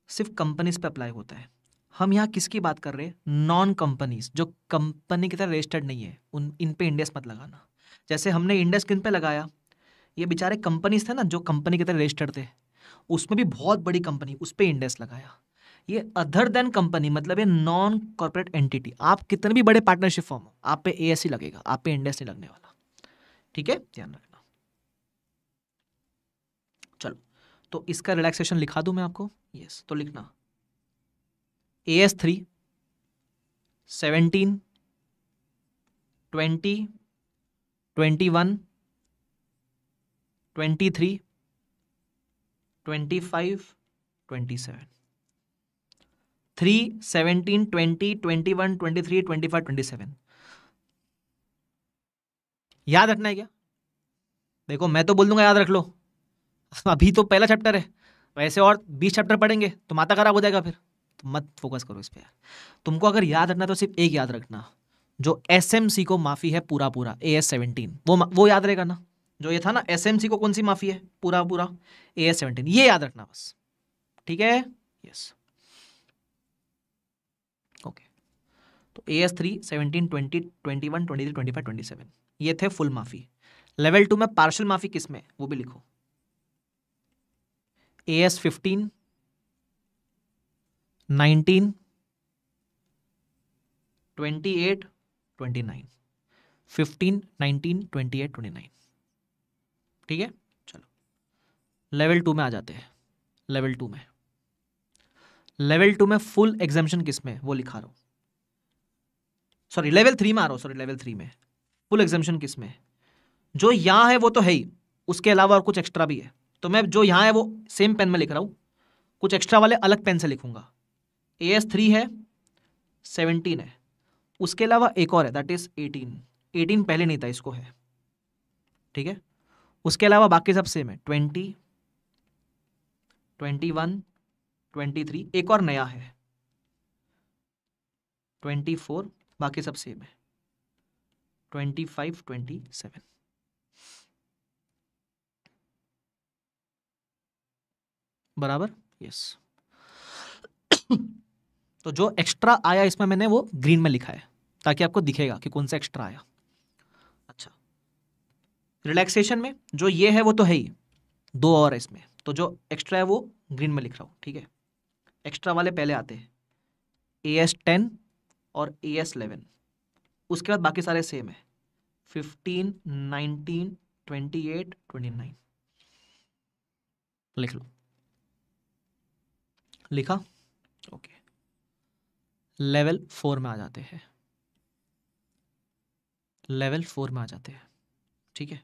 सिर्फ़ कंपनीज़ पे अप्लाई होता है। हम यहाँ किसकी बात कर रहे हैं? नॉन कंपनीज़ जो कंपनी की तरह रजिस्टर्ड नहीं है। उन, इन पे इंडेस मत लगाना। जैसे हमने इंडेस किन पे लगाया ये बेचारे कंपनीज़ थे ना, जो कंपनी की तरह रजिस्टर्ड थे। उसमें भी बहुत बड़ी कंपनी उस पर इंडेस लगाया। ये अदर देन कंपनी मतलब ये नॉन कॉर्पोरेट एंटिटी आप कितने भी बड़े पार्टनरशिप फॉर्म हो, आप पे ए लगेगा, आप पे इंडेस नहीं लगने वाला। ठीक है? ध्यान रखना। चलो तो इसका रिलैक्सेशन लिखा दूँ मैं आपको? यस तो लिखना। A S three seventeen twenty twenty one twenty three twenty five twenty seven three seventeen twenty twenty one twenty three twenty five twenty seven याद रखना है क्या? देखो मैं तो बोल दूँगा याद रख लो। अभी तो पहला चैप्टर है। वैसे और बीस चैप्टर पढ़ेंगे तो माता खराब हो जाएगा फिर। तो मत फोकस करो इस पर तुमको अगर याद रखना तो सिर्फ़ एक याद रखना। जो एसएमसी को माफ़ी है पूरा पूरा ए एस सेवनटीन वो वो याद रहेगा ना। जो ये था ना एसएमसी को कौन सी माफ़ी है? पूरा पूरा। ए एस सेवनटीन ये याद रखना बस। ठीक है? यस ओके तो A S three seventeen twenty twenty one twenty three twenty five twenty seven ये थे फुल माफ़ी। लेवल टू में पार्शल माफ़ी किसमें? वो भी लिखो। A S fifteen nineteen twenty eight twenty nine fifteen nineteen twenty eight twenty nine ठीक है? चलो। लेवल टू में आ जाते हैं। लेवल टू में। लेवल टू में फुल एग्जामेशन किसमें? वो लिखा रहा हूँ। सॉरी लेवल थ्री में आ रहा हूँ सॉरी लेवल थ्री में। फुल एग्जामेशन किसमें? जो यहाँ है वो तो है ही। उसके अलावा और कुछ एक्स्ट्रा भी है। तो मैं जो यहाँ है वो सेम पेन में लिख रहा हूँ। कुछ एक्स्ट्रा वाले अलग पेन से लिखूँगा। ए एस थ्री है सेवनटीन है। उसके अलावा एक और है दैट इज़ एटीन एटीन पहले नहीं था, इसको है। ठीक है? उसके अलावा बाकी सब सेम है। Twenty twenty one twenty three एक और नया है। ट्वेंटी फोर बाकी सब सेम है। ट्वेंटी फाइव ट्वेंटी सेवन बराबर? यस तो जो एक्स्ट्रा आया इसमें मैंने वो ग्रीन में लिखा है, ताकि आपको दिखेगा कि कौन सा एक्स्ट्रा आया। रिलैक्सेशन में, जो ये है वो तो है ही। दो और है इसमें। तो जो एक्स्ट्रा है वो ग्रीन में लिख रहा हूँ, ठीक है? एक्स्ट्रा वाले पहले आते हैं। ए एस टेन और ए एस इलेवन उसके बाद बाकी सारे सेम है। Fifteen nineteen twenty eight twenty nine लिख लो। लिखा? ओके। लेवल फोर में आ जाते हैं। लेवल फोर में आ जाते हैं। ठीक है?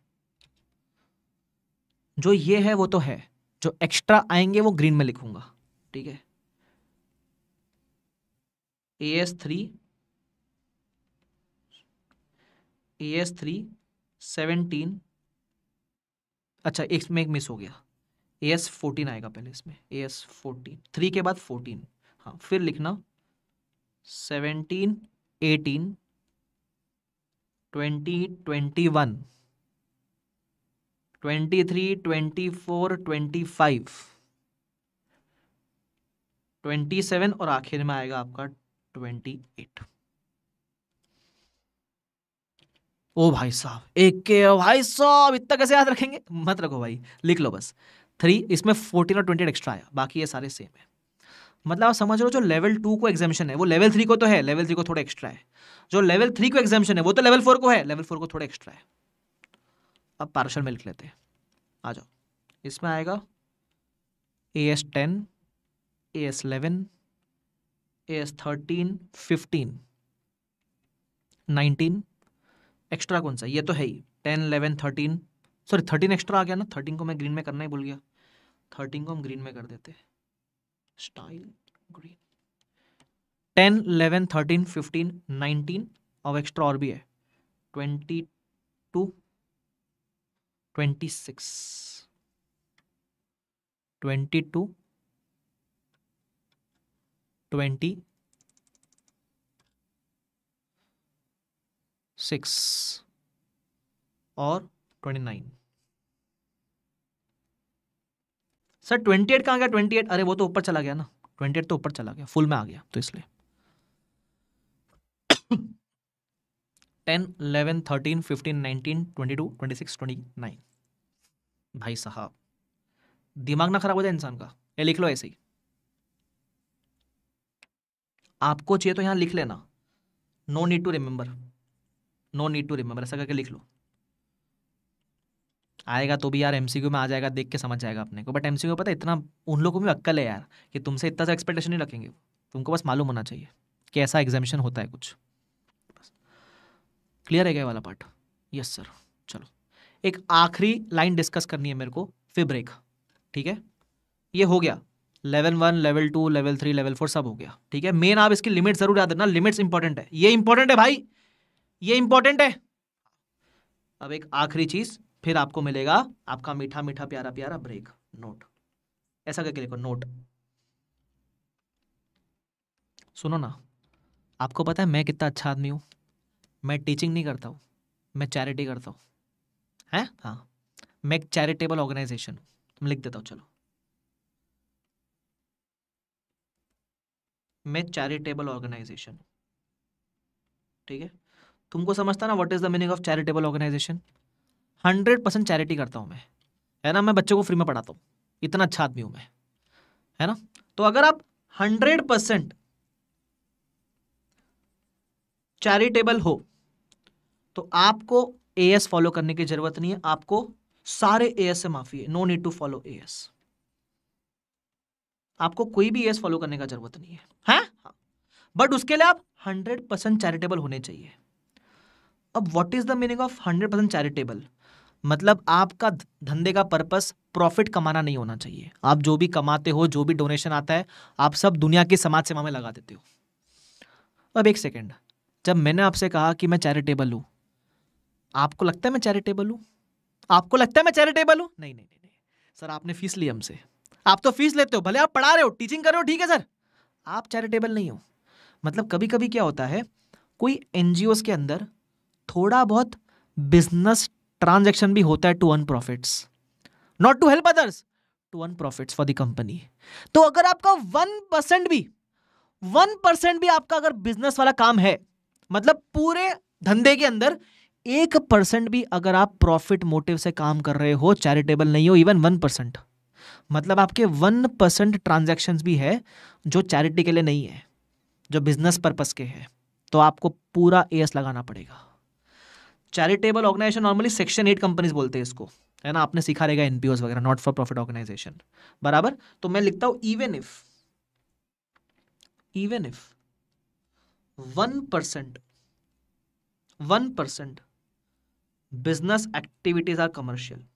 जो ये है, वो तो है। जो एक्स्ट्रा आएँगे, वो ग्रीन में लिखूँगा। ठीक है? A S three A S three seventeen अच्छा एक में एक मिस हो गया। ए एस फोर्टीन आएगा पहले इसमें। ए एस फोर्टीन थ्री के बाद फोर्टीन हाँ फिर लिखना। Seventeen eighteen twenty twenty one twenty three twenty four twenty five twenty seven और आखिर में आएगा आपका ट्वेंटी एट ओ भाई साहब, एक के भाई साहब, इतना कैसे याद रखेंगे? मत रखो भाई, लिख लो बस. थ्री इसमें फोर्टीन और ट्वेंटी एक्स्ट्रा आया, बाकी ये सारे सेम है. मतलब आप समझ लो जो लेवल टू को एग्जामेशन है, वो लेवल थ्री को तो है लेवल थ्री को थोड़ा एक्स्ट्रा है. जो लेवल थ्री को एग्जामेशन है, वो तो लेवल फोर को है लेवल फोर को थोड़ा एक्स्ट्रा है. अब पार्शल में लिख लेते हैं। आ जाओ। इसमें आएगा A S ten A S eleven A S thirteen fifteen nineteen extra कौन सा? ये तो है ही। Ten eleven thirteen sorry thirteen extra आ गया ना? थर्टीन को मैं ग्रीन में करना ही भूल गया। थर्टीन को हम ग्रीन में कर देते हैं। Style green ten eleven thirteen fifteen nineteen और एक्स्ट्रा और भी है। Twenty two twenty six, twenty two, twenty six, और twenty nine. Sir, twenty eight कहाँ गया? ट्वेंटी एट, अरे वो तो ऊपर चला गया ना। ट्वेंटी एट तो ऊपर चला गया, फुल में आ गया तो इसलिए। Ten, eleven, thirteen, fifteen, nineteen, twenty two, twenty six, twenty nine. भाई साहब, दिमाग ना खराब हो जाए इंसान का। ये लिख लो ऐसे ही। आपको चाहिए तो यहाँ लिख लेना। No need to remember no need to remember ऐसा करके लिख लो। आएगा तो भी यार एमसीक्यू में आ जाएगा, देख के समझ जाएगा अपने को। बट एमसीक्यू पता है, इतना उन लोगों को भी अक्कल है यार, कि तुमसे इतना सा एक्सपेक्टेशन नहीं रखेंगे तुमको बस मालूम होना चाहिए, कि ऐसा एग्जामिशन होता है कुछ। क्लियर है क्या वाला पार्ट यस सर चलो। एक आखिरी लाइन डिस्कस करनी है मेरे को फिर ब्रेक ठीक है? ये हो गया। Level one level two level three level four सब हो गया। ठीक है? मेन आप इसकी लिमिट ज़रूर याद रखना। लिमिट्स इंपॉर्टेंट है। ये इंपॉर्टेंट है भाई। ये इंपॉर्टेंट है। अब एक आखिरी चीज़, फिर आपको मिलेगा आपका मीठा मीठा, प्यारा प्यारा ब्रेक नोट ऐसा करके लिखो नोट सुनो ना। आपको पता है मैं कितना अच्छा आदमी हूँ? मैं टीचिंग नहीं करता हूँ मैं चैरिटी करता हूँ। है? हाँ। मैं एक चैरिटेबल ऑर्गेनाइजेशन हूँ तुम लिख देता हूँ चलो। मैं चैरिटेबल ऑर्गेनाइजेशन ठीक है? तुमको समझता ना what is the meaning of charitable organisation hundred percent charity करता हूँ मैं। है ना? मैं बच्चों को फ्री में पढ़ाता हूँ। इतना अच्छा आदमी हूँ मैं। है ना? तो अगर आप हंड्रेड परसेंट चैरिटेबल हो तो आपको ए एस फॉलो करने की ज़रूरत नहीं है, आपको सारे ए एस से माफ़ी है no need to follow A S आपको कोई भी ए एस फॉलो करने का ज़रूरत नहीं है, हैं? हाँ। बट उसके लिए आप हंड्रेड परसेंट चैरिटेबल होने चाहिए। अब what is the meaning of hundred percent charitable मतलब आपका धंधे का पर्पस प्रॉफिट कमाना नहीं होना चाहिए। आप जो भी कमाते हो, जो भी डोनेशन आता है, आप सब दुनिया की समाज सेवा में लगा देते हो। अब एक सेकेंड जब मैंने आपसे कहा कि मैं चैरिटेबल हूँ आपको लगता है मैं चैरिटेबल हूँ? आपको लगता है मैं चैरिटेबल हूँ? नहीं नहीं नहीं सर, आपने फ़ीस ली हमसे। आप तो फ़ीस लेते हो, भले आप पढ़ा रहे हो टीचिंग कर रहे हो, ठीक है सर। आप चैरिटेबल नहीं हो। मतलब कभी कभी क्या होता है, कोई एनजीओ के अंदर थोड़ा बहुत बिज़नेस ट्रांजेक्शन भी होता है to earn profits not to help others to earn profits for the company तो अगर आपका वन परसेंट भी वन परसेंट भी आपका अगर बिज़नेस वाला काम है मतलब पूरे धंधे के अंदर एक परसेंट भी अगर आप प्रॉफिट मोटिव से काम कर रहे हो चैरिटेबल नहीं हो इवन वन परसेंट। मतलब आपके वन परसेंट ट्रांजेक्शन भी है जो चैरिटी के लिए नहीं है, जो बिज़नेस पर्पस के है। तो आपको पूरा एस लगाना पड़ेगा। Charitable organisation normally section eight companies बोलते हैं इसको। है ना? आपने सिखा रहेगा एनपीओ वगैरह नॉट फॉर प्रॉफिट ऑर्गेनाइजेशन बराबर? तो मैं लिखता हूँ even if even if one percent one percent business activities are commercial.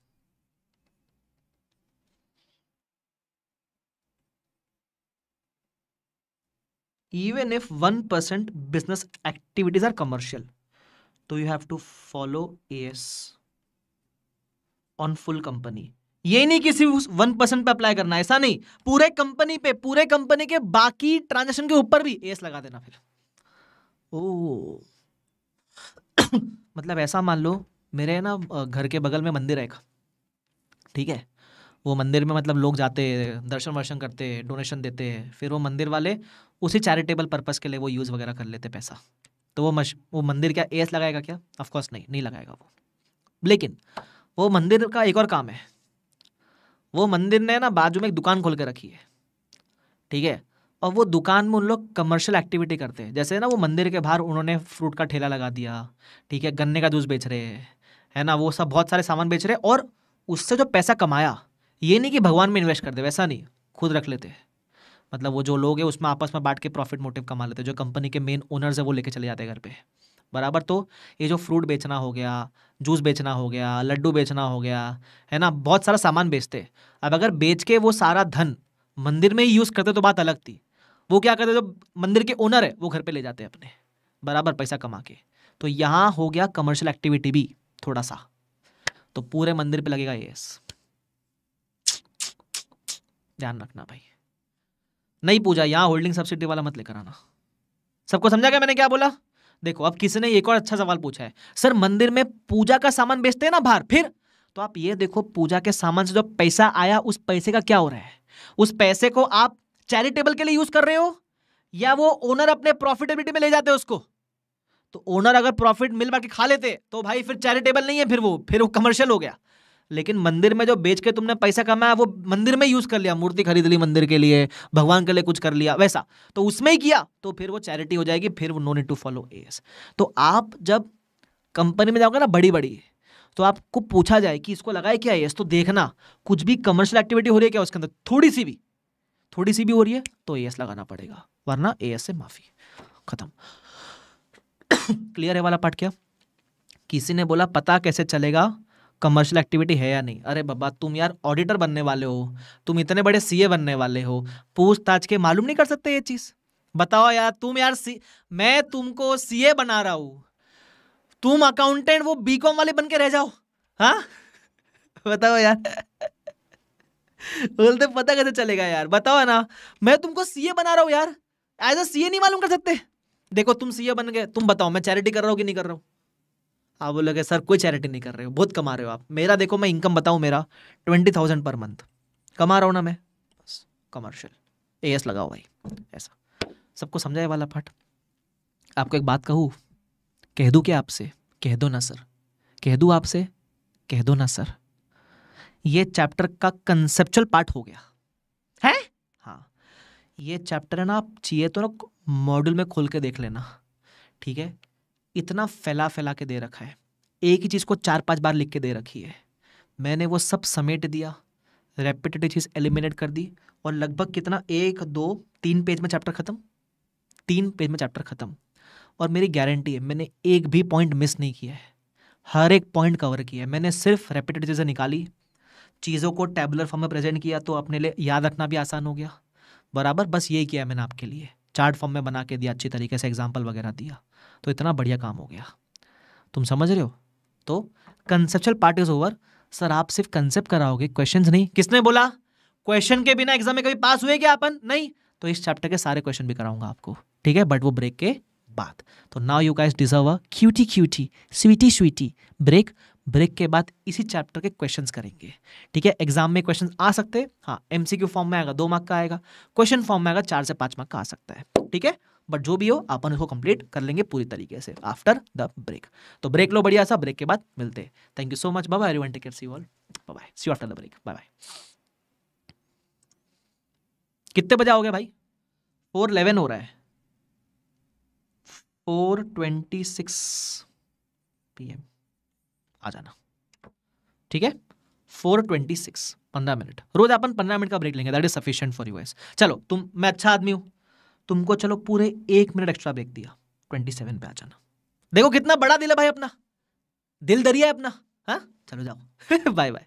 Even if 1% business activities are commercial तो you have to follow S on full company ये नहीं किसी वन परसेंट पे अप्लाई करना ऐसा नहीं। पूरे कंपनी पे, पूरे कंपनी के बाकी ट्रांजेक्शन के ऊपर भी एस लगा देना फिर। ओ मतलब ऐसा मान लो मेरे ना घर के बगल में मंदिर है ठीक है? वो मंदिर में मतलब लोग जाते, दर्शन वर्शन करते डोनेशन देते हैं फिर वो मंदिर वाले उसी चैरिटेबल पर्पज़ के लिए वो यूज़ वगैरह कर लेते पैसा। तो वो मश, वो मंदिर क्या एस लगाएगा क्या? ऑफकोर्स नहीं नहीं लगाएगा वो। लेकिन, वो मंदिर का एक और काम है। वो मंदिर ने ना बाजू में एक दुकान खोल के रखी है। ठीक है? और वो दुकान में उन लोग कमर्शियल एक्टिविटी करते हैं। जैसे ना वो मंदिर के बाहर उन्होंने फ्रूट का ठेला लगा दिया। ठीक है? गन्ने का जूस बेच रहे हैं। है ना, वो सब बहुत सारे सामान बेच रहे हैं और उससे जो पैसा कमाया, ये नहीं कि भगवान में इन्वेस्ट कर दे, वैसा नहीं, खुद रख लेते हैं। मतलब वो जो लोग हैं, उसमें आपस में बांट के प्रॉफिट मोटिव कमा लेते हैं, जो कंपनी के मेन ओनर्स है, वो लेके चले जाते हैं घर पे। बराबर तो ये जो फ्रूट बेचना हो गया जूस बेचना हो गया, लड्डू बेचना हो गया, है ना, बहुत सारा सामान बेचते अब अगर बेच के वो सारा धन मंदिर में ही यूज़ करते तो बात अलग थी। वो क्या करते जो मंदिर के ओनर है, वो घर पर ले जाते हैं अपने, बराबर पैसा कमा के। तो यहाँ हो गया कमर्शियल एक्टिविटी भी। थोड़ा सा। तो पूरे मंदिर पे लगेगा ये ध्यान रखना भाई। नहीं पूजा, यहाँ होल्डिंग सब्सिडी वाला मत लेकर आना। सबको समझा गया मैंने क्या बोला? देखो, अब किसी ने एक और अच्छा सवाल पूछा है। सर, मंदिर में पूजा का सामान बेचते हैं ना बाहर? फिर? तो आप ये देखो, पूजा के सामान से जो पैसा आया, उस पैसे का क्या हो रहा है? उस पैसे को आप चैरिटेबल के लिए यूज़ कर रहे हो? या वो ओनर अपने प्रॉफिटेबिलिटी में ले जाते हैं उसको? तो ओनर अगर प्रॉफिट मिल बाकी खा लेते तो भाई फिर चैरिटेबल नहीं है, फिर वो फिर वो कमर्शियल हो गया। लेकिन मंदिर में जो बेच के तुमने पैसा कमाया, वो मंदिर में यूज़ कर लिया, मूर्ति खरीद ली मंदिर के लिए, भगवान के लिए कुछ कर लिया, वैसा। तो उसमें ही किया तो फिर वो चैरिटी हो जाएगी, फिर वो no need to follow S तो आप जब कंपनी में जाओगे ना बड़ी बड़ी तो आपको पूछा जाए कि इसको लगाए क्या एस तो देखना, कुछ भी कमर्शियल एक्टिविटी हो रही है क्या उसके अंदर? थोड़ी सी भी थोड़ी सी भी हो रही है तो एस लगाना पड़ेगा, वरना एस से माफ़ी, खत्म। क्लियर है वाला पार्ट क्या? किसी ने बोला, पता कैसे चलेगा कमर्शियल एक्टिविटी है या नहीं? अरे बाबा, तुम यार ऑडिटर बनने वाले हो। तुम इतने बड़े सीए बनने वाले हो। पूछताछ के मालूम नहीं कर सकते ये चीज़। बताओ यार, तुम यार सी मैं तुमको सीए बना रहा हूँ। तुम अकाउंटेंट वो बीकॉम वाले बन के रह जाओ। हाँ? बताओ यार। बोलते, पता कैसे चलेगा यार? बताओ ना। मैं तुमको सीए बना रहा हूँ यार। एज अ सीए नहीं मालूम कर सकते। देखो, तुम सीए बन गए, तुम बताओ, मैं चैरिटी कर रहा हूँ कि नहीं कर रहा हूँ? आप बोलोगे, सर, कोई चैरिटी नहीं कर रहे हो, बहुत कमा रहे हो आप। मेरा देखो, मैं इनकम बताऊँ मेरा ट्वेंटी थाउज़ेंड पर मंथ कमा रहा हूँ ना मैं? कमर्शियल ए एस लगाओ भाई, ऐसा। सबको समझाए वाला पाठ। आपको एक बात कहूँ? कह दूँ क्या आपसे? कह दो ना, सर। कह दूँ आपसे? कह दो ना, सर। ये चैप्टर का कंसेप्चुअल पार्ट हो गया। है? हाँ। ये चैप्टर है ना, आप चाहिए तो ना मॉड्यूल में खोल के देख लेना, ठीक है? इतना फैला फैला के दे रखा है। एक ही चीज़ को चार पाँच बार लिख के दे रखी है। मैंने वो सब समेट दिया रेपिटेटिव चीज़ एलिमिनेट कर दी और लगभग कितना? एक, दो, तीन पेज में चैप्टर ख़त्म। तीन पेज में चैप्टर ख़त्म। और मेरी गारंटी है, मैंने एक भी पॉइंट मिस नहीं किया है। हर एक पॉइंट कवर किया है। मैंने सिर्फ़ रेपिटेटिव चीज़ें निकाली। चीज़ों को टेबुलर फॉर्म में प्रेजेंट किया तो अपने लिए याद रखना भी आसान हो गया। बराबर? बस यही किया मैंने आपके लिए। चार्ट फॉर्म में बना के दिया, अच्छी तरीके से एग्ज़ाम्पल वगैरह दिया। तो इतना बढ़िया काम हो गया। तुम समझ रहे हो? तो conceptual part is over sir, आप सिर्फ़ कंसेप्ट कराओगे क्वेश्चन नहीं। किसने बोला? क्वेश्चन के बिना एग्ज़ाम में कभी पास हुए क्या अपन? नहीं। तो इस चैप्टर के सारे क्वेश्चन भी कराऊँगा आपको। ठीक है? बट वो ब्रेक के बाद। तो now you guys deserve a cutie cutie sweetie sweetie break break के बाद इसी चैप्टर के क्वेश्चंस करेंगे। ठीक है? एग्ज़ाम में क्वेश्चन आ सकते हैं। हाँ एमसीक्यू फॉर्म में आएगा, दो मार्क का आएगा। क्वेश्चन फॉर्म में आएगा, चार से पाँच मार्क का आ सकता है। ठीक है? बट जो भी हो, अपन उसको कंप्लीट कर लेंगे पूरी तरीके से आफ्टर द ब्रेक तो ब्रेक लो बढ़िया सा ब्रेक के बाद मिलते हैं। Thank you so much bye everyone take care see all bye see after the break bye bye कितने बजे आओगे भाई? फोर इलेवन हो रहा है। Four twenty six P M आ जाना। ठीक है? फोर ट्वेंटी सिक्स पंद्रह मिनट। रोज अपन पंद्रह मिनट का ब्रेक लेंगे। That is sufficient for you चलो, तुम, मैं अच्छा आदमी हूँ। तुमको चलो पूरे एक मिनट एक्स्ट्रा ब्रेक दिया। ट्वेंटी सेवन पे आ जाना। देखो कितना बड़ा दिल है भाई अपना। दिल दरिया है अपना। हाँ? चलो जाओ। बाय बाय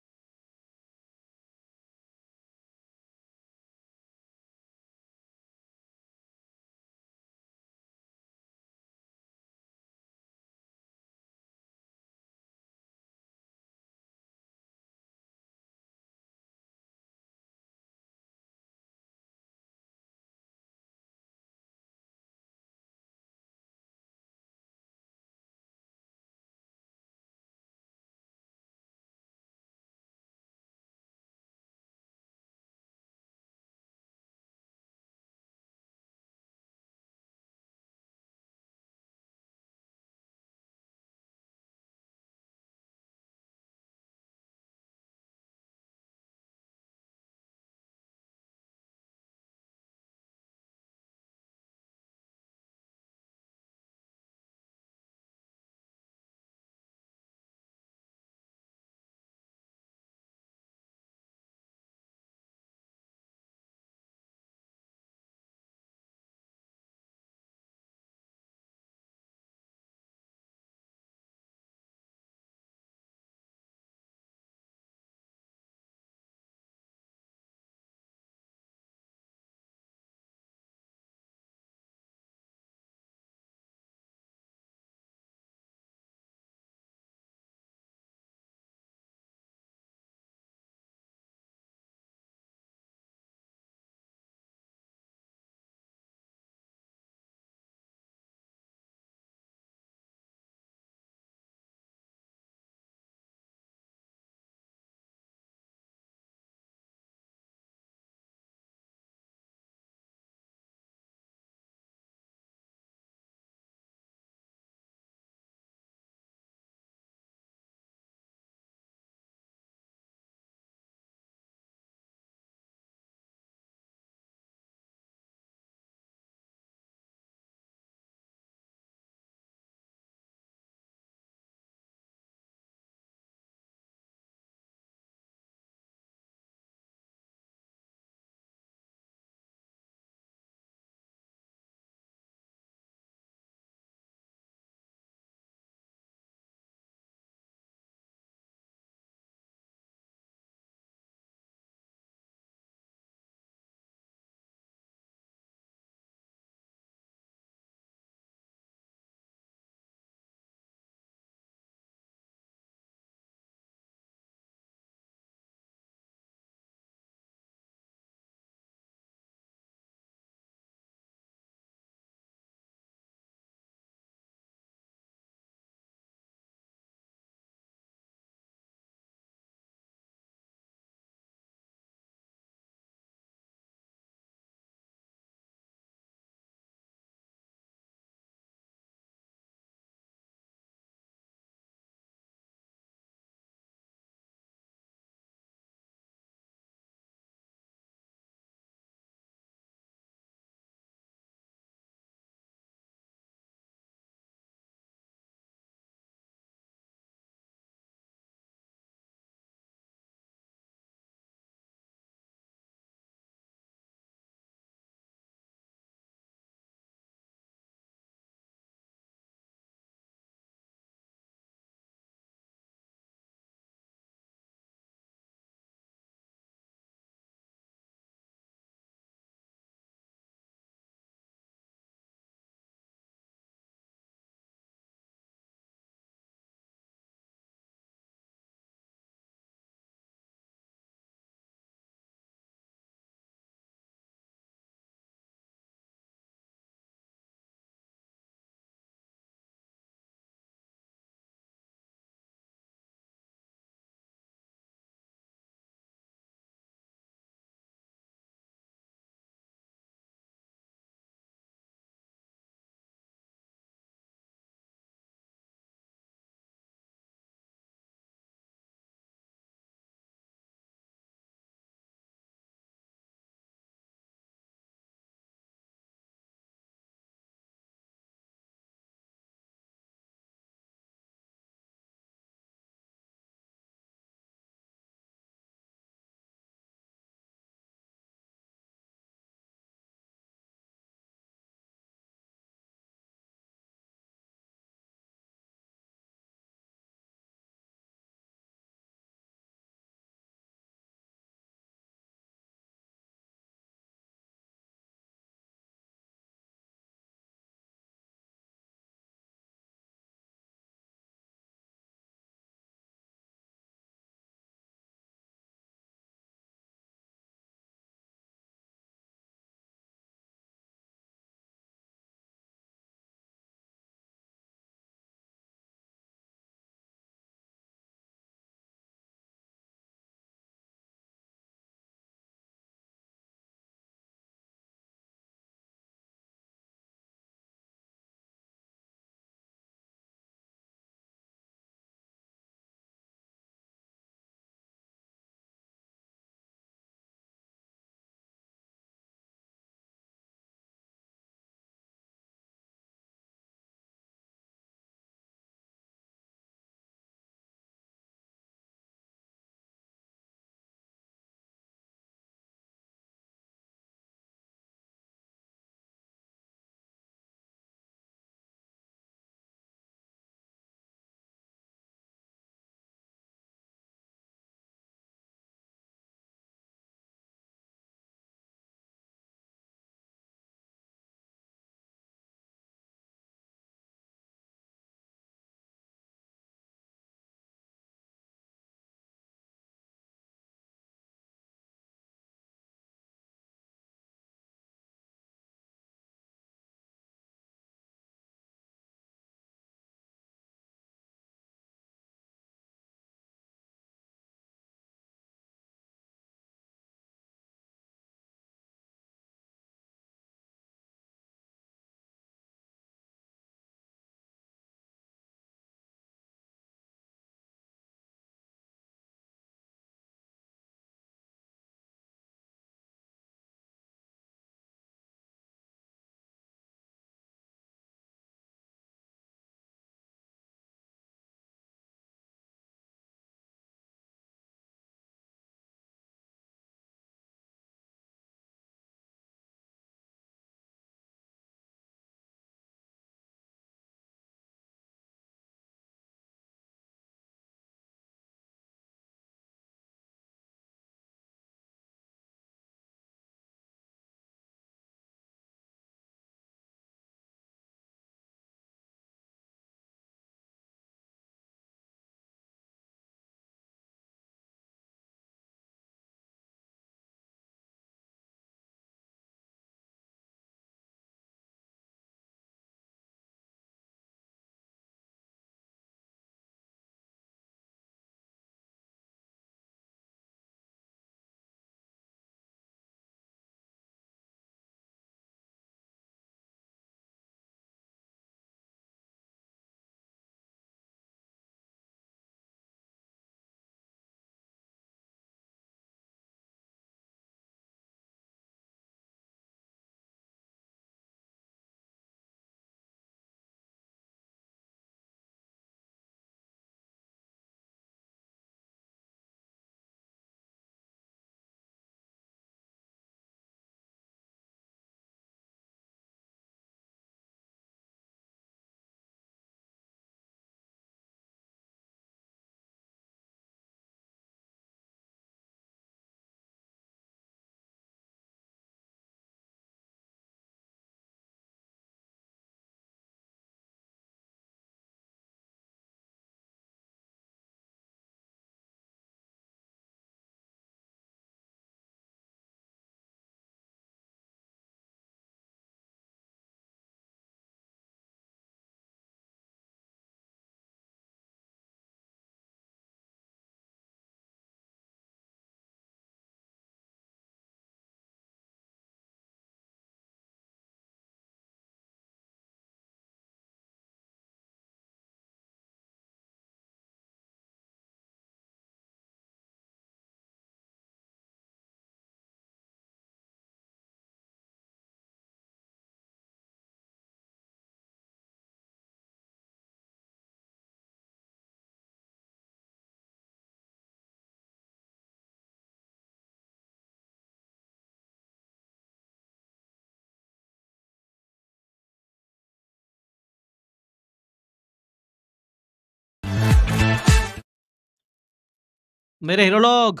मेरे हीरो लोग।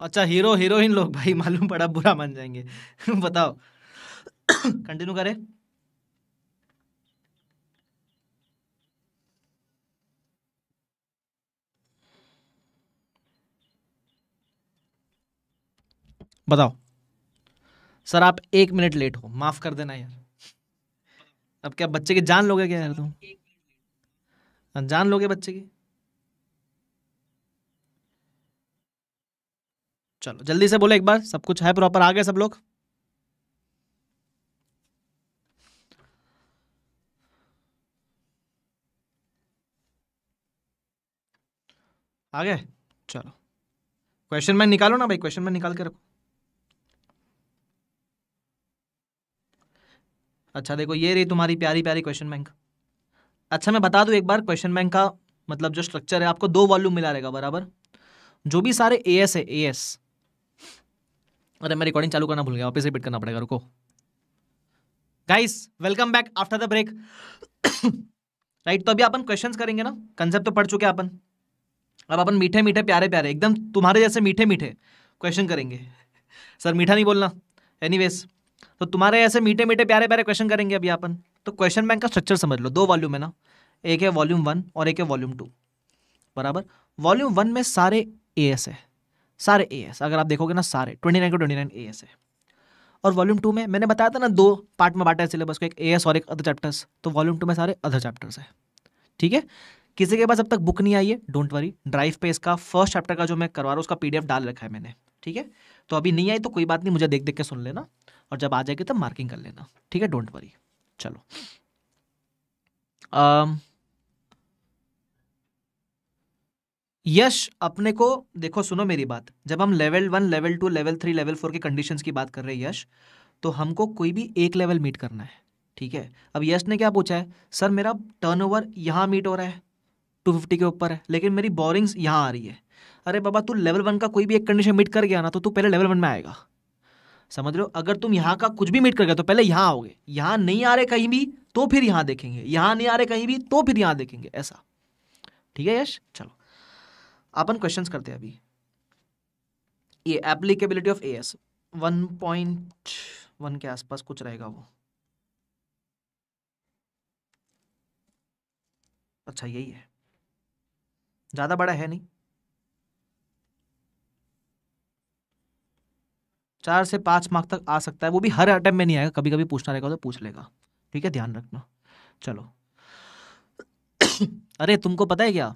अच्छा हीरो हीरोइन लोग भाई मालूम पड़ा बुरा मान जाएँगे। बताओ। कंटिन्यू करें। बताओ। सर आप एक मिनट लेट हो। माफ़ कर देना यार। अब क्या बच्चे की जान लोगे क्या यार तुम? हाँ, जान लोगे बच्चे की? चलो, जल्दी से बोलो एक बार, सब कुछ है प्रॉपर आ गए सब लोग? आ गए? चलो। क्वेश्चन में निकालो ना भाई क्वेश्चन में निकाल के रखो। अच्छा देखो, ये रही तुम्हारी प्यारी प्यारी क्वेश्चन बैंक अच्छा मैं बता दूँ एक बार क्वेश्चन बैंक का मतलब जो स्ट्रक्चर है, आपको दो वॉल्यूम मिला रहेगा, बराबर? जो भी सारे ए एस है ए एस अरे, मैं रिकॉर्डिंग चालू करना भूल गया, वापस रिपीट करना पड़ेगा, रुको। Guys welcome back after the break right तो अभी अपन क्वेश्चंस करेंगे ना? कंसेप्ट तो पढ़ चुके अपन। अब अपन मीठे मीठे, प्यारे प्यारे, एकदम तुम्हारे जैसे मीठे मीठे क्वेश्चन करेंगे। सर, मीठा नहीं बोलना। एनीवेज तो तुम्हारे ऐसे मीठे मीठे, प्यारे प्यारे क्वेश्चन करेंगे अभी अपन। तो क्वेश्चन बैंक का स्ट्रक्चर समझ लो, दो वॉल्यूम है ना। एक है वॉल्यूम वन और एक है वॉल्यूम टू बराबर? वॉल्यूम वन में सारे ए एस है। सारे ए एस अगर आप देखोगे ना सारे ट्वेंटी नाइन को ट्वेंटी नाइन ए एस है। और वॉल्यूम टू में मैंने बताया था ना दो पार्ट में बांटा है सिलेबस को एक ए एस और एक अदर चैप्टर्स तो वॉल्यूम टू में सारे अदर चैप्टर्स है। ठीक है? किसी के पास अब तक बुक नहीं आई है डोंट वरी ड्राइव पे इसका फ़र्स्ट चैप्टर का जो मैं करवा रहा हूँ उसका पीडीएफ डाल रखा है मैंने। ठीक है? तो अभी नहीं आई तो कोई बात नहीं मुझे देख देख के सुन लेना और जब आ जाएगी तब मार्किंग कर लेना। ठीक है? डोंट वरी चलो। um, यश अपने को, देखो सुनो मेरी बात, जब हम level one level two level three level four की कंडीशंस की बात कर रहे हैं यश तो हमको कोई भी एक लेवल मीट करना है, ठीक है? अब यश ने क्या पूछा है? सर, मेरा टर्नओवर यहाँ मीट हो रहा है टू फिफ्टी के ऊपर है, लेकिन मेरी बोरिंग्स यहाँ आ रही है। अरे बाबा, तू लेवल वन का कोई भी एक कंडीशन मीट कर गया ना तो तू पहले लेवल वन में आएगा। समझ हो? अगर तुम यहाँ का कुछ भी मीट कर गया तो पहले यहाँ आओगे। यहाँ नहीं आ रहे कहीं भी तो फिर यहाँ देखेंगे। यहाँ नहीं आ रहे कहीं भी तो फिर यहाँ देखेंगे, ऐसा। ठीक है यश? चलो। अपन क्वेश्चन करते हैं अभी। ये applicability of A S one point one के आसपास कुछ रहेगा वो। अच्छा यही है। ज़्यादा बड़ा है नहीं। चार से पाँच मार्क तक आ सकता है, वो भी हर अटेम्प में नहीं आएगा। कभी कभी पूछना रहेगा तो पूछ लेगा। ठीक है, ध्यान रखना। चलो। अरे, तुमको पता है क्या?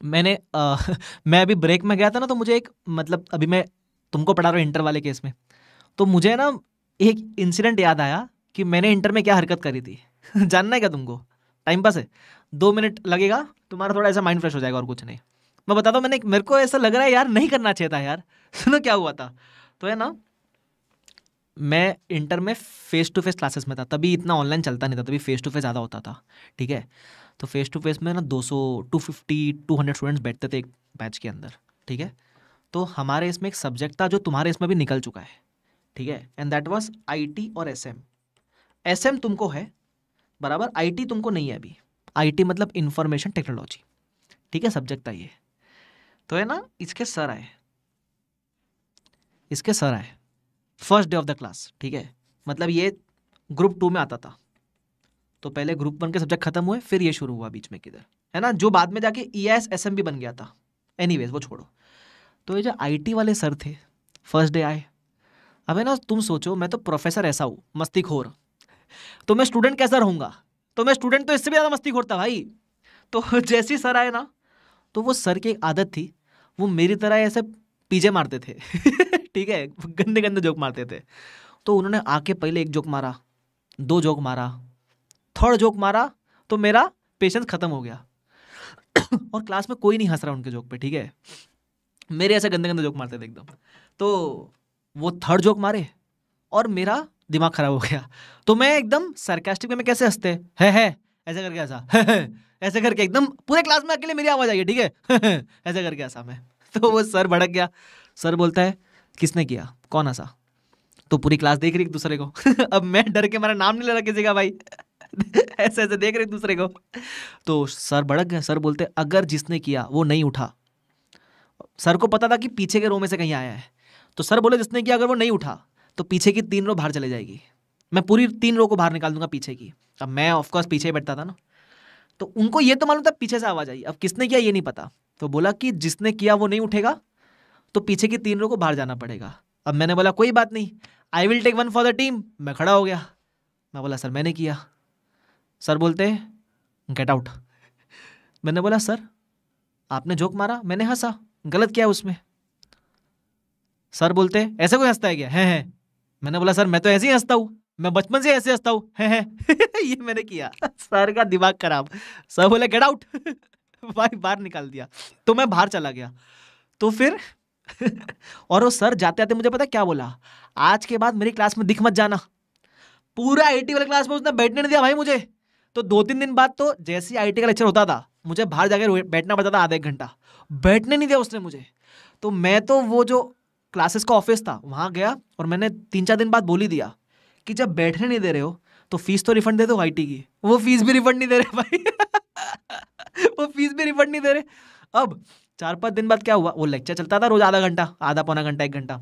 मैंने आ, मैं अभी ब्रेक में गया था ना तो मुझे एक मतलब अभी मैं तुमको पढ़ा रहा हूँ इंटर वाले केस में। तो मुझे ना एक इंसिडेंट याद आया कि मैंने इंटर में क्या हरकत करी थी। जानना है क्या तुमको? टाइम पास है। दो मिनट लगेगा तुम्हारा थोड़ा ऐसा माइंड फ्रेश हो जाएगा और कुछ नहीं। मैं बताता हूँ मैंने मेरे को ऐसा लग रहा है यार नहीं करना चाहिए था यार। सुनो क्या हुआ था। तो है ना मैं इंटर में फेस टू फेस क्लासेस में था। तभी इतना ऑनलाइन चलता नहीं था तभी फेस टू फेस ज़्यादा होता था। ठीक है? तो फेस टू फेस में ना 200 250 200 स्टूडेंट्स बैठते थे एक बैच के अंदर, ठीक है? तो हमारे इसमें एक सब्जेक्ट था जो तुम्हारे इसमें भी निकल चुका है, ठीक है? एंड दैट वाज आईटी और एसएम एसएम तुमको है, बराबर आईटी तुमको नहीं है अभी। आईटी मतलब इंफॉर्मेशन टेक्नोलॉजी ठीक है? सब्जेक्ट था ये। तो है ना, इसके सर आए। इसके सर आए। First day of the class ठीक है? मतलब ये ग्रुप टू में आता था। तो पहले ग्रुप वन के सब्जेक्ट खत्म हुए, फिर ये शुरू हुआ बीच में किधर। है ना? जो बाद में जाके ई एस एस एम भी बन गया था। एनी वो छोड़ो। तो ये जो आईटी वाले सर थे फ़र्स्ट डे आए। अब है ना, तुम सोचो, मैं तो प्रोफेसर ऐसा हूँ मस्ती खोर तो मैं स्टूडेंट कैसा रहूँगा? तो मैं स्टूडेंट तो इससे भी ज़्यादा मस्ती खोर था भाई। तो जैसे ही सर आए ना तो वो सर की एक आदत थी, वो मेरी तरह ऐसे पीछे मारते थे। ठीक है? गंदे गंदे जोक मारते थे। तो उन्होंने आके पहले एक जोक मारा, दो जोक मारा थर्ड जोक मारा तो मेरा पेशेंस खत्म हो गया। और क्लास में कोई नहीं हंस रहा उनके जोक पे, ठीक है? मेरे ऐसे गंदे गंदे जोक मारते थे एकदम। तो वो थर्ड जोक मारे और मेरा दिमाग खराब हो गया। तो मैं एकदम सरकास्टिक में कैसे हँसते? है है, ऐसे करके ऐसा ऐसे करके एकदम पूरे क्लास में अकेले मेरी आवाज़ आई है, ठीक है? ऐसे करके ऐसा मैं। तो वो सर भड़क गया। सर बोलता है, किसने किया? कौन हंसा? तो पूरी क्लास देख रही एक दूसरे को। अब मैं डर के, मेरा नाम नहीं ले रहा किसी का भाई। ऐसे ऐसे देख रहे दूसरे को। तो सर भड़क गए, सर बोलते, अगर जिसने किया, वो नहीं उठा। सर को पता था कि पीछे के रो में से कहीं आया है। तो सर बोले, जिसने किया, अगर वो नहीं उठा तो पीछे की तीन रो बाहर चले जाएगी। मैं पूरी तीन रो को बाहर निकाल दूँगा पीछे की। अब मैं ऑफकोर्स पीछे ही बैठता था ना। तो उनको ये तो मालूम था, पीछे से आवाज़ आई। अब किसने किया, ये नहीं पता। तो बोला कि जिसने किया, वो नहीं उठेगा तो पीछे की तीन रो को बाहर जाना पड़ेगा। अब मैंने बोला, कोई बात नहीं I will take one for the team मैं खड़ा हो गया। मैं बोला, सर, मैंने किया। सर बोलते गेट आउट मैंने बोला सर आपने जोक मारा मैंने हंसा गलत किया उसमें. सर बोलते ऐसे कोई हंसता है क्या? है है. मैंने बोला सर मैं तो ऐसे ही हंसता हूँ मैं बचपन से ऐसे हंसता हूँ है, है। ये मैंने किया। सर का दिमाग खराब। सर बोले गेट आउट भाई बाहर निकाल दिया। तो मैं बाहर चला गया। तो फिर और वो सर जाते आते मुझे पता क्या बोला आज के बाद मेरी क्लास में दिख मत जाना। पूरा आईटी वाले क्लास में उसने बैठने नहीं दिया भाई मुझे। तो दो तीन दिन बाद तो जैसे ही आईटी का लेक्चर होता था, मुझे बाहर जाकर बैठना पड़ता था आधा एक घंटा। बैठने नहीं दिया उसने मुझे। तो मैं तो वो जो क्लासेस का ऑफ़िस था, वहाँ गया और मैंने तीन चार दिन बाद बोली दिया कि जब बैठने नहीं दे रहे हो तो फ़ीस तो रिफंड दे दो आईटी की। वो फ़ीस भी रिफंड नहीं दे रहे भाई। वो फ़ीस भी रिफंड नहीं दे रहे। अब चार पाँच दिन बाद क्या हुआ? वो लेक्चर चलता था रोज आधा घंटा, आधा पौना घंटा, एक घंटा।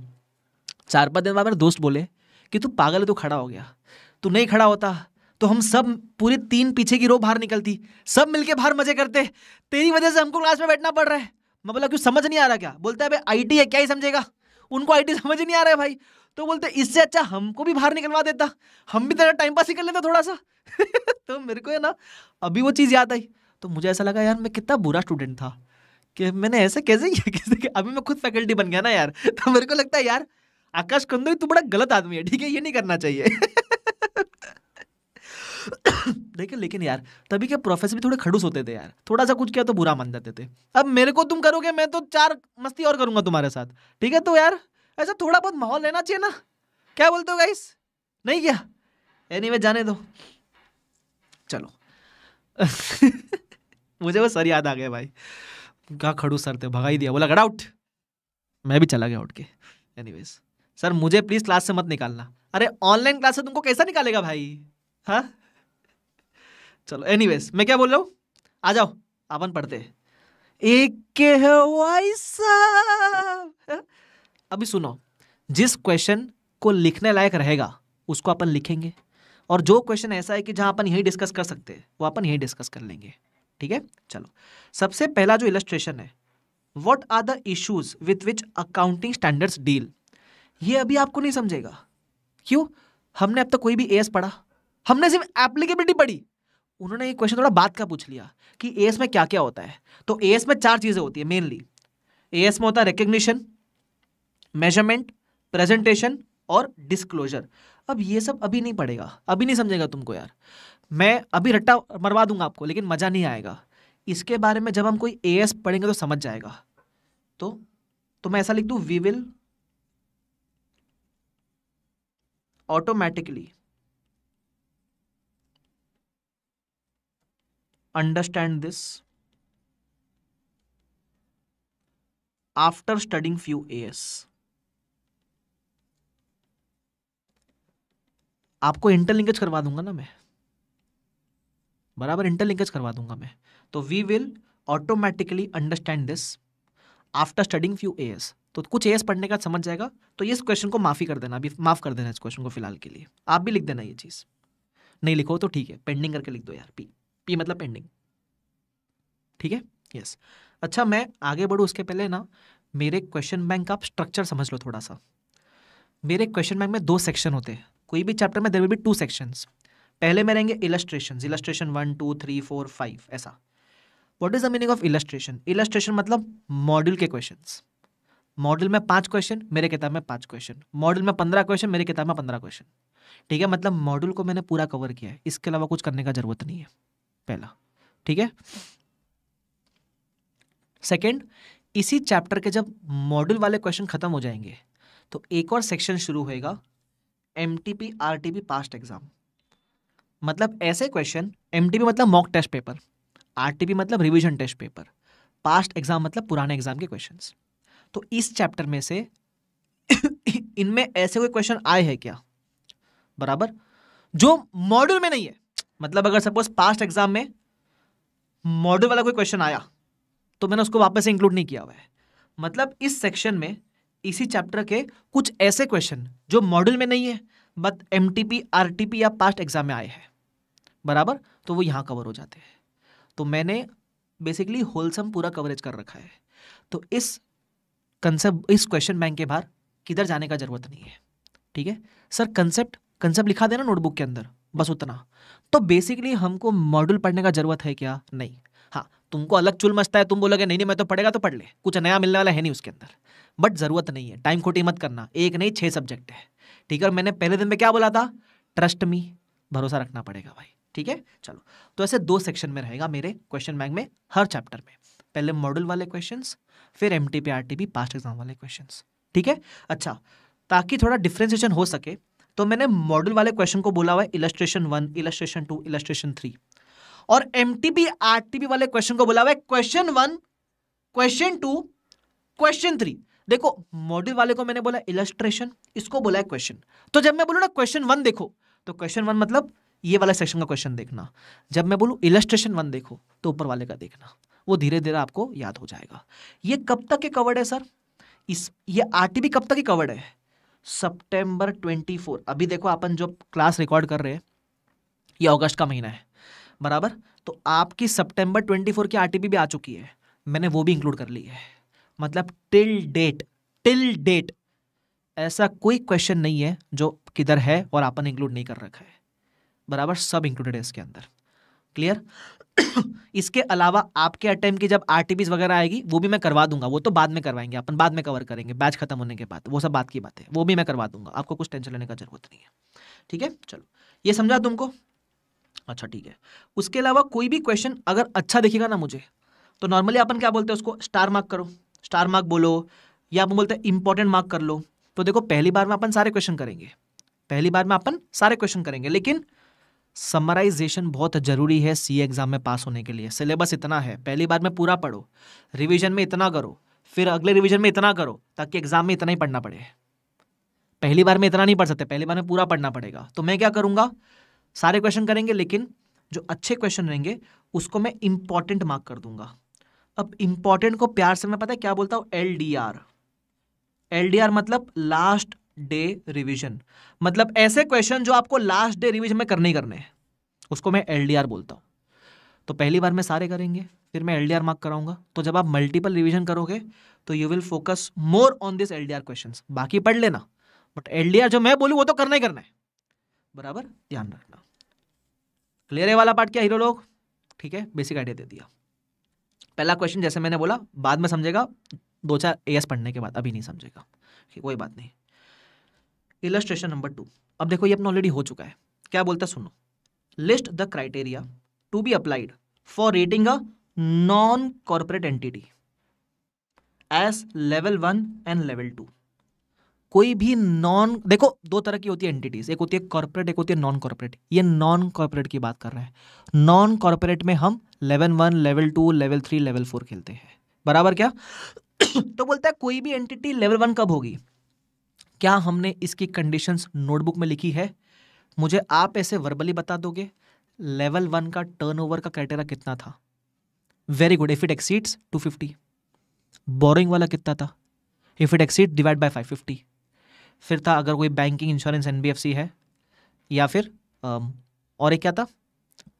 चार पाँच दिन बाद मेरे दोस्त बोले कि तू पागल है, तू खड़ा हो गया। तू नहीं खड़ा होता। तो हम सब पूरी तीन पीछे की रो बाहर निकलती। सब मिलके बाहर मज़े करते। तेरी वजह से हमको क्लास में बैठना पड़ रहा है। मैं बोला, क्यों, समझ नहीं आ रहा क्या? बोलता है भाई आईटी है, क्या ही समझेगा? उनको आईटी समझ ही नहीं आ रहा है भाई। तो बोलते, इससे अच्छा हमको भी बाहर निकलवा देता। हम भी तेरा टाइम पास ही कर लेते थोड़ा सा। तो मेरे को है ना, अभी वो चीज़ याद आई। तो मुझे ऐसा लगा, यार, मैं कितना बुरा स्टूडेंट था कि मैंने ऐसे कैसे कैसे अभी मैं खुद फैकल्टी बन गया ना यार। तो मेरे को लगता है, यार, आकाश कंदो, तू बड़ा गलत आदमी है, ठीक है? ये नहीं करना चाहिए। देखिए लेकिन यार तभी के प्रोफेसर भी थोड़े खड़ूस होते थे यार? थोड़ा सा कुछ किया तो बुरा मान जाते थे। अब मेरे को तुम करोगे मैं तो चार मस्ती और करूँगा तुम्हारे साथ। ठीक है तो यार ऐसा थोड़ा बहुत माहौल लेना चाहिए ना। क्या बोलते हो गाइस नहीं क्या? एनी anyway, जाने दो। चलो। मुझे वो सर याद आ गया भाई। कहा खड़ू सर थे भगा ही दिया। बोला गड़ा उठ। मैं भी चला गया उठ के। एनीवेज सर मुझे प्लीज़ क्लास से मत निकालना। अरे ऑनलाइन क्लास से तुमको कैसा निकालेगा भाई? हाँ? चलो एनीवेज मैं क्या बोल रहा हूँ? आ जाओ, अपन पढ़ते एक अभी सुनो, जिस क्वेश्चन को लिखने लायक रहेगा, उसको अपन लिखेंगे। और जो क्वेश्चन ऐसा है कि जहाँ अपन यही डिस्कस कर सकते हैं, वो अपन यही डिस्कस कर लेंगे। ठीक है? चलो, सबसे पहला जो इलस्ट्रेशन है what are the issues with which accounting standards deal ये अभी आपको नहीं समझेगा। क्यों? हमने अब तक तो कोई भी एस पढ़ा। हमने सिर्फ़ एप्लीकेबिलिटी पढ़ी। उन्होंने एक क्वेश्चन थोड़ा बात का पूछ लिया कि एस में क्या क्या होता है। तो एस में चार चीज़ें होती है मेनली एस में होता है रिकग्निशन मेज़रमेंट प्रेजेंटेशन और डिस्क्लोजर अब ये सब अभी नहीं पड़ेगा अभी नहीं समझेगा तुमको यार। मैं अभी रट्टा मरवा दूँगा आपको, लेकिन मज़ा नहीं आएगा। इसके बारे में जब हम कोई एएस पढ़ेंगे तो समझ जाएगा। तो तो मैं ऐसा लिख दू we will automatically understand this after studying few S आपको इंटरलिंकेज करवा दूँगा ना मैं? बराबर इंटरलिंकेज करवा दूँगा मैं। तो we will automatically understand this after studying few S तो कुछ एएस पढ़ने का समझ जाएगा। तो इस क्वेश्चन को माफ़ी कर देना, अभी माफ़ कर देना इस क्वेश्चन को फ़िलहाल के लिए। आप भी लिख देना ये चीज़। नहीं लिखो तो ठीक है पेंडिंग करके लिख दो यार पी पी मतलब पेंडिंग ठीक है? यस अच्छा मैं आगे बढ़ूँ उसके पहले ना, मेरे क्वेश्चन बैंक का स्ट्रक्चर समझ लो थोड़ा सा मेरे क्वेश्चन बैंक में दो सेक्शन होते हैं। कोई भी चैप्टर में there will be two sections पहले में रहेंगे illustration illustration one two three four five ऐसा। What is the meaning of illustration illustration मतलब मॉड्यूल के क्वेश्चन मॉडल में पाँच क्वेश्चन मेरे किताब में पाँच क्वेश्चन मॉडल में पंद्रह क्वेश्चन मेरे किताब में पंद्रह क्वेश्चन ठीक है? मतलब मॉड्यूल को मैंने पूरा कवर किया है। इसके अलावा कुछ करने का ज़रूरत नहीं है। पहला, ठीक है? सेकेंड इसी चैप्टर के जब मॉड्यूल वाले क्वेश्चन खत्म हो जाएँगे तो एक और सेक्शन शुरू होएगा M T P R T P past exam मतलब ऐसे क्वेश्चन एम मतलब मॉक टेस्ट पेपर आर मतलब revision test paper past exam मतलब पुराने एग्ज़ाम के क्वेश्चन तो इस चैप्टर में से इनमें ऐसे कोई क्वेश्चन आए हैं क्या? बराबर? जो मॉड्यूल में नहीं है मतलब अगर सपोज़ पास्ट एग्ज़ाम में मॉड्यूल वाला कोई क्वेश्चन आया तो मैंने उसको वापस से इंक्लूड नहीं किया हुआ है। मतलब इस सेक्शन में, इसी चैप्टर के कुछ ऐसे क्वेश्चन जो मॉडल में नहीं है बट एम टी या पास्ट एग्ज़ाम में आए हैं। बराबर? तो वो यहाँ कवर हो जाते हैं। तो मैंने बेसिकली होलसम पूरा कवरेज कर रखा है। तो इस कंसेप्ट इस क्वेश्चन बैंक के बाहर किधर जाने का ज़रूरत नहीं है। ठीक है? सर कंसेप्ट कंसेप्ट लिखा देना नोटबुक के अंदर। बस उतना। तो बेसिकली हमको मॉड्यूल पढ़ने का ज़रूरत है क्या? नहीं। हाँ तुमको अलग चुल मचता है, तुम बोलोगे, नहीं नहीं, मैं तो पढ़ेगा तो पढ़ ले। कुछ नया मिलने वाला है नहीं उसके अंदर। बट ज़रूरत नहीं है। टाइम खोटी मत करना। एक नहीं छः सब्जेक्ट है। ठीक है? और मैंने पहले दिन में क्या बोला था? ट्रस्ट मी भरोसा रखना पड़ेगा भाई। ठीक है? चलो। तो ऐसे दो सेक्शन में रहेगा मेरे क्वेश्चन बैंक में, हर चैप्टर में। पहले मॉडल वाले क्वेश्चन फिर M T P R T P past exam वाले क्वेश्चन ठीक है? अच्छा ताकि थोड़ा डिफ्रेंसिएशन हो सके तो मैंने मॉडल वाले क्वेश्चन को बोला हुआ है illustration one illustration two illustration three और एम टी वाले क्वेश्चन को बोला हुआ है question one question two question three देखो मॉड्यूल वाले को मैंने बोला इलस्ट्रेशन इसको बोला है क्वेश्चन तो जब मैं बोलूँ ना क्वेश्चन वन देखो तो क्वेश्चन वन मतलब ये वाला सेक्शन का क्वेश्चन देखना. जब मैं बोलूँ इलस्ट्रेशन वन देखो तो ऊपर वाले का देखना. वो धीरे धीरे आपको याद हो जाएगा. ये कब तक के कवर्ड है सर इस, ये आरटीबी कब तक की कवर्ड है? सितंबर ट्वेंटी फोर। अभी देखो अपन जो क्लास रिकॉर्ड कर रहे हैं, ये अगस्त का महीना है, बराबर? तो आपकी सितंबर ट्वेंटी फोर की आरटीबी भी आ चुकी है। मैंने वो भी इंक्लूड कर ली है। मतलब टिल डेट टिल डेट ऐसा कोई क्वेश्चन नहीं है जो किधर है और अपन इंक्लूड नहीं कर रखा है। बराबर? सब इंक्लूडेड है इसके अंदर। क्लियर इसके अलावा आपके अटैम्प की जब आर वगैरह आएगी, वो भी मैं करवा दूँगा। वो तो बाद में करवाएँगे अपन, बाद में कवर करेंगे। बैच खत्म होने के बाद, वो सब बात की बात है। वो भी मैं करवा दूँगा। आपको कुछ टेंशन लेने का ज़रूरत नहीं है। ठीक है? चलो। ये समझा तुमको? अच्छा ठीक है। उसके अलावा कोई भी क्वेश्चन अगर अच्छा दिखेगा ना मुझे तो नॉर्मली अपन क्या बोलते हैं उसको? स्टार मार्क करो। स्टार मार्क बोलो, या अपन बोलते हैं इंपॉर्टेंट मार्क कर लो। तो देखो, पहली बार में अपन सारे क्वेश्चन करेंगे। पहली बार में अपन सारे क्वेश्चन करेंगे। लेकिन समराइजेशन बहुत ज़रूरी है सी एग्ज़ाम में पास होने के लिए। सिलेबस इतना है, पहली बार में पूरा पढ़ो रिवीजन में इतना करो, फिर अगले रिवीजन में इतना करो, ताकि एग्ज़ाम में इतना ही पढ़ना पड़े। पहली बार में इतना नहीं पढ़ सकते, पहली बार में पूरा पढ़ना पड़ेगा। तो मैं क्या करूँगा? सारे क्वेश्चन करेंगे, लेकिन जो अच्छे क्वेश्चन रहेंगे, उसको मैं इंपॉर्टेंट मार्क कर दूँगा। अब इंपॉर्टेंट को प्यार से मैं पता है क्या बोलता हूँ? L D R L D R मतलब लास्ट डे रिवीजन। मतलब ऐसे क्वेश्चन जो आपको लास्ट डे रिवीजन में करने ही करने हैं। उसको मैं एलडीआर बोलता हूँ। तो पहली बार में सारे करेंगे, फिर मैं एलडीआर मार्क कराऊँगा। तो जब आप मल्टीपल रिवीजन करोगे तो you will focus more on this L D question बाकी पढ़ लेना। बट एलडीआर जो मैं बोलूँ, वो तो करना ही करना है। बराबर? ध्यान रखना। क्लियर है वाला पार्ट क्या हीरो लोग? ठीक है बेसिक आइडिया दे दिया। पहला क्वेश्चन जैसे मैंने बोला, बाद में समझेगा। दो चार एस पढ़ने के बाद, अभी नहीं समझेगा। कोई बात नहीं। इलस्ट्रेशन नंबर टू अब देखो, ये अपना ऑलरेडी हो चुका है। क्या बोलता है, सुनो। List the criteria to be applied for rating a non corporate entity S level one and level two कोई भी नॉन देखो, दो तरह की होती है एंटिटीज एक होती है कॉर्पोरेट एक होती है नॉन कॉर्पोरेट ये नॉन कॉर्पोरेट की बात कर रहे हैं। नॉन कॉर्पोरेट में हम level one level two level three level four खेलते हैं। बराबर क्या? तो बोलता है, कोई भी एंटिटी लेवल वन कब होगी? क्या हमने इसकी कंडीशंस नोटबुक में लिखी है? मुझे आप ऐसे वर्बली बता दोगे लेवल वन का टर्नओवर का क्राइटेरिया कितना था? Very good if it exceeds two fifty borrowing वाला कितना था? If it exceed divide by five fifty फिर था अगर कोई बैंकिंग इंश्योरेंस एनबीएफसी है या फिर um, और एक क्या था?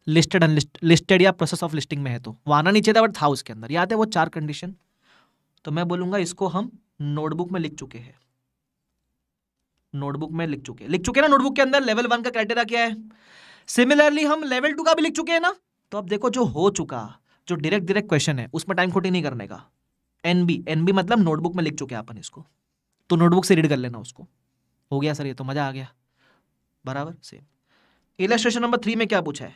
लिस्टेड लिस्टेड या प्रोसेस ऑफ़ लिस्टिंग में है तो। वो आना नीचे था बट था उसके अंदर। याद है वो चार कंडीशन तो मैं बोलूँगा इसको हम नोटबुक में लिख चुके हैं। नोटबुक में लिख चुके लिख चुके ना नोटबुक के अंदर? लेवल वन का क्राइटेरिया क्या है? सिमिलरली हम लेवल टू का भी लिख चुके हैं ना? तो अब देखो जो हो चुका, जो डायरेक्ट डायरेक्ट क्वेश्चन है, उसमें टाइम खोटी नहीं करने का। एनबी एनबी मतलब नोटबुक में लिख चुके हैं अपन इसको। तो नोटबुक से रीड कर लेना उसको। हो गया सर ये तो मज़ा आ गया। बराबर सेम इलेस्ट्रेशन नंबर थ्री में क्या पूछा है?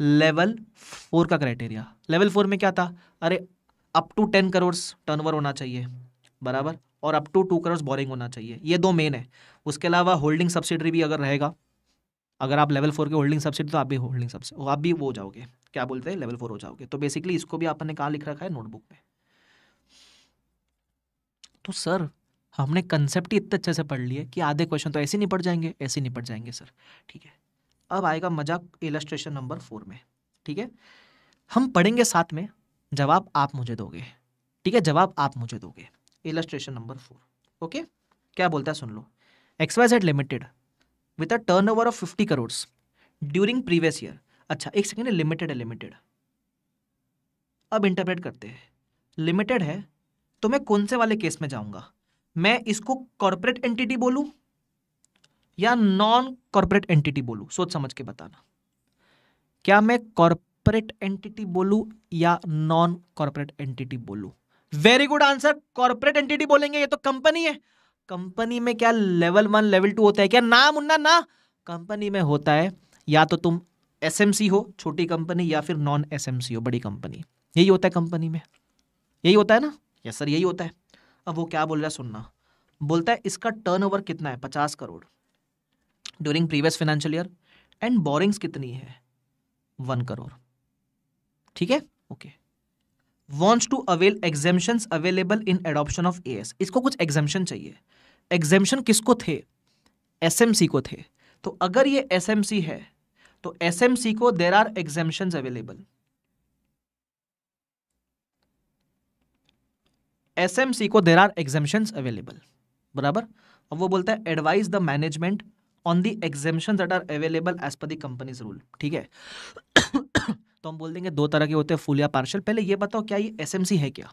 लेवल फोर का क्राइटेरिया लेवल फोर में क्या था? अरे up to ten crore turnover होना चाहिए। बराबर? और up to two crore borrowing होना चाहिए। ये दो मेन है। उसके अलावा होल्डिंग सब्सिडरी भी अगर रहेगा, अगर आप लेवल फोर के होल्डिंग सब्सिडी तो आप भी होल्डिंग सब्सिडी आप भी वो हो जाओगे। क्या बोलते हैं? लेवल फोर हो जाओगे। तो बेसिकली इसको भी आपने कहा लिख रखा है? नोटबुक में। तो सर हमने कंसेप्ट ही इतने अच्छे से पढ़ लिए कि आधे क्वेश्चन तो ऐसे नहीं पढ़ जाएँगे, ऐसे नहीं पढ़ जाएँगे सर ठीक है? अब आएगा मज़ाक इलस्ट्रेशन नंबर फोर में। ठीक है? हम पढ़ेंगे साथ में, जवाब आप मुझे दोगे। ठीक है? जवाब आप मुझे दोगे। इलस्ट्रेशन नंबर फोर ओके क्या बोलता है, सुन लो. X Y Z limited with a turn over of fifty crore during previous year अच्छा एक सेकेंड लिमिटेड है लिमिटेड अब इंटरप्रेट करते हैं. लिमिटेड है तो मैं कौन से वाले केस में जाऊँगा? मैं इसको कॉर्पोरेट एंटिटी बोलूँ या नॉन कॉर्पोरेट एंटिटी बोलूँ? सोच समझ के बताना. क्या मैं कॉर्पोरेट एंटिटी बोलूँ या नॉन कॉर्पोरेट एंटिटी बोलूँ? Very good answer corporate entity बोलेंगे, ये तो कंपनी है। कंपनी में क्या लेवल वन लेवल टू होता है? क्या ना मुन्ना ना? कंपनी में होता है। या तो तुम एसएमसी हो, छोटी कंपनी या फिर नॉन एस हो, बड़ी कंपनी यही होता है कंपनी में। यही होता है ना? यस सर यही होता है। अब वो क्या बोल रहा है, सुनना। बोलता है, इसका टर्नओवर कितना है? पचास crore. During previous financial year and borrowings कितनी है? वन करोड़ ठीक है? Okay wants to avail exemption available in adoption of A इसको कुछ एग्जेम्पन चाहिए। एग्जेम्पन किसको थे? एस को थे। तो अगर ये एस है तो एस को there are exemption available S को देर आर एग्जेम्पन अवेलेबल बराबर? अब वो बोलता है advise the management on the exemption that are available as per the companies rule ठीक है? तो हम बोल देंगे दो तरह के होते हैं फुल या पार्शल पहले ये बताओ, क्या ये एसएमसी है क्या?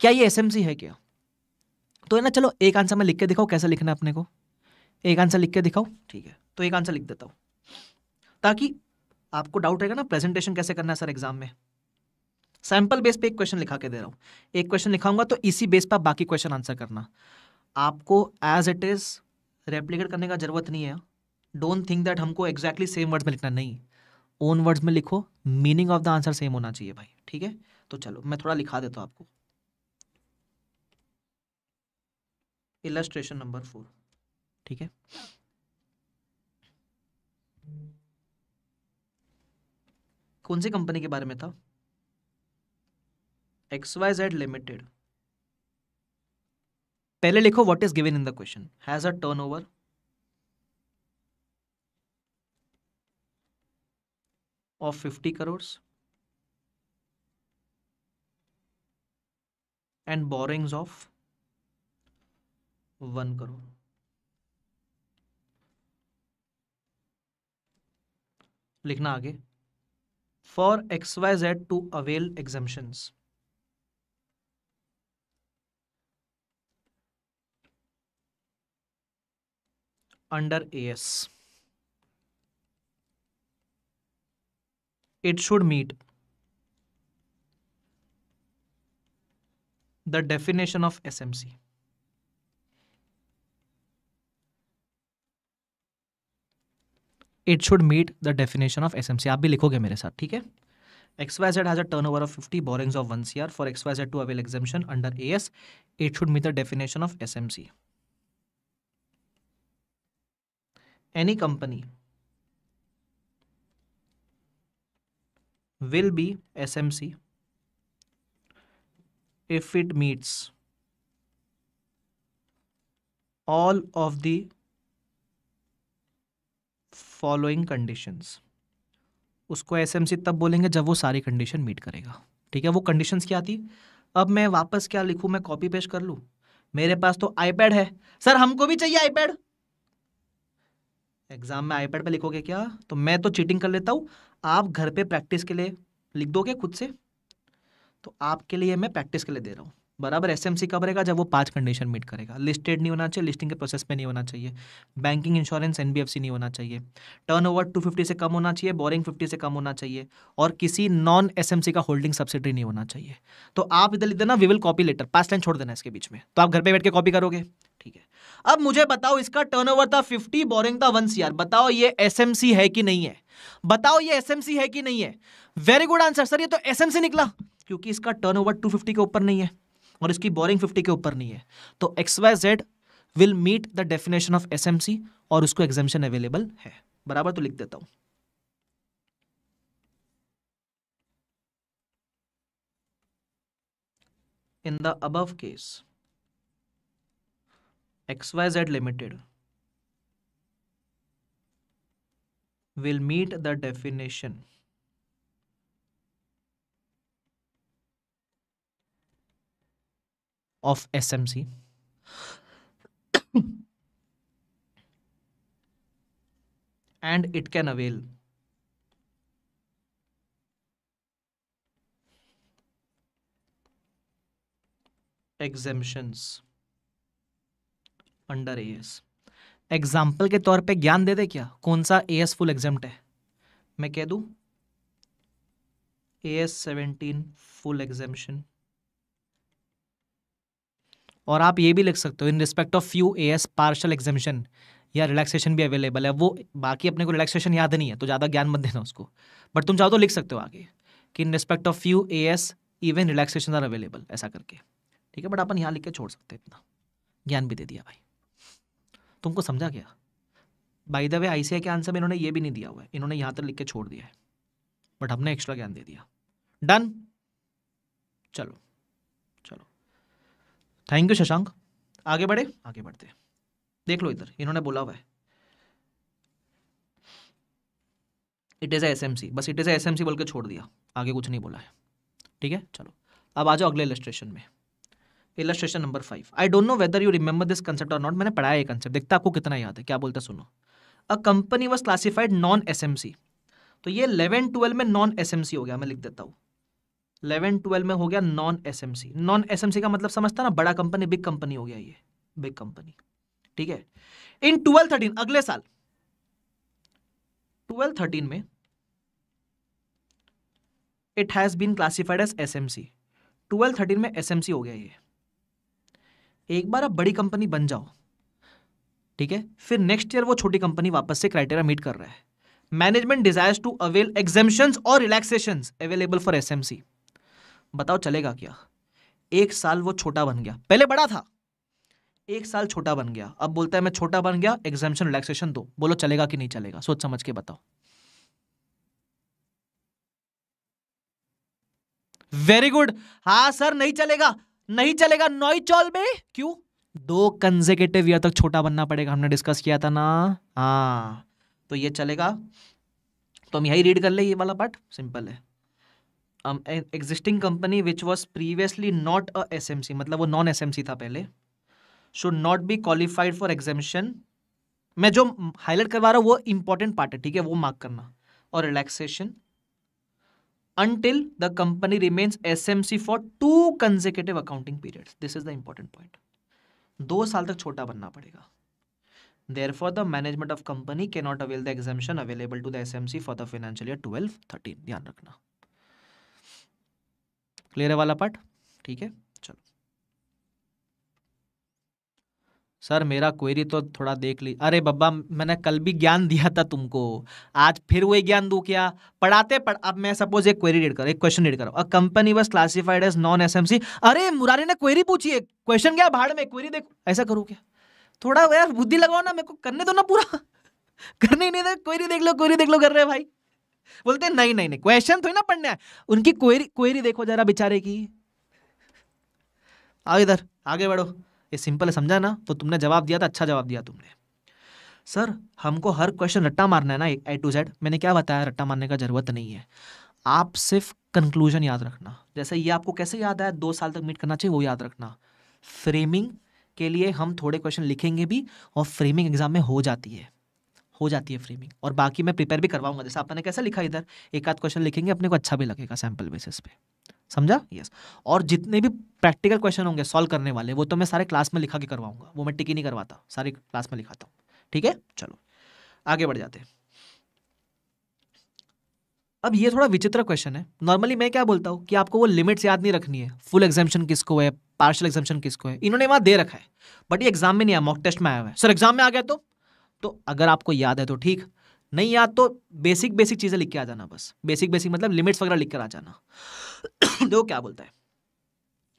क्या ये एसएमसी है क्या? तो है ना, चलो, एक आंसर में लिख के दिखाओ कैसे लिखना है अपने को? एक आंसर लिख के दिखाओ ठीक है। तो एक आंसर लिख देता हूँ। ताकि आपको डाउट रहेगा ना प्रेजेंटेशन कैसे करना है सर एग्ज़ाम में। सैंपल बेस पे एक क्वेश्चन लिखा के दे रहा हूँ। एक क्वेश्चन लिखाऊँगा तो इसी बेस पर बाकी क्वेश्चन आंसर करना। आपको एज इट इज़ रेप्लीकेट करने का ज़रूरत नहीं है। डोंट थिंक दैट हमको एग्जैक्टली सेम वर्ड्स में लिखना नहीं। ओन वर्ड्स में लिखो meaning of the answer same होना चाहिए भाई, ठीक है? तो चलो, मैं थोड़ा लिखा देता हूँ आपको। इलस्ट्रेशन नंबर फोर ठीक है? कौन सी कंपनी के बारे में था? एक्स वाई जेड लिमिटेड पहले लिखो what is given in the question has a turn of 50 crores and borrowings of 1 crore. लिखना आगे. For X Y Z to avail exemptions under A S it should meet the definition of S M C it should meet the definition of S M C आप भी लिखोगे मेरे साथ, ठीक है? X Y Z has a turn over of fifty borrowings of one C R for X Y Z to avail exemption under A S it should meet the definition of S M C any company will be SMC if it meets all of the following conditions उसको SMC तब बोलेंगे जब वो सारी condition meet करेगा। ठीक है, वो कंडीशंस क्या थी? अब मैं वापस क्या लिखूं? मैं कॉपी पेस्ट कर लूँ? मेरे पास तो आईपैड है। सर, हमको भी चाहिए आईपैड एग्ज़ाम में आईपैड पे लिखोगे क्या? तो मैं तो चीटिंग कर लेता हूँ। आप घर पे प्रैक्टिस के लिए लिख दोगे खुद से। तो आपके लिए मैं प्रैक्टिस के लिए दे रहा हूँ। बराबर एस एम सी कब रहेगा जब वो पाँच कंडीशन मीट करेगा। लिस्टेड नहीं होना चाहिए लिस्टिंग के प्रोसेस में नहीं होना चाहिए। बैंकिंग इंश्योरेंस एनबीएफसी नहीं होना चाहिए। टर्न ओवर टू फिफ्टी से कम होना चाहिए बोरिंग फिफ्टी से कम होना चाहिए और किसी नॉन एस एम सी का होल्डिंग सब्सिडी नहीं होना चाहिए। तो आप इधर लिख देना वी विल कॉपी लेटर पास लाइन छोड़ देना इसके बीच में। तो आप घर पर बैठ के कॉपी करोगे। ठीक है। अब मुझे बताओ इसका टर्नओवर था फिफ्टी बोरिंग था वन सी बताओ ये एसएमसी है कि नहीं है? बताओ ये एसएमसी है कि नहीं है? वेरी गुड आंसर सर ये तो एसएमसी निकला। क्योंकि इसका टर्नओवर 250 के ऊपर नहीं है। और इसकी बोरिंग 50 के ऊपर नहीं है। तो X Y Z will meet the definition of S M C और उसको एग्जामेशन अवेलेबल है। बराबर तो लिख देता हूँ। In the above case xyz limited will meet the definition of SMC. and it can avail. Exemptions. अंडर एएस एग्ज़ाम्पल के तौर पे ज्ञान दे दे क्या? कौन सा ए एस फुल एग्जाम्ट है? मैं कह दूँ? एस सेवेंटीन फुल एग्जामेशन और आप ये भी लिख सकते हो in respect of few A S partial exemption या रिलैक्सेशन भी अवेलेबल है। वो बाकी अपने को रिलैक्सेशन याद नहीं है तो ज़्यादा ज्ञान मत देना उसको। बट तुम चाहो तो लिख सकते हो आगे कि in respect of few A S even relaxation are available ऐसा करके। ठीक है बट अपन यहाँ लिख के छोड़ सकते हैं इतना। ज्ञान भी दे दिया भाई। तुमको समझा गया बाई द वे आई के आंसर में इन्होंने ये भी नहीं दिया हुआ है। इन्होंने यहाँ तक लिख के छोड़ दिया है। बट हमने एक्स्ट्रा ज्ञान दे दिया। डन चलो। थैंक यू शशांक आगे बढ़े? आगे बढ़ते देख लो इधर, इन्होंने बोला हुआ है। It is S M C बस it is S M C बोल के छोड़ दिया। आगे कुछ नहीं बोला है। ठीक है? चलो। अब आ जाओ अगले इलस्ट्रेशन में। Illustration number five I don't know whether you remember this concept और नॉट मैंने पढ़ाया ये कंसेप्ट देखता आपको कितना याद है। क्या बोलते सुनो। A company was classified non S M C तो ये इलेवन ट्वेल्व में नॉन एस एम सी हो गया। मैं लिख देता हूँ। इलेवन, ट्वेल्व में हो गया non S M C non S M C का मतलब समझता ना, बड़ा कंपनी बिग कंपनी हो गया ये। बिग कंपनी ठीक है? इन ट्वेल्व थर्टीन अगले साल। ट्वेल्व थर्टीन में it has been classified as S M C twelve thirteen में एस एम सी हो गया ये। एक बार आप बड़ी कंपनी बन जाओ। ठीक है? फिर नेक्स्ट ईयर वो छोटी कंपनी वापस से क्राइटेरिया मीट कर रहा है। Management desires to avail exemption और रिलैक्सेशन अवेलेबल फॉर एसएमसी बताओ चलेगा क्या? एक साल वो छोटा बन गया। पहले बड़ा था। एक साल छोटा बन गया। अब बोलता है, मैं छोटा बन गया एग्जामेशन रिलैक्सेशन दो। बोलो, चलेगा कि नहीं चलेगा? सोच समझ के बताओ। वेरी गुड हाँ सर, नहीं चलेगा। नहीं चलेगा। नॉई चौल में? क्यों? दो कंजेकेटिव ईयर तक छोटा बनना पड़ेगा। हमने डिस्कस किया था ना? हाँ। तो ये चलेगा। तो हम यही रीड कर ले, ये वाला पार्ट सिंपल है। Existing company which was previously not a S M C मतलब वो नॉन एस एम सी था पहले should not be qualified for exemption मैं जो हाईलाइट करवा रहा हूँ, वो इंपॉर्टेंट पार्ट है, ठीक है? वो मार्क करना और relaxation until the company remains S M C for two consecutive accounting period this is the important point दो साल तक छोटा बनना पड़ेगा. Therefore the management of company cannot avail the exemption available to the S M C for the financial year twelve thirteen ध्यान रखना। Clear है वाला पार्ट ठीक है सर मेरा क्वेरी तो थोड़ा देख ली। अरे बब्बा मैंने कल भी ज्ञान दिया था तुमको। आज फिर वही ज्ञान दू क्या? पढ़ाते पढ़, अब मैं सपोज़ एक क्वेरी रीड करो, एक क्वेश्चन रीड करो। A company was classified as non SMC अरे, मुरारी ने क्वेरी पूछी है। क्वेश्चन क्या भाड़ में? क्वेरी देखो। ऐसा करो क्या? थोड़ा यार बुद्धि लगाओ ना, मेरे को करने दो ना पूरा। करने ही नहीं दे क्वेरी देख लो क्वेरी देख लो, कर रहे भाई। बोलते नहीं नहीं नहीं क्वेश्चन थोड़ी ना पढ़ने उनकी क्वेरी क्वेरी देखो जरा बेचारे की। आओ इधर, आगे बढ़ो। ये सिंपल है, समझा ना? तो तुमने जवाब दिया था अच्छा जवाब दिया तुमने। सर, हमको हर क्वेश्चन रट्टा मारना है ना ए टू जेड मैंने क्या बताया, रट्टा मारने का ज़रूरत नहीं है। आप सिर्फ़ कंक्लूजन याद रखना। जैसे ये आपको कैसे याद आया, दो साल तक मीट करना चाहिए, वो याद रखना। फ्रेमिंग के लिए हम थोड़े क्वेश्चन लिखेंगे भी और फ्रेमिंग एग्ज़ाम में हो जाती है। हो जाती है फ्रेमिंग और बाकी मैं प्रिपेयर भी करवाऊँगा, जैसे आपने कैसा लिखा इधर, एक आध क्वेश्चन लिखेंगे, अपने को अच्छा भी लगेगा सैंपल बेसिस पे। समझा? Yes yes. और जितने भी प्रैक्टिकल क्वेश्चन होंगे सॉल्व करने वाले, वो तो मैं सारे क्लास में लिखा के करवाऊँगा। वो मैं टिकी नहीं करवाता, सारे क्लास में लिखाता हूँ। ठीक है? चलो, आगे बढ़ जाते हैं। अब ये थोड़ा विचित्र क्वेश्चन है। नॉर्मली मैं क्या बोलता हूँ कि आपको वो लिमिट्स याद नहीं रखनी है। फुल एग्जामेशन किसको है? पार्शल एग्जामेशन किसको है? इन्होंने वहाँ दे रखा है। बट ये एग्ज़ाम में नहीं आया मॉक टेस्ट में आया हुआ है। सर एग्ज़ाम में आ गया तो? तो अगर आपको याद है तो ठीक। नहीं याद तो बेसिक बेसिक चीज़ें लिख के आ जाना बस। बेसिक बेसिक मतलब लिमिट्स वगैरह लिख कर आ जाना। देखो क्या बोलता है?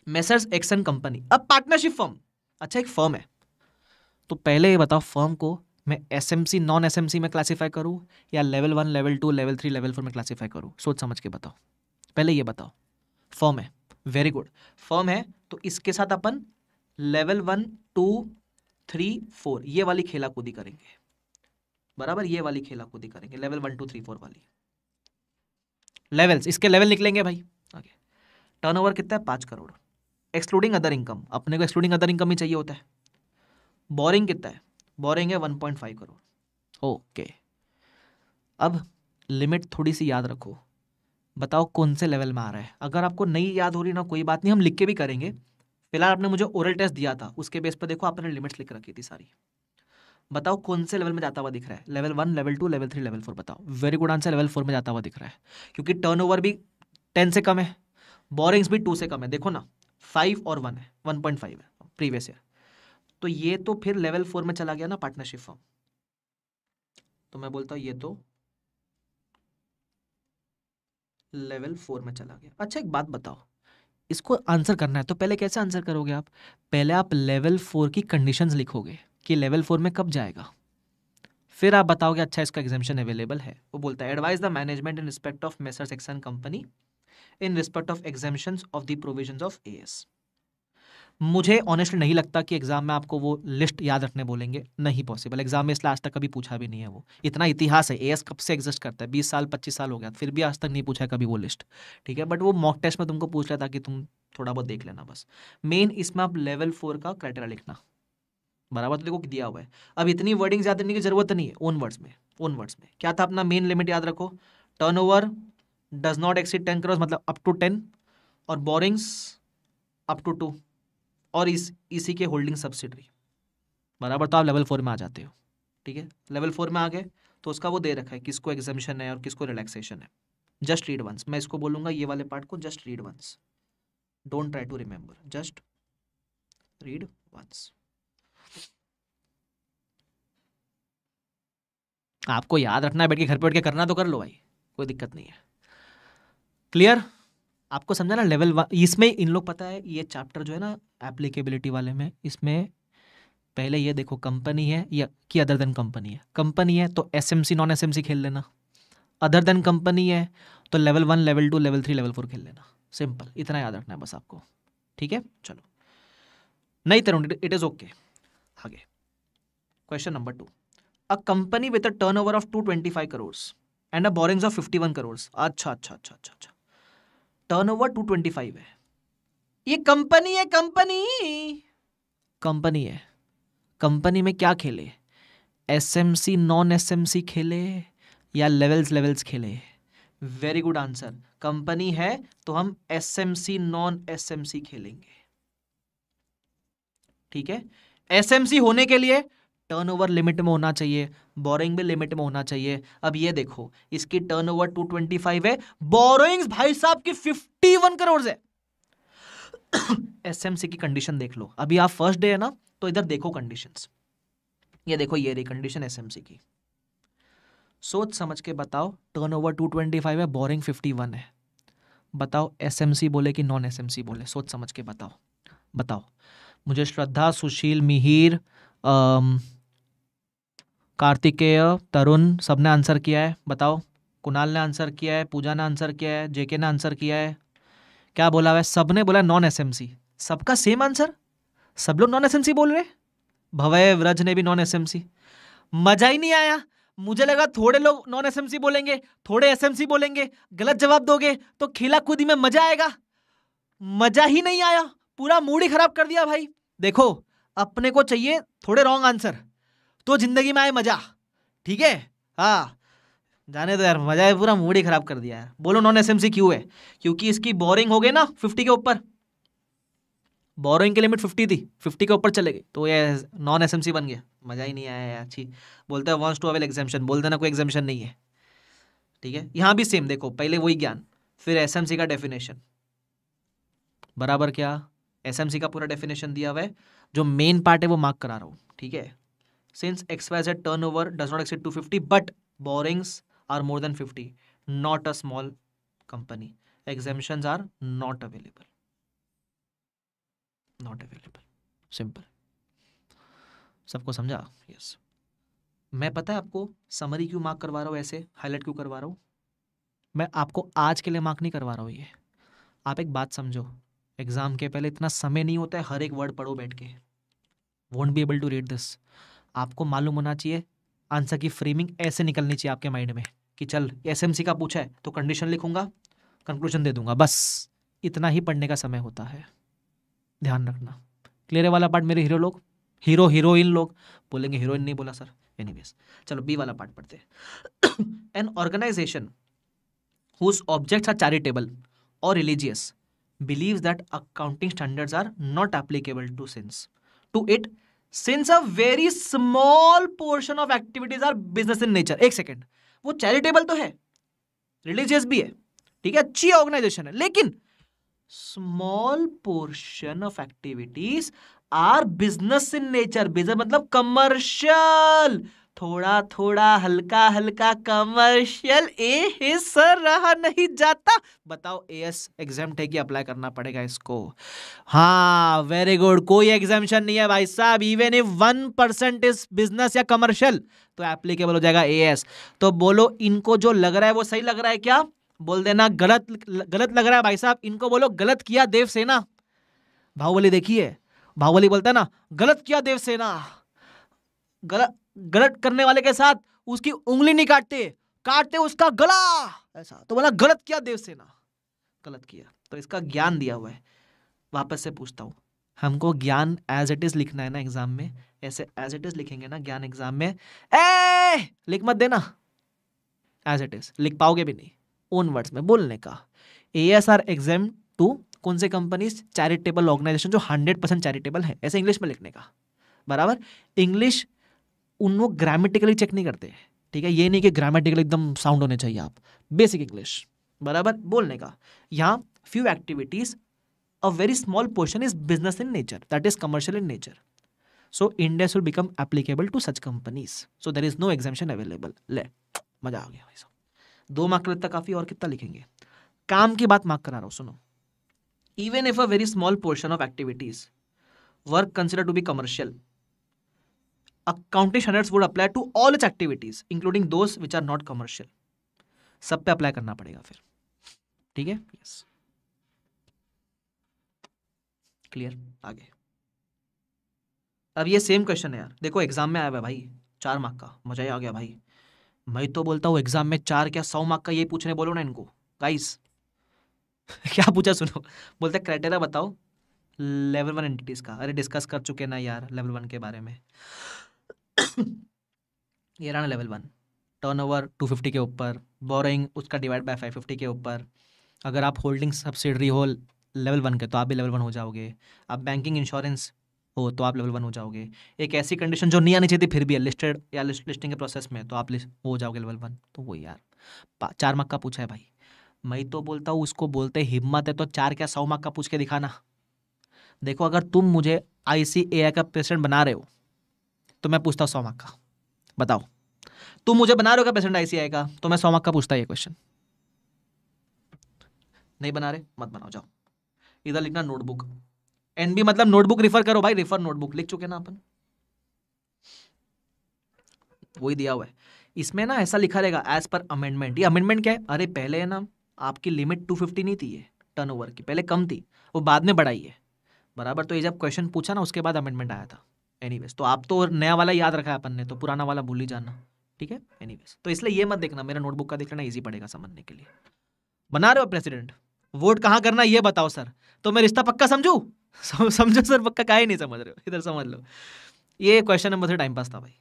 मेसर्स एक्सन कंपनी अब पार्टनरशिप फर्म अच्छा एक फर्म है। तो पहले ये बताओ फर्म को मैं S M C non S M C में क्लासीफाई करूँ या level one level two level three level four में क्लासीफाई करूँ? सोच समझ के बताओ। पहले ये बताओ। फर्म है। वेरी गुड फर्म है तो इसके साथ अपन level one two three, four, ये वाली खेला कूदी करेंगे। बराबर ये वाली खेला कूदी करेंगे level one two three four वाली। लेवल्स इसके लेवल निकलेंगे भाई। आगे। टर्नओवर कितना है? पाँच करोड़। एक्सक्लूडिंग अदर इनकम अपने को एक्सक्लूडिंग अदर इनकम ही चाहिए होता है। बोरिंग कितना है? बोरिंग है one point five crore. Okay अब लिमिट थोड़ी सी याद रखो। बताओ कौन से लेवल में आ रहा है। अगर आपको नहीं याद हो रही ना, कोई बात नहीं, हम लिख के भी करेंगे। फ़िलहाल आपने मुझे ओरल टेस्ट दिया था, उसके बेस पर देखो आपने लिमिट्स लिख रखी थी सारी। बताओ कौन से लेवल में जाता हुआ दिख रहा है? Level one level two level three level four बताओ। Very good answer level four में जाता हुआ दिख रहा है। क्योंकि टर्नओवर भी टेन से कम है बोरिंग्स भी टू से कम है। देखो ना फाइव और वन है वन पॉइंट फाइव है प्रीवियस ईयर तो ये तो फिर लेवल फोर में चला गया ना पार्टनरशिप फॉर्म तो मैं बोलता हूँ ये तो लेवल फोर में चला गया। अच्छा एक बात बताओ। इसको आंसर करना है। तो पहले कैसे आंसर करोगे आप? पहले आप लेवल फोर की कंडीशंस लिखोगे कि लेवल फोर में कब जाएगा। फिर आप बताओगे अच्छा इसका एग्जामेशन अवेलेबल है। वो बोलता है advise the management in respect of messrs section company in respect of exemption of the provision of AS मुझे ऑनेस्टली नहीं लगता कि एग्ज़ाम में आपको वो लिस्ट याद रखने बोलेंगे। नहीं पॉसिबल एग्ज़ाम में इसलिए आज तक कभी पूछा भी नहीं है वो। इतना इतिहास है एएस कब से एग्जिस्ट करता है? बीस साल, पच्चीस साल हो गया, फिर भी आज तक नहीं पूछा कभी वो लिस्ट ठीक है? बट वो मॉक टेस्ट में तुमको पूछ रहा था कि तुम थोड़ा बहुत देख लेना बस। मेन इसमें आप लेवल फोर का क्राइटेरिया लिखना। बराबर तो देखो दिया हुआ है। अब इतनी वर्डिंग याद करने की ज़रूरत नहीं है ओन वर्ड्स में ओन वर्ड्स में। क्या था अपना मेन लिमिट याद रखो? Turnover does not exceed ten crore मतलब अप टू टेन और बोरिंग्स अप टू टू और इस, इसी के होल्डिंग सब्सिडरी बराबर तो आप लेवल फोर में आ जाते हो, ठीक है? लेवल फोर में आ गए तो उसका वो दे रखा है, किसको एग्जामिशन है और किसको रिलैक्सेशन है। जस्ट रीड वंस मैं इसको बोलूँगा ये वाले पार्ट को just read once don't try to remember just read once आपको याद रखना है, बैठ के घर पे बैठ के करना तो कर लो भाई, कोई दिक्कत नहीं है। क्लियर आपको समझा ना लेवल वन इसमें इन लोग पता है, ये चैप्टर जो है ना एप्लीकेबिलिटी वाले में, इसमें पहले ये देखो कंपनी है या कि अदर देन कंपनी है? कंपनी है तो एस नॉन एस खेल लेना। अदर देन कंपनी है तो level one level two level three level four खेल लेना। सिंपल इतना याद रखना है बस आपको। ठीक है? चलो। नहीं तरुण इट इज़ ओके आगे। Question number two a company with a turnover of two twenty five crore and a borrowings of fifty one crore अच्छा अच्छा अच्छा अच्छा अच्छा। टर्नओवर 225 है। ये कंपनी है कंपनी कंपनी है। कंपनी में क्या खेले? एसएमसी नॉन एसएमसी खेले या लेवल्स लेवल्स खेले? वेरी गुड आंसर कंपनी है तो हम एसएमसी नॉन एसएमसी खेलेंगे। ठीक है? एसएमसी होने के लिए टर्नओवर लिमिट में होना चाहिए बोरिंग भी लिमिट में होना चाहिए। अब ये देखो, इसकी टर्नओवर 225 है बोरोइंग्स भाई साहब की 51 करोड़ है। एसएमसी की कंडीशन देख लो। अभी आप फ़र्स्ट डे है ना तो इधर देखो कंडीशंस ये देखो, ये रही कंडीशन एसएमसी की। सोच समझ के बताओ टर्नओवर 225 है बोरिंग 51 है। बताओ एसएमसी बोले कि नॉन एसएमसी बोले? सोच समझ के बताओ। बताओ। मुझे श्रद्धा, सुशील, मिहिर कार्तिकेय, तरुण सबने आंसर किया है। बताओ, कुणाल ने आंसर किया है, पूजा ने आंसर किया है, जेके ने आंसर किया है। क्या बोला हुआ है? सबने बोला नॉन एसएमसी सबका सेम आंसर सब लोग नॉन एसएमसी बोल रहे? भवय व्रज ने भी नॉन एसएमसी मज़ा ही नहीं आया। मुझे लगा थोड़े लोग नॉन एसएमसी बोलेंगे, थोड़े एसएमसी बोलेंगे। गलत जवाब दोगे तो खेला कूदी में मज़ा आएगा। मज़ा ही नहीं आया। पूरा मूड ही खराब कर दिया भाई। देखो, अपने को चाहिए थोड़े रॉन्ग आंसर तो ज़िंदगी में आए मज़ा। ठीक है? हाँ। जाने दो यार, मज़ा है, पूरा मूड ही खराब कर दिया है। बोलो नॉन एसएमसी क्यों है? क्योंकि इसकी बोरिंग हो गई ना फिफ्टी के ऊपर। बोरिंग की लिमिट फिफ्टी थी फिफ्टी के ऊपर चले गई तो ये नॉन एसएमसी बन गया। मज़ा ही नहीं आया यार, अच्छी। बोलते हैं वॉन्ट्स टू अवेल एग्जामेशन बोलते ना कोई एग्जामेशन नहीं है। ठीक है? यहाँ भी सेम देखो, पहले वही ज्ञान, फिर एसएमसी का डेफिनेशन बराबर क्या? एसएमसी का पूरा डेफिनेशन दिया हुआ है। जो मेन पार्ट है वो मार्क करा रहा हूँ। ठीक है? Turnover does not exceed two fifty but borrowings are more than fifty not a small company exemption are not available not available simple सबको समझा? Yes yes. मैं पता है आपको समरी क्यों मार्क करवा रहा हूँ ऐसे? हाईलाइट क्यों करवा रहा हूँ? मैं आपको आज के लिए मार्क नहीं करवा रहा हूँ ये। आप एक बात समझो। एग्ज़ाम के पहले इतना समय नहीं होता है, हर एक वर्ड पढ़ो बैठ के। Won't be able to read this आपको मालूम होना चाहिए, आंसर की फ्रेमिंग ऐसे निकलनी चाहिए आपके माइंड में कि चल एसएमसी का पूछा है तो कंडीशन लिखूँगा कंक्लूजन दे दूँगा, बस। इतना ही पढ़ने का समय होता है। ध्यान रखना। क्लियर वाला पार्ट मेरे हीरो लोग? हीरो हीरोइन लोग? बोलेंगे हीरोइन नहीं बोला सर एनीवेज चलो बी वाला पार्ट पढ़ते an organisation whose objects are charitable और religious believes that accounting standards are not applicable to sins. To it since a very small portion of activities are business in nature एक second वो charitable तो है religious भी है, ठीक है? अच्छी ऑर्गेनाइजेशन है, लेकिन small portion of activities are business in nature business मतलब कमर्शियल थोड़ा थोड़ा हल्का हल्का कमर्शियल ए सर रहा नहीं जाता। बताओ ए एस एग्ज़ाम है अप्लाई करना पड़ेगा इसको। हाँ वेरी गुड कोई एग्जामेशन नहीं है भाई साहब even if one percent is business या कमर्शियल तो एप्लीकेबल हो जाएगा ए एस तो बोलो, इनको जो लग रहा है, वो सही लग रहा है क्या? बोल देना, गलत गलत लग रहा है भाई साहब, इनको बोलो, गलत किया देवसेना। बाहुबली देखिए, बाहुबली बोलता है ना, गलत किया देवसेना। गलत गलत करने वाले के साथ उसकी उंगली नहीं काटते। काटते उसका गला। ऐसा तो बोला, गलत किया देवसेना। गलत किया। तो इसका ज्ञान दिया हुआ है। वापस से पूछता हूँ। हमको ज्ञान एज इट इज़ लिखना है ना एग्ज़ाम में। ऐसे एज इट इज़ लिखेंगे ना ज्ञान एग्ज़ाम में। ए लिख मत देना। एज इट इज़ लिख पाओगे भी नहीं। ओन वर्ड्स में, बोलने का। A S are exam to कौन से कंपनीज़ चैरिटेबल ऑर्गेनाइजेशन जो हंड्रेड परसेंट चैरिटेबल है। ऐसे इंग्लिश में लिखने का। बराबर? इंग्लिश उन वो ग्रामेटिकली चेक नहीं करते। ठीक है? ये नहीं कि ग्रामेटिकल एकदम साउंड होने चाहिए आप। बेसिक इंग्लिश बराबर? बोलने का। यहाँ few activities a very small portion is business in nature that is commercial in nature so India should become applicable to such companies so there is no exemption available ले, मज़ा आ गया भाई दो मार्क लगता काफ़ी और कितना लिखेंगे? काम की बात मार्क करा रहा हूँ, सुनो। Even if a very small portion of activities work consider to be commercial accounting standards would apply to all its activities, including those which are not commercial. सब पे अप्लाई करना पड़ेगा फिर। ठीक है? यस क्लियर आगे। अब ये सेम क्वेश्चन है यार। देखो एग्ज़ाम में आया हुआ भाई। चार मार्क का। मज़ा ही आ गया भाई। मैं तो बोलता हूँ एग्ज़ाम में चार क्या सौ मार्क का ये पूछने बोलो ना इनको। गाइस क्या पूछा सुनो? बोलते क्राइटेरिया बताओ। लेवल वन एंटिटीज का। अरे डिस्कस कर चुके ना यार लेवल वन के बारे में। ये रहा level one turnover two fifty के ऊपर बोरिंग उसका डिवाइड बाय फाइव फिफ्टी के ऊपर. अगर आप होल्डिंग सब्सिडरी हो लेवल वन के तो आप भी लेवल वन हो जाओगे. आप बैंकिंग इंश्योरेंस हो तो आप लेवल वन हो जाओगे. एक ऐसी कंडीशन जो नहीं आनी चाहिए फिर भी है. लिस्टेड या लिस्टिंग के प्रोसेस में तो आप हो जाओगे लेवल वन तो वो यार चार मार्क का पूछा है भाई. मैं तो बोलता हूँ, उसको बोलते हिम्मत है तो चार क्या सौ मार्क का पूछ के दिखाना. देखो, अगर तुम मुझे आई का प्रेसिडेंट बना रहे हो तो मैं पूछता हूँ सौ मार्क का। बताओ। तुम मुझे बना रहे हो क्या प्रेसिडेंट आईसीआई का? तो मैं सौ मार्क का पूछता ये क्वेश्चन नहीं बना रहे? मत बनाओ, जाओ। इधर लिखना नोटबुक एनबी मतलब नोटबुक रिफर करो भाई रिफर नोटबुक लिख चुके ना अपन। वही दिया हुआ है। इसमें ना ऐसा लिखा रहेगा एज पर अमेंडमेंट ये अमेंडमेंट क्या है? अरे पहले है ना, आपकी लिमिट टू फिफ्टी नहीं थी ये टर्नओवर की। पहले कम थी, वो बाद में बढ़ाई है। बराबर तो ये जब क्वेश्चन पूछा ना, उसके बाद अमेंडमेंट आया था। एनीवेज तो आप तो नया वाला याद रखा है अपन ने तो पुराना वाला भूल ही जाना। ठीक है? एनीवेज तो इसलिए ये मत देखना, मेरा नोटबुक का देख लेना ईजी पड़ेगा समझने के लिए। बना रहे हो प्रेसिडेंट वोट कहाँ करना ये बताओ सर। तो मैं रिश्ता पक्का समझू? समझो सर, पक्का का ही नहीं समझ रहे हो। इधर समझ लो। ये question number three time pass था भाई।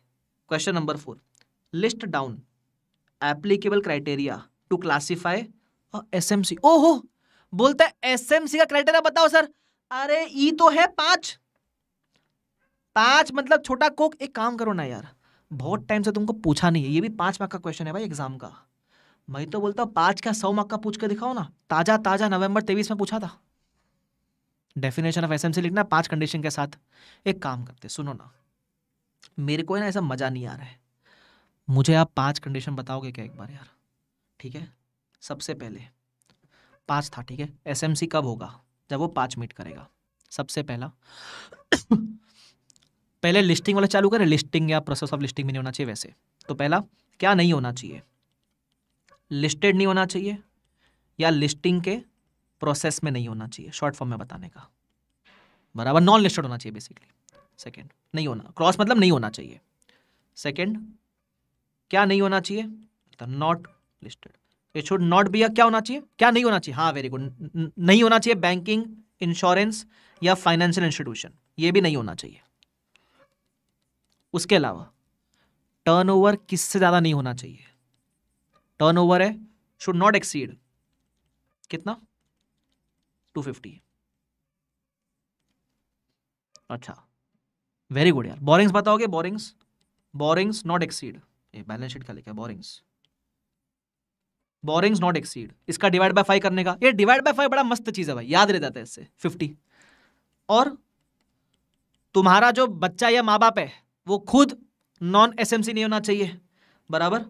Question number four list down applicable criteria to classify S M C ओहो, बोलता है एस एम सी का क्राइटेरिया बताओ सर। अरे, ई तो है पाँच। पाँच मतलब छोटा कोक एक काम करो ना यार। बहुत टाइम से तुमको पूछा नहीं है ये भी पाँच मार्क का क्वेश्चन है भाई एग्ज़ाम का। मैं तो बोलता हूँ पाँच का सौ मार्क का पूछ के दिखाओ ना। ताज़ा ताज़ा नवंबर तेईस में पूछा था। डेफिनेशन ऑफ़ एसएमसी लिखना पाँच कंडीशन के साथ। एक काम करते सुनो ना। मेरे को ना ऐसा मज़ा नहीं आ रहा है। मुझे आप पाँच कंडीशन बताओगे क्या एक बार यार? ठीक है? सबसे पहले पाँच था ठीक है? एसएमसी कब होगा? जब वो पाँच मीट करेगा। सबसे पहला पहले लिस्टिंग वाला चालू करें लिस्टिंग या प्रोसेस ऑफ़ लिस्टिंग में नहीं होना चाहिए वैसे। तो पहला, क्या नहीं होना चाहिए? लिस्टेड नहीं होना चाहिए या लिस्टिंग के प्रोसेस में नहीं होना चाहिए? शॉर्ट फॉर्म में बताने का। बराबर नॉन लिस्टेड होना चाहिए बेसिकली सेकेंड नहीं होना। क्रॉस मतलब नहीं होना चाहिए। सेकेंड क्या नहीं होना चाहिए? Not listed it should not be क्या होना चाहिए? क्या नहीं होना चाहिए? हाँ वेरी गुड नहीं होना चाहिए बैंकिंग इंश्योरेंस या फाइनेंशियल इंस्टीट्यूशन ये भी नहीं होना चाहिए। उसके अलावा टर्नओवर किससे ज़्यादा नहीं होना चाहिए? टर्नओवर है शुड नॉट एक्सीड कितना? टू फिफ्टी अच्छा वेरी गुड यार। बोरिंग्स बताओगे? बोरिंग्स बोरिंग्स नॉट एक्सीड ये बैलेंस शीट का लिखा है बोरिंग्स बोरिंग्स नॉट एक्सीड इसका डिवाइड बाय फाइव करने का। ये डिवाइड बाय फाइव बड़ा मस्त चीज़ है भाई, याद रह जाता है इससे। फिफ्टी और तुम्हारा जो बच्चा या माँ बाप है वो खुद नॉन एसएमसी नहीं होना चाहिए, बराबर?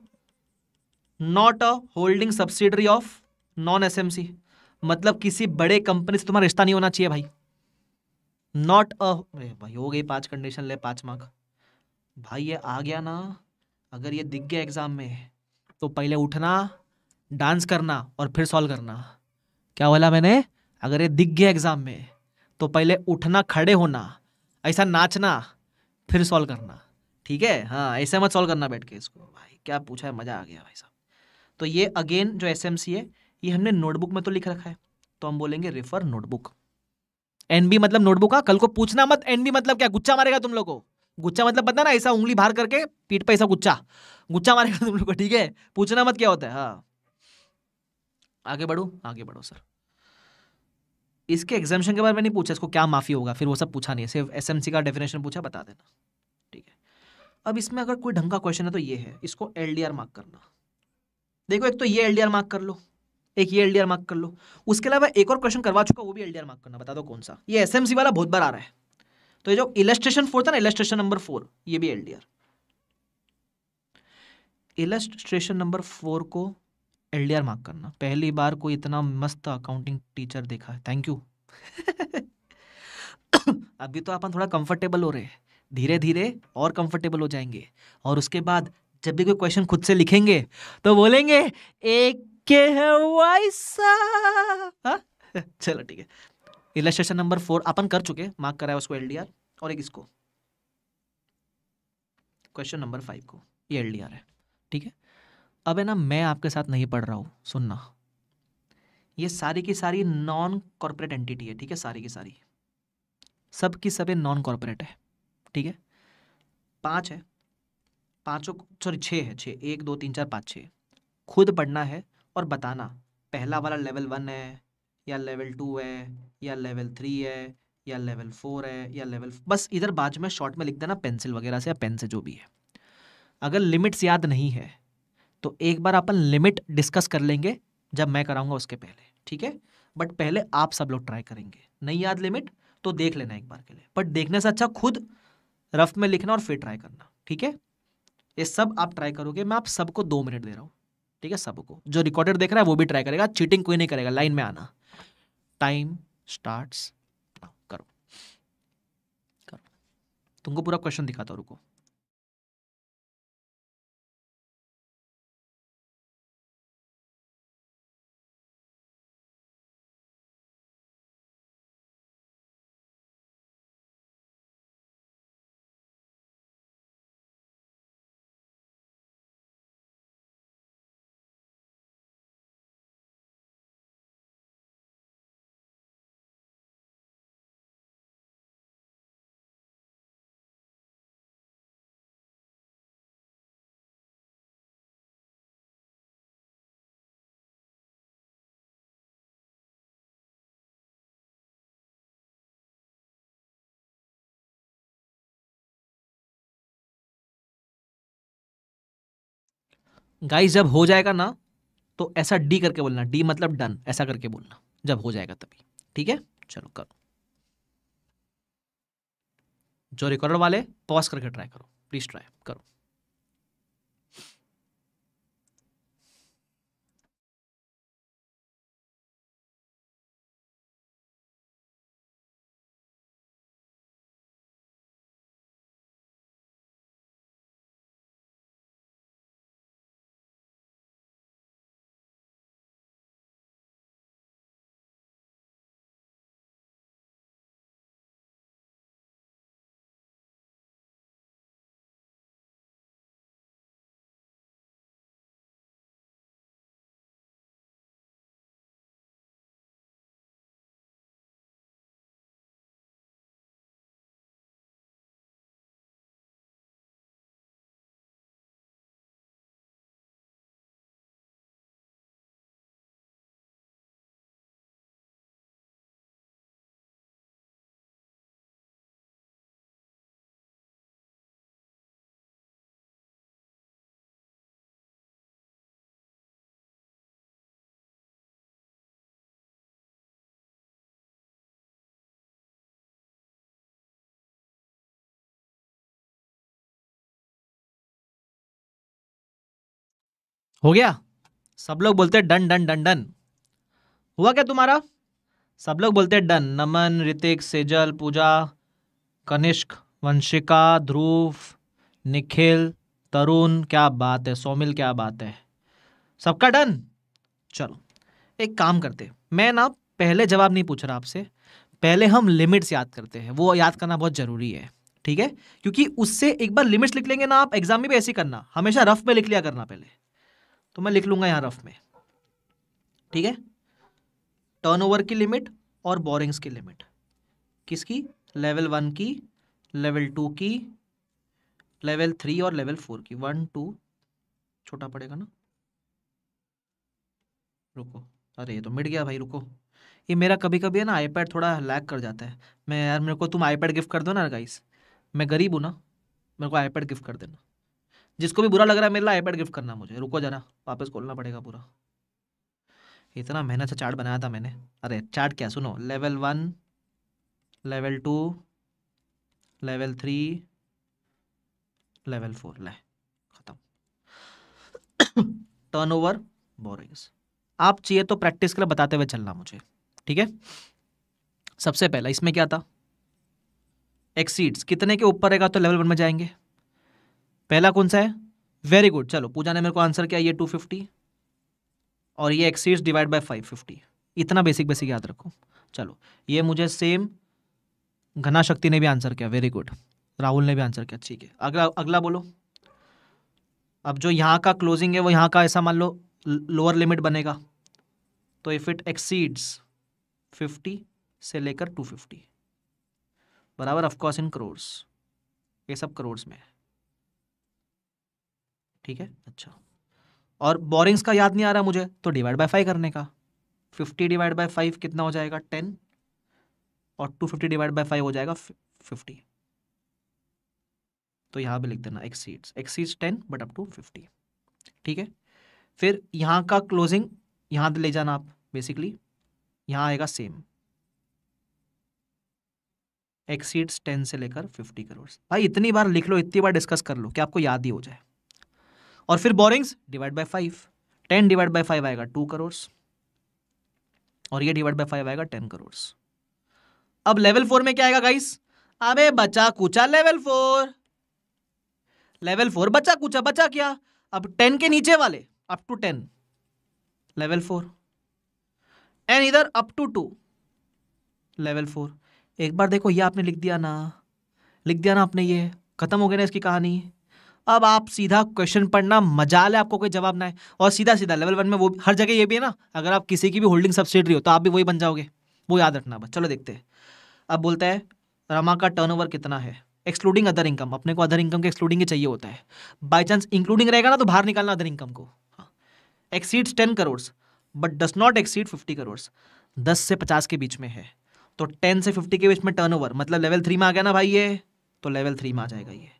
Not a holding subsidiary of non SMC मतलब किसी बड़े कंपनी से तुम्हारा रिश्ता नहीं होना चाहिए भाई। नॉट अ भाई, हो गई पाँच कंडीशन ले, पाँच मार्क भाई, ये आ गया ना, अगर ये दिख गया एग्ज़ाम में तो पहले उठना डांस करना और फिर सॉल्व करना। क्या बोला मैंने? अगर ये दिख गया एग्ज़ाम में तो पहले उठना, खड़े होना, ऐसा नाचना फिर सॉल्व करना। ठीक है? हाँ ऐसे मत सॉल्व करना बैठ के इसको। भाई, क्या पूछा है? मज़ा आ गया भाई साहब। तो ये अगेन जो एसएमसी है, ये हमने नोटबुक में तो लिख रखा है। तो हम बोलेंगे रिफर नोटबुक एनबी मतलब नोटबुक का कल को पूछना मत। एनबी मतलब क्या? गुच्चा मारेगा तुम लोग को। गुच्चा मतलब पता ना, ऐसा उंगली बाहर करके पीठ पे ऐसा गुच्चा। गुच्छा मारेगा तुम लोग को, ठीक है? पूछना मत क्या होता है? हाँ। आगे बढ़ू, आगे बढ़ो सर इसके एग्जामेशन के बारे में नहीं पूछा, इसको क्या माफ़ी होगा? फिर वो सब पूछा नहीं सिर्फ़ एस का डेफिनेशन पूछा, बता देना। ठीक है। अब इसमें अगर कोई ढंग का क्वेश्चन है तो ये है, इसको एल मार्क करना। देखो, एक तो ये एल मार्क कर लो, एक ये एल मार्क कर लो। उसके अलावा एक और क्वेश्चन करवा चुका वो भी एलडीआर मार्क करना, बता दो कौन सा। ये एस वाला बहुत बार आ रहा है। तो ये जो इलेस्ट्रेशन फोर था ना इलेस्ट्रेशन नंबर फोर ये भी एल इलेस्ट्रेशन नंबर फोर को एलडीआर मार्क करना। पहली बार कोई इतना मस्त अकाउंटिंग टीचर देखा है। थैंक यू अभी तो अपन थोड़ा कंफर्टेबल हो रहे हैं। धीरे धीरे और कंफर्टेबल हो जाएँगे। और उसके बाद जब भी कोई क्वेश्चन खुद से लिखेंगे तो बोलेंगे एक के है हाँ? चलो ठीक है। इलेस्ट्रेशन नंबर फोर अपन कर चुके मार्क कराया उसको एलडीआर और एक इसको। क्वेश्चन नंबर फाइव को। ये एलडीआर है। ठीक है? अब है ना, मैं आपके साथ नहीं पढ़ रहा हूँ, सुनना। ये सारी की सारी नॉन कॉरपोरेट एंटिटी है, ठीक है, सारी की सारी। सब की सब नॉन कॉरपोरेट है, ठीक है? पाँच है। पाँचों सॉरी छः है, छः। एक, दो, तीन, चार, पाँच, छः। खुद पढ़ना है और बताना। पहला वाला लेवल वन है, या लेवल टू है, या लेवल थ्री है, या लेवल फोर है, या लेवल बस इधर बाजू में शॉर्ट में लिख देना पेंसिल वगैरह से या पेन से जो भी है। अगर लिमिट्स याद नहीं है तो एक बार अपन लिमिट डिस्कस कर लेंगे, जब मैं कराऊँगा उसके पहले, ठीक है? बट पहले आप सब लोग ट्राई करेंगे। नहीं याद लिमिट तो देख लेना एक बार के लिए। बट देखने से अच्छा खुद रफ में लिखना और फिर ट्राई करना, ठीक है? ये सब आप ट्राई करोगे, मैं आप सबको दो मिनट दे रहा हूँ, ठीक है? सबको। जो रिकॉर्डेड देख रहा है, वो भी ट्राई करेगा, चीटिंग कोई नहीं करेगा, लाइन में आना। टाइम स्टार्ट करो। करो। तुमको पूरा क्वेश्चन दिखाता रुको। गाइस जब हो जाएगा ना तो ऐसा डी करके बोलना। डी मतलब डन ऐसा करके बोलना। जब हो जाएगा तभी। ठीक है? चलो करो जो रिकॉर्ड वाले पॉज करके ट्राई करो। प्लीज़ ट्राई करो। हो गया। सब लोग बोलते हैं डन डन डन डन। हुआ क्या तुम्हारा? सब लोग बोलते हैं डन। नमन, ऋतिक, सेजल, पूजा, कनिष्क, वंशिका, ध्रुव, निखिल, तरुण, क्या बात है? सोमिल, क्या बात है? सबका डन? चलो, एक काम करते मैं ना पहले जवाब नहीं पूछ रहा आपसे। पहले हम लिमिट्स याद करते हैं। वो याद करना बहुत ज़रूरी है, ठीक है? क्योंकि उससे एक बार लिमिट्स लिख लेंगे ना आप, एग्ज़ाम में भी ऐसे करना। हमेशा रफ में लिख लिया करना पहले। तो मैं लिख लूँगा यहाँ रफ में। ठीक है? टर्नओवर की लिमिट और बोरिंग्स की लिमिट किसकी? लेवल वन की लेवल टू की लेवल थ्री और लेवल फोर की। वन टू छोटा पड़ेगा ना? रुको। अरे, ये तो मिट गया भाई, रुको। ये मेरा कभी कभी है ना आईपैड थोड़ा लैग कर जाता है। मैं यार, मेरे को तुम आईपैड गिफ्ट कर दो ना गाइस मैं गरीब हूँ ना। मेरे को आईपैड गिफ्ट कर देना। जिसको भी बुरा लग रहा है मेरे लिए आईपैड गिफ्ट करना मुझे। रुको जरा, वापस खोलना पड़ेगा पूरा। इतना मेहनत से चार्ट बनाया था मैंने। अरे चार्ट क्या? सुनो level one level two level three level four ले, खत्म। टर्न ओवर बोरिंग्स आप चाहिए तो प्रैक्टिस के लिए बताते हुए चलना मुझे, ठीक है? सबसे पहला, इसमें क्या था? एक्सीड्स कितने के ऊपर रहेगा तो लेवल वन में जाएँगे? पहला कौन सा है? वेरी गुड चलो पूजा ने मेरे को आंसर किया ये टू फिफ्टी और ये exceeds divide by five fifty इतना बेसिक बेसिक याद रखो। चलो, ये मुझे सेम घना शक्ति ने भी आंसर किया। वेरी गुड राहुल ने भी आंसर किया। ठीक है। अगला अगला बोलो। अब जो यहाँ का क्लोजिंग है, वो यहाँ का ऐसा मान लो लोअर लिमिट बनेगा। तो इफ़ इट एक्सीड्स फिफ्टी से लेकर टू फिफ्टी बराबर ऑफकोर्स इन करोड्स ये सब करोड्स में है। ठीक है? अच्छा। और बोरिंग्स का याद नहीं आ रहा मुझे तो डिवाइड बाय फाइव करने का। फिफ्टी डिवाइड बाय फाइव कितना हो जाएगा? टेन और two fifty divide by five हो जाएगा फिफ्टी तो यहाँ पे लिख देना exceeds exceeds ten but up to fifty ठीक है? फिर यहाँ का क्लोजिंग यहाँ ले जाना आप बेसिकली यहाँ आएगा सेम एक्सीड्स टेन से लेकर फिफ्टी करोड़। भाई, इतनी बार लिख लो, इतनी बार डिस्कस कर लो कि आपको याद ही हो जाए। और फिर borrowings divide by five ten divide by five आएगा टू करोड़ और ये डिवाइड बाय फाइव आएगा टेन करोड़ अब लेवल फोर में क्या आएगा गाइस अबे बचा कुचा लेवल फोर लेवल फोर बचा कुचा, बचा क्या? अब टेन के नीचे वाले up to ten level four and इधर up to two level four एक बार देखो, ये आपने लिख दिया ना? लिख दिया ना आपने ये? खत्म हो गया ना इसकी कहानी? अब आप सीधा क्वेश्चन पढ़ना मज़ा ले आपको कोई जवाब ना है और सीधा सीधा लेवल वन में वो हर जगह ये भी है ना, अगर आप किसी की भी होल्डिंग सब्सिडरी हो तो आप भी वही बन जाओगे। वो याद रखना बस, चलो देखते हैं। अब बोलता है, रमा का टर्नओवर कितना है? एक्सक्लूडिंग अदर इनकम अपने को अदर इनकम के एक्सक्लूडिंग ही चाहिए होता है। बाई चांस इंक्लूडिंग रहेगा ना तो बाहर निकालना अदर इनकम को। Exceeds ten crore but does not exceed fifty crore दस से पचास के बीच में है। तो टेन से फिफ्टी के बीच में टर्नओवर मतलब लेवल थ्री में आ गया ना भाई ये तो लेवल थ्री में आ जाएगा ये।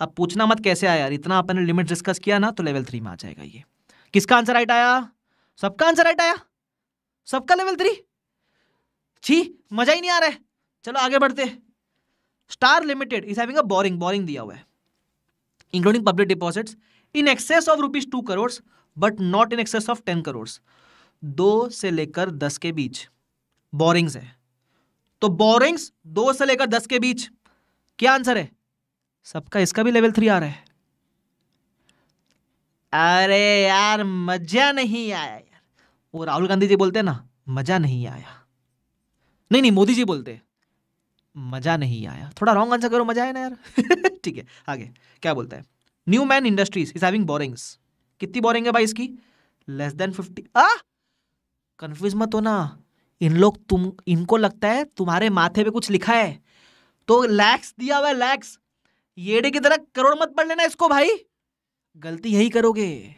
अब पूछना मत कैसे आया यार? इतना अपन ने लिमिट डिस्कस किया ना तो लेवल थ्री में आ जाएगा ये। किसका आंसर राइट आया? सबका आंसर राइट आया? सबका लेवल थ्री छी, मज़ा ही नहीं आ रहा है। चलो आगे बढ़ते star limited is having a borrowing borrowing दिया हुआ है। Including public deposits in excess of rupees two crore but not in excess of ten crore दो से लेकर दस के बीच। बोरिंग्स है। तो बोरिंग्स दो से लेकर दस के बीच। क्या आंसर है? सबका इसका भी लेवल थ्री आ रहा है। अरे यार, मज़ा नहीं आया यार। वो राहुल गांधी जी बोलते ना, मज़ा नहीं आया। नहीं नहीं, मोदी जी बोलते मज़ा नहीं आया। थोड़ा रॉन्ग आंसर करो, मज़ा आया ना यार। ठीक है, आगे, क्या बोलता है? New man industries is having borrowings कितनी बोरिंग है भाई इसकी? लेस देन फिफ्टी आ! कंफ्यूज मत हो ना इन लोग तुम, इनको लगता है तुम्हारे माथे पे कुछ लिखा है। तो लैक्स दिया हुआ लैक्स येड़े की तरह करोड़ मत पढ़ लेना इसको भाई। गलती यही करोगे।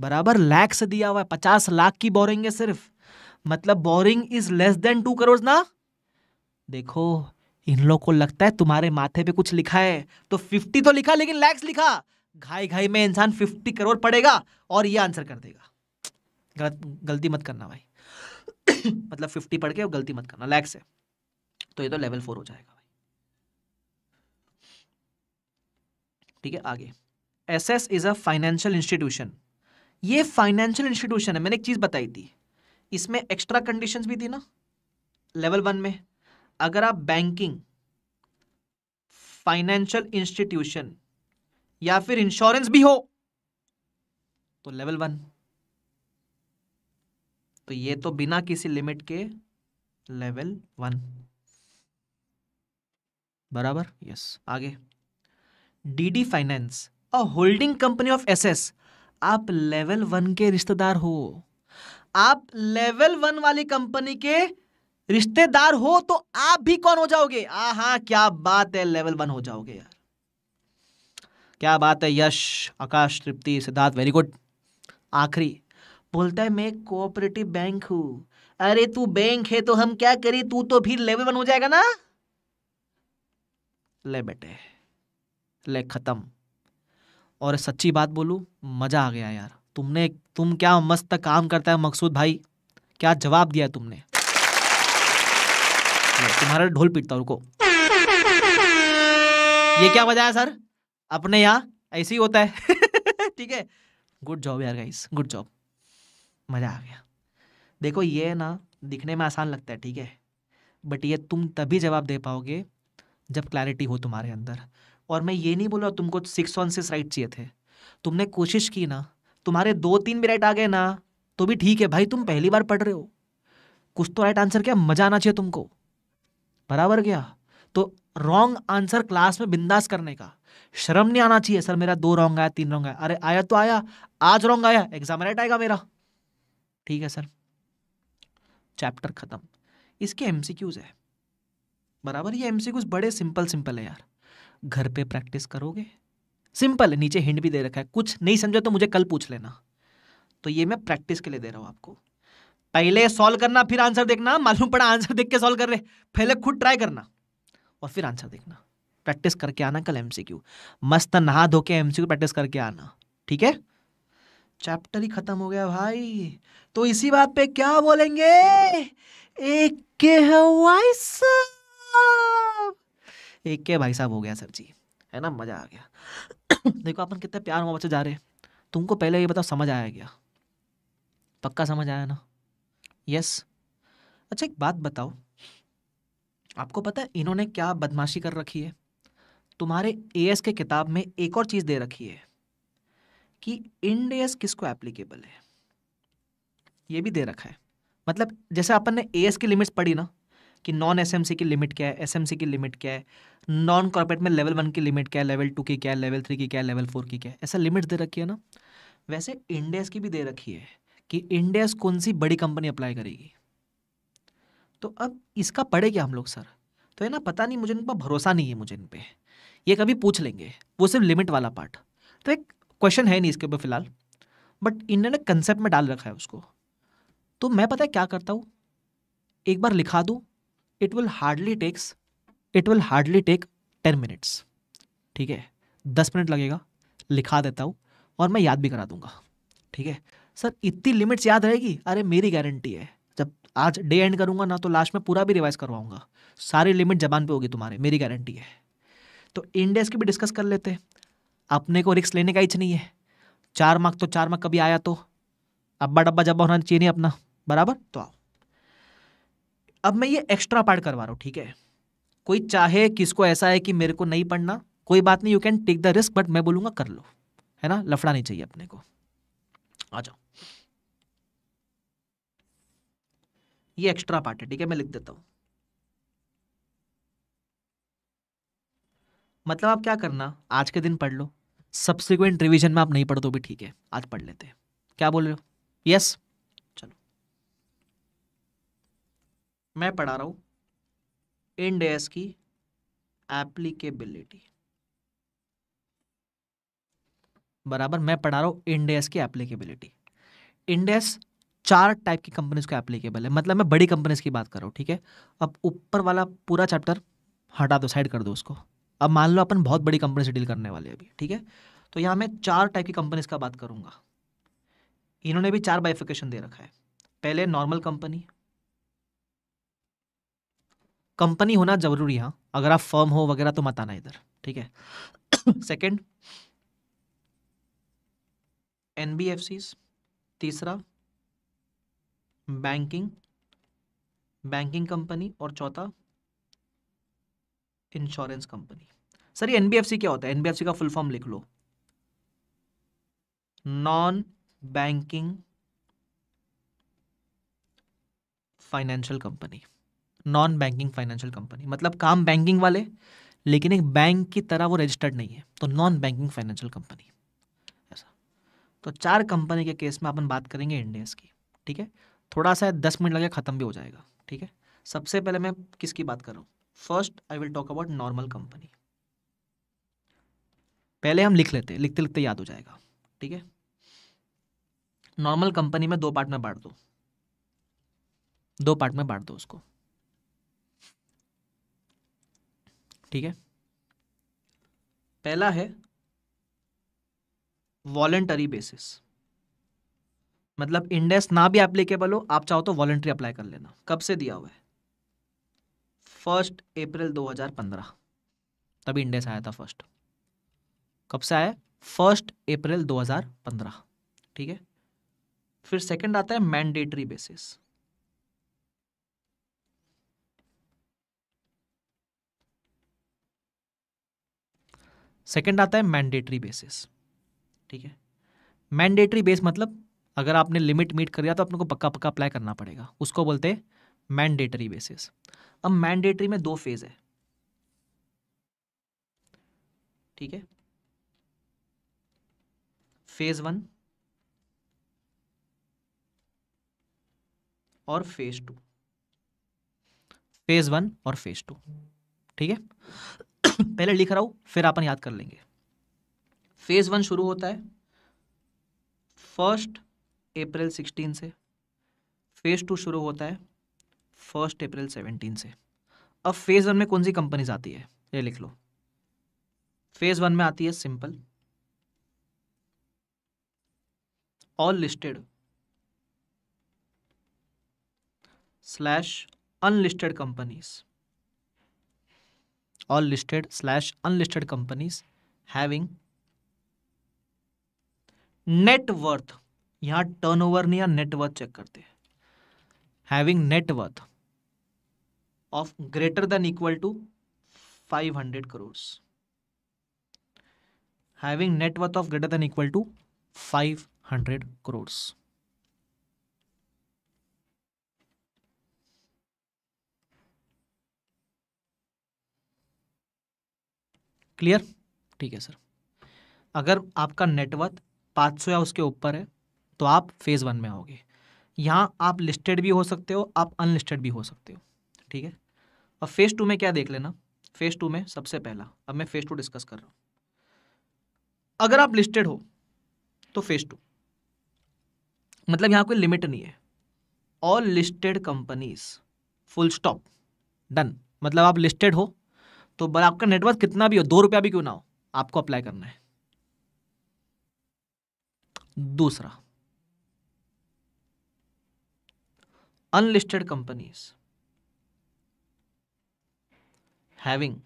बराबर लैक्स दिया हुआ है, पचास लाख की बोरिंग है सिर्फ़। मतलब borrowing is less than two crore ना? देखो, इन लोग को लगता है तुम्हारे माथे पे कुछ लिखा है तो फिफ्टी तो लिखा, लेकिन लैक्स लिखा। घाई घाई में इंसान फिफ्टी करोड़ पड़ेगा और ये आंसर कर देगा। गलत, गलती मत करना भाई। मतलब फिफ्टी पढ़ के और गलती मत करना लैक्स है। तो ये तो लेवल फोर हो जाएगा भाई ठीक है, आगे। S S is a financial institution ये फाइनेंशियल इंस्टीट्यूशन है, मैंने एक चीज़ बताई थी। इसमें एक्स्ट्रा कंडीशंस भी थी ना लेवल वन में। अगर आप बैंकिंग फाइनेंशियल इंस्टीट्यूशन या फिर इंश्योरेंस भी हो तो लेवल वन तो ये तो बिना किसी लिमिट के लेवल वन बराबर? यस आगे। DD finance a holding company of SS आप लेवल वन के रिश्तेदार हो। आप लेवल वन वाली कंपनी के रिश्तेदार हो तो आप भी कौन हो जाओगे? आ क्या बात है लेवल वन हो जाओगे यार। क्या बात है, यश, आकाश, तृप्ति, सिद्धार्थ वेरी गुड आखिरी, बोलता है, मैं कोऑपरेटिव बैंक हूँ। अरे, तू बैंक है तो हम क्या करें? तू तो भी लेवल वन हो जाएगा ना? ले बेटे। ले खत्म। और सच्ची बात बोलूँ, मज़ा आ गया यार। तुमने, तुम क्या मस्त काम करता है मकसूद भाई? क्या जवाब दिया तुमने? तुम्हारा ढोल पीटता रुको। ये क्या बजाया सर? अपने यहाँ ऐसे ही होता है। ठीक है। गुड जॉब यार गाइस गुड जॉब मज़ा आ गया। देखो ये ना, दिखने में आसान लगता है, ठीक है? बट ये तुम तभी जवाब दे पाओगे जब क्लैरिटी हो तुम्हारे अंदर। और मैं ये नहीं बोल रहा तुमको सिक्स वन सिक्स राइट चाहिए थे। तुमने कोशिश की ना, तुम्हारे दो तीन भी राइट आ गए ना तो भी ठीक है भाई, तुम पहली बार पढ़ रहे हो। कुछ तो राइट आंसर क्या, मज़ा आना चाहिए तुमको। बराबर क्या? तो रॉन्ग आंसर क्लास में बिंदास करने का। शर्म नहीं आना चाहिए, सर, मेरा दो रॉन्ग आया, तीन रॉन्ग आया। अरे, आया तो आया, आज रॉन्ग आया एग्ज़ाम राइट आएगा मेरा। ठीक है, सर। चैप्टर खत्म। इसके एमसीक्यूज है। बराबर, ये एमसीक्यूज बड़े सिंपल सिंपल है यार। घर पे प्रैक्टिस करोगे? सिंपल नीचे हिंट भी दे रखा है। कुछ नहीं समझे तो मुझे कल पूछ लेना। तो ये मैं प्रैक्टिस के लिए दे रहा हूँ आपको। पहले सॉल्व करना, फिर आंसर देखना। मालूम पड़ा आंसर देख के सॉल्व कर रहे। पहले खुद ट्राई करना और फिर आंसर देखना। प्रैक्टिस करके आना कल एमसीक्यू मस्त नहा धो के एमसीक्यू प्रैक्टिस करके आना। ठीक है? चैप्टर ही खत्म हो गया भाई। तो इसी बात पे क्या बोलेंगे? एक के एक के भाई साहब हो गया सर जी। है ना? मज़ा आ गया। देखो, अपन कितने प्यार मोहब्बत से जा रहे तुमको पहले ये बताओ, समझ आया क्या? पक्का समझ आया ना? यस अच्छा एक बात बताओ। आपको पता है, इन्होंने क्या बदमाशी कर रखी है? तुम्हारे एएस के किताब में एक और चीज़ दे रखी है कि इंडेस किसको एप्लीकेबल है? ये भी दे रखा है। मतलब जैसे अपन ने एएस की लिमिट्स पढ़ी ना, कि नॉन एसएमसी की लिमिट क्या है एसएमसी की लिमिट क्या है नॉन कॉर्पोरेट में लेवल वन की लिमिट क्या है? लेवल टू की क्या है? लेवल थ्री की क्या है? लेवल फोर की क्या है? ऐसा लिमिट दे रखी है ना? वैसे इंडेस की भी दे रखी है कि इंडेस कौन सी बड़ी कंपनी अप्लाई करेगी। तो अब इसका पढ़े क्या हम लोग, सर? तो है ना, पता नहीं, मुझे इन पर भरोसा नहीं है, मुझे इन पर ये कभी पूछ लेंगे, वो सिर्फ़ लिमिट वाला पार्ट तो एक क्वेश्चन है नहीं इसके ऊपर फ़िलहाल बट इन्होंने कंसेप्ट में डाल रखा है उसको। तो मैं पता है क्या करता हूँ? एक बार लिखा दूँ it will hardly takes it will hardly take ten minutes ठीक है? दस मिनट लगेगा। लिखा देता हूँ और मैं याद भी करा दूँगा। ठीक है? सर, इतनी लिमिट्स याद रहेगी? अरे, मेरी गारंटी है। जब आज डे एंड करूँगा ना तो लास्ट में पूरा भी रिवाइज करवाऊँगा। सारी लिमिट जबान पे होगी तुम्हारे। मेरी गारंटी है। तो इंडेक्स की भी डिस्कस कर लेते हैं। अपने को रिक्स लेने का इच नहीं है। चार मार्क तो चार मार्क कभी आया तो। अब्बा डब्बा जब्बा होना चाहिए नहीं अपना। बराबर? तो आओ। अब मैं ये एक्स्ट्रा पार्ट करवा रहा हूँ, ठीक है? कोई चाहे किसको ऐसा है कि मेरे को नहीं पढ़ना, कोई बात नहीं you can take the risk but मैं बोलूँगा कर लो, है ना? लफड़ा नहीं चाहिए अपने को। आ जाओ। ये एक्स्ट्रा पार्ट है, ठीक है? मैं लिख देता हूँ। मतलब आप क्या करना, आज के दिन पढ़ लो। सब्सिक्वेंट रिवीजन में आप नहीं पढ़ तो भी ठीक है, आज पढ़ लेते हैं। क्या बोल रहे हो? यस चलो। मैं पढ़ा रहा हूँ। इंडेस की एप्लीकेबिलिटी। बराबर, मैं पढ़ा रहा हूँ इंडेस की एप्लीकेबिलिटी। इंडेस चार टाइप की कंपनीज़ को एप्लीकेबल है। मतलब मैं बड़ी कंपनीज़ की बात कर रहा हूँ, ठीक है? अब ऊपर वाला पूरा चैप्टर हटा दो, साइड कर दो उसको। अब मान लो अपन बहुत बड़ी कंपनी से डील करने वाले अभी, ठीक है? तो यहाँ मैं चार टाइप की कंपनीज़ का बात करूँगा। इन्होंने भी चार बाइफिकेशन दे रखा है। पहले नॉर्मल कंपनी कंपनी होना ज़रूरी है अगर आप फर्म हो वगैरह तो मत आना इधर, ठीक है? सेकंड एनबीएफसीज तीसरा बैंकिंग बैंकिंग कंपनी और चौथा इंश्योरेंस कंपनी सर, ये एनबीएफसी क्या होता है? एनबीएफसी का फुल फॉर्म लिख लो। Non banking financial company non banking financial company मतलब काम बैंकिंग वाले, लेकिन एक बैंक की तरह वो रजिस्टर्ड नहीं है तो नॉन बैंकिंग फाइनेंशियल कंपनी ऐसा। तो चार कंपनी के केस में अपन बात करेंगे इंडियस की, ठीक है? थोड़ा सा दस मिनट लगे ख़त्म भी हो जाएगा, ठीक है? सबसे पहले मैं किसकी बात कर रहा हूँ? First I will talk about normal company पहले हम लिख लेते, लिखते लिखते याद हो जाएगा, ठीक है? नॉर्मल कंपनी में दो पार्ट में बांट दो। दो पार्ट में बांट दो उसको। ठीक है? पहला है वॉलेंटरी बेसिस मतलब इंडेस ना भी एप्लीकेबल हो, आप चाहो तो वॉलेंट्री अप्लाई कर लेना। कब से दिया हुआ है? फ़र्स्ट अप्रैल 2015 तभी इंडेस आया था फ़र्स्ट कब से आया फ़र्स्ट अप्रैल 2015 ठीक है? फिर सेकंड आता है मैंडेटरी बेसिस सेकंड आता है मैंडेटरी बेसिस ठीक है? मैंडेटरी बेस मतलब अगर आपने लिमिट मीट कर दिया तो अपने को पक्का पक्का अप्लाई करना पड़ेगा। उसको बोलते हैं मैंडेटरी बेसिस अब मैंडेटरी में दो फ़ेज़ है। ठीक है? फ़ेज़ वन और फ़ेज़ टू फ़ेज़ वन और फ़ेज़ टू ठीक है? पहले लिख रहा हूँ, फिर अपन याद कर लेंगे। फ़ेज़ वन शुरू होता है फ़र्स्ट अप्रैल सिक्सटीन से। फ़ेज़ टू शुरू होता है फ़र्स्ट अप्रैल सेवनटीन से। अब फ़ेज़ वन में कौन सी कंपनीज़ आती है? ये लिख लो। फ़ेज़ वन में आती है simple all listed slash unlisted companies all listed slash unlisted companies having net worth यहाँ टर्नओवर नहीं या नेटवर्थ चेक करते हैं having net worth of greater than equal to 500 crores having net worth of greater than equal to 500 crores clear? ठीक है, sir. अगर आपका net worth 500 या उसके ऊपर है तो आप फ़ेज़ वन में आओगे। यहाँ आप लिस्टेड भी हो सकते हो, आप अनलिस्टेड भी हो सकते हो। ठीक है? अब फ़ेज़ टू में क्या देख लेना? फ़ेज़ टू में सबसे पहला, अब मैं फ़ेज़ टू डिस्कस कर रहा हूँ। अगर आप लिस्टेड हो तो फ़ेज़ टू मतलब यहाँ कोई लिमिट नहीं है। All listed companies full stop done मतलब आप लिस्टेड हो तो आपका नेटवर्क कितना भी हो, दो रुपया भी क्यों ना हो, आपको अप्लाई करना है। दूसरा unlisted companies having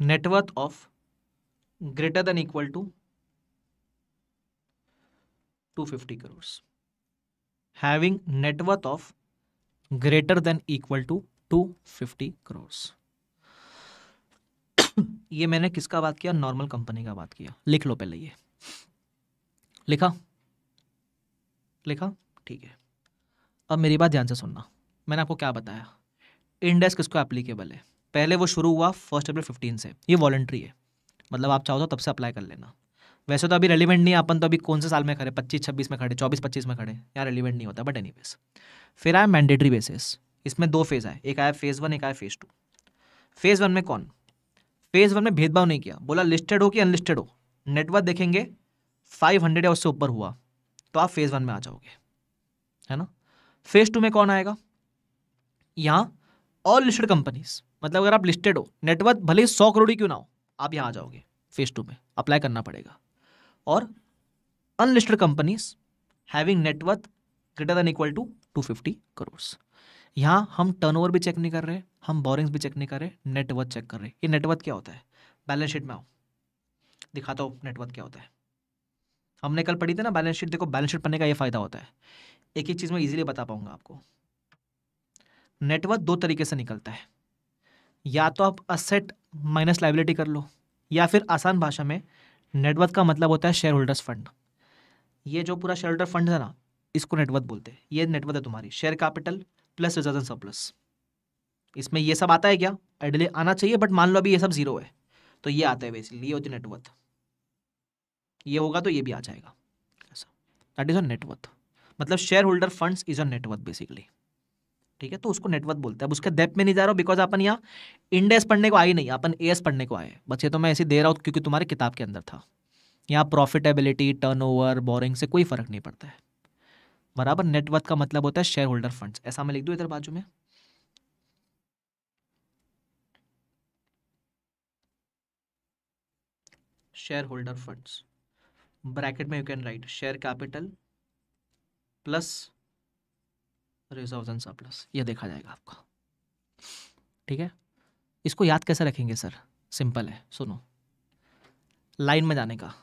net of greater than equal to 250 crores having net worth of greater than equal to 250 crores. ये मैंने किसका बात किया? नॉर्मल कंपनी का बात किया। लिख लो पहले ये। लिखा? लिखा? ठीक है। अब मेरी बात ध्यान से सुनना। मैंने आपको क्या बताया? इंडेक्स किसको एप्लीकेबल है? पहले वो शुरू हुआ फ़र्स्ट अप्रैल फिफ्टीन से। ये वॉलेंट्री है। मतलब आप चाहो तो तब से अप्लाई कर लेना। वैसे तो अभी रेलिवेंट नहीं अपन तो अभी कौन से साल में खड़े? पच्चीस, छब्बीस में खड़े, चौबीस, पच्चीस में खड़े। यहाँ रेलिवेंट नहीं होता बट एनी फिर आया मैंडेटरी बेसिस इसमें दो फ़ेज़ आए। एक आया फ़ेज़ वन एक आया फ़ेज़ टू फ़ेज़ वन में कौन? फ़ेज़ वन में भेदभाव नहीं किया। बोला लिस्टेड हो कि अनलिस्टेड हो? नेटवर्क देखेंगे फाइव हंड्रेड या उससे ऊपर हुआ तो आप फ़ेज़ वन में आ जाओगे। है ना? फ़ेज़ टू में कौन आएगा? यहाँ ऑल लिस्टेड कंपनीज़ मतलब अगर आप लिस्टेड हो नेटवर्क भले ही सौ करोड़ ही क्यों ना हो, आप यहाँ आ जाओगे फ़ेज़ टू में। अप्लाई करना पड़ेगा। और unlisted companies having net worth greater than equal to two fifty crore यहाँ हम टर्नओवर भी चेक नहीं कर रहे, हम बोरिंग्स भी चेक नहीं कर रहे नेटवर्थ चेक कर रहे ये नेटवर्थ क्या होता है? बैलेंस शीट में आओ। दिखाता हूँ नेटवर्क क्या होता है। हमने कल पढ़ी थी ना बैलेंस शीट देखो बैलेंस शीट पढ़ने का ये फ़ायदा होता है। एक एक चीज़ मैं इजीली बता पाऊँगा आपको। नेटवर्क दो तरीके से निकलता है। या तो आप असेट माइनस लाइबिलिटी कर लो, या फिर आसान भाषा में नेटवर्क का मतलब होता है शेयर होल्डर्स फंड ये जो पूरा शेयर होल्डर फंड है ना, इसको नेटवर्थ बोलते हैं। ये नेटवर्थ है तुम्हारी। Share capital plus reserve and surplus इसमें ये सब आता है क्या? आइडियली आना चाहिए बट मान लो अभी ये सब ज़ीरो है। तो ये आता है बेसिकली ये होती है नेटवर्थ ये होगा तो ये भी आ जाएगा। That is a net worth मतलब shareholder funds is a net worth basically ठीक है तो उसको नेटवर्क बोलते हैं। अब उसके डेप में नहीं जा रहा हूँ बिकॉज़ अपन यहाँ इंडेस पढ़ने को आए नहीं, अपन एस पढ़ने को आए। बस ये तो मैं ऐसे दे रहा हूँ क्योंकि तुम्हारे किताब के अंदर था। यहाँ प्रॉफिटेबिलिटी टर्नओवर बोरिंग से कोई फ़र्क नहीं पड़ता है। बराबर नेटवर्क का मतलब होता है शेयर होल्डर फंड्स ऐसा मैं लिख दूँ इधर बाजू में? शेयर होल्डर फंड्स ब्रैकेट में you can write share capital plus reserve and surplus ये देखा जाएगा आपका। ठीक है? इसको याद कैसे रखेंगे सर? सिंपल है, सुनो। लाइन में जाने का।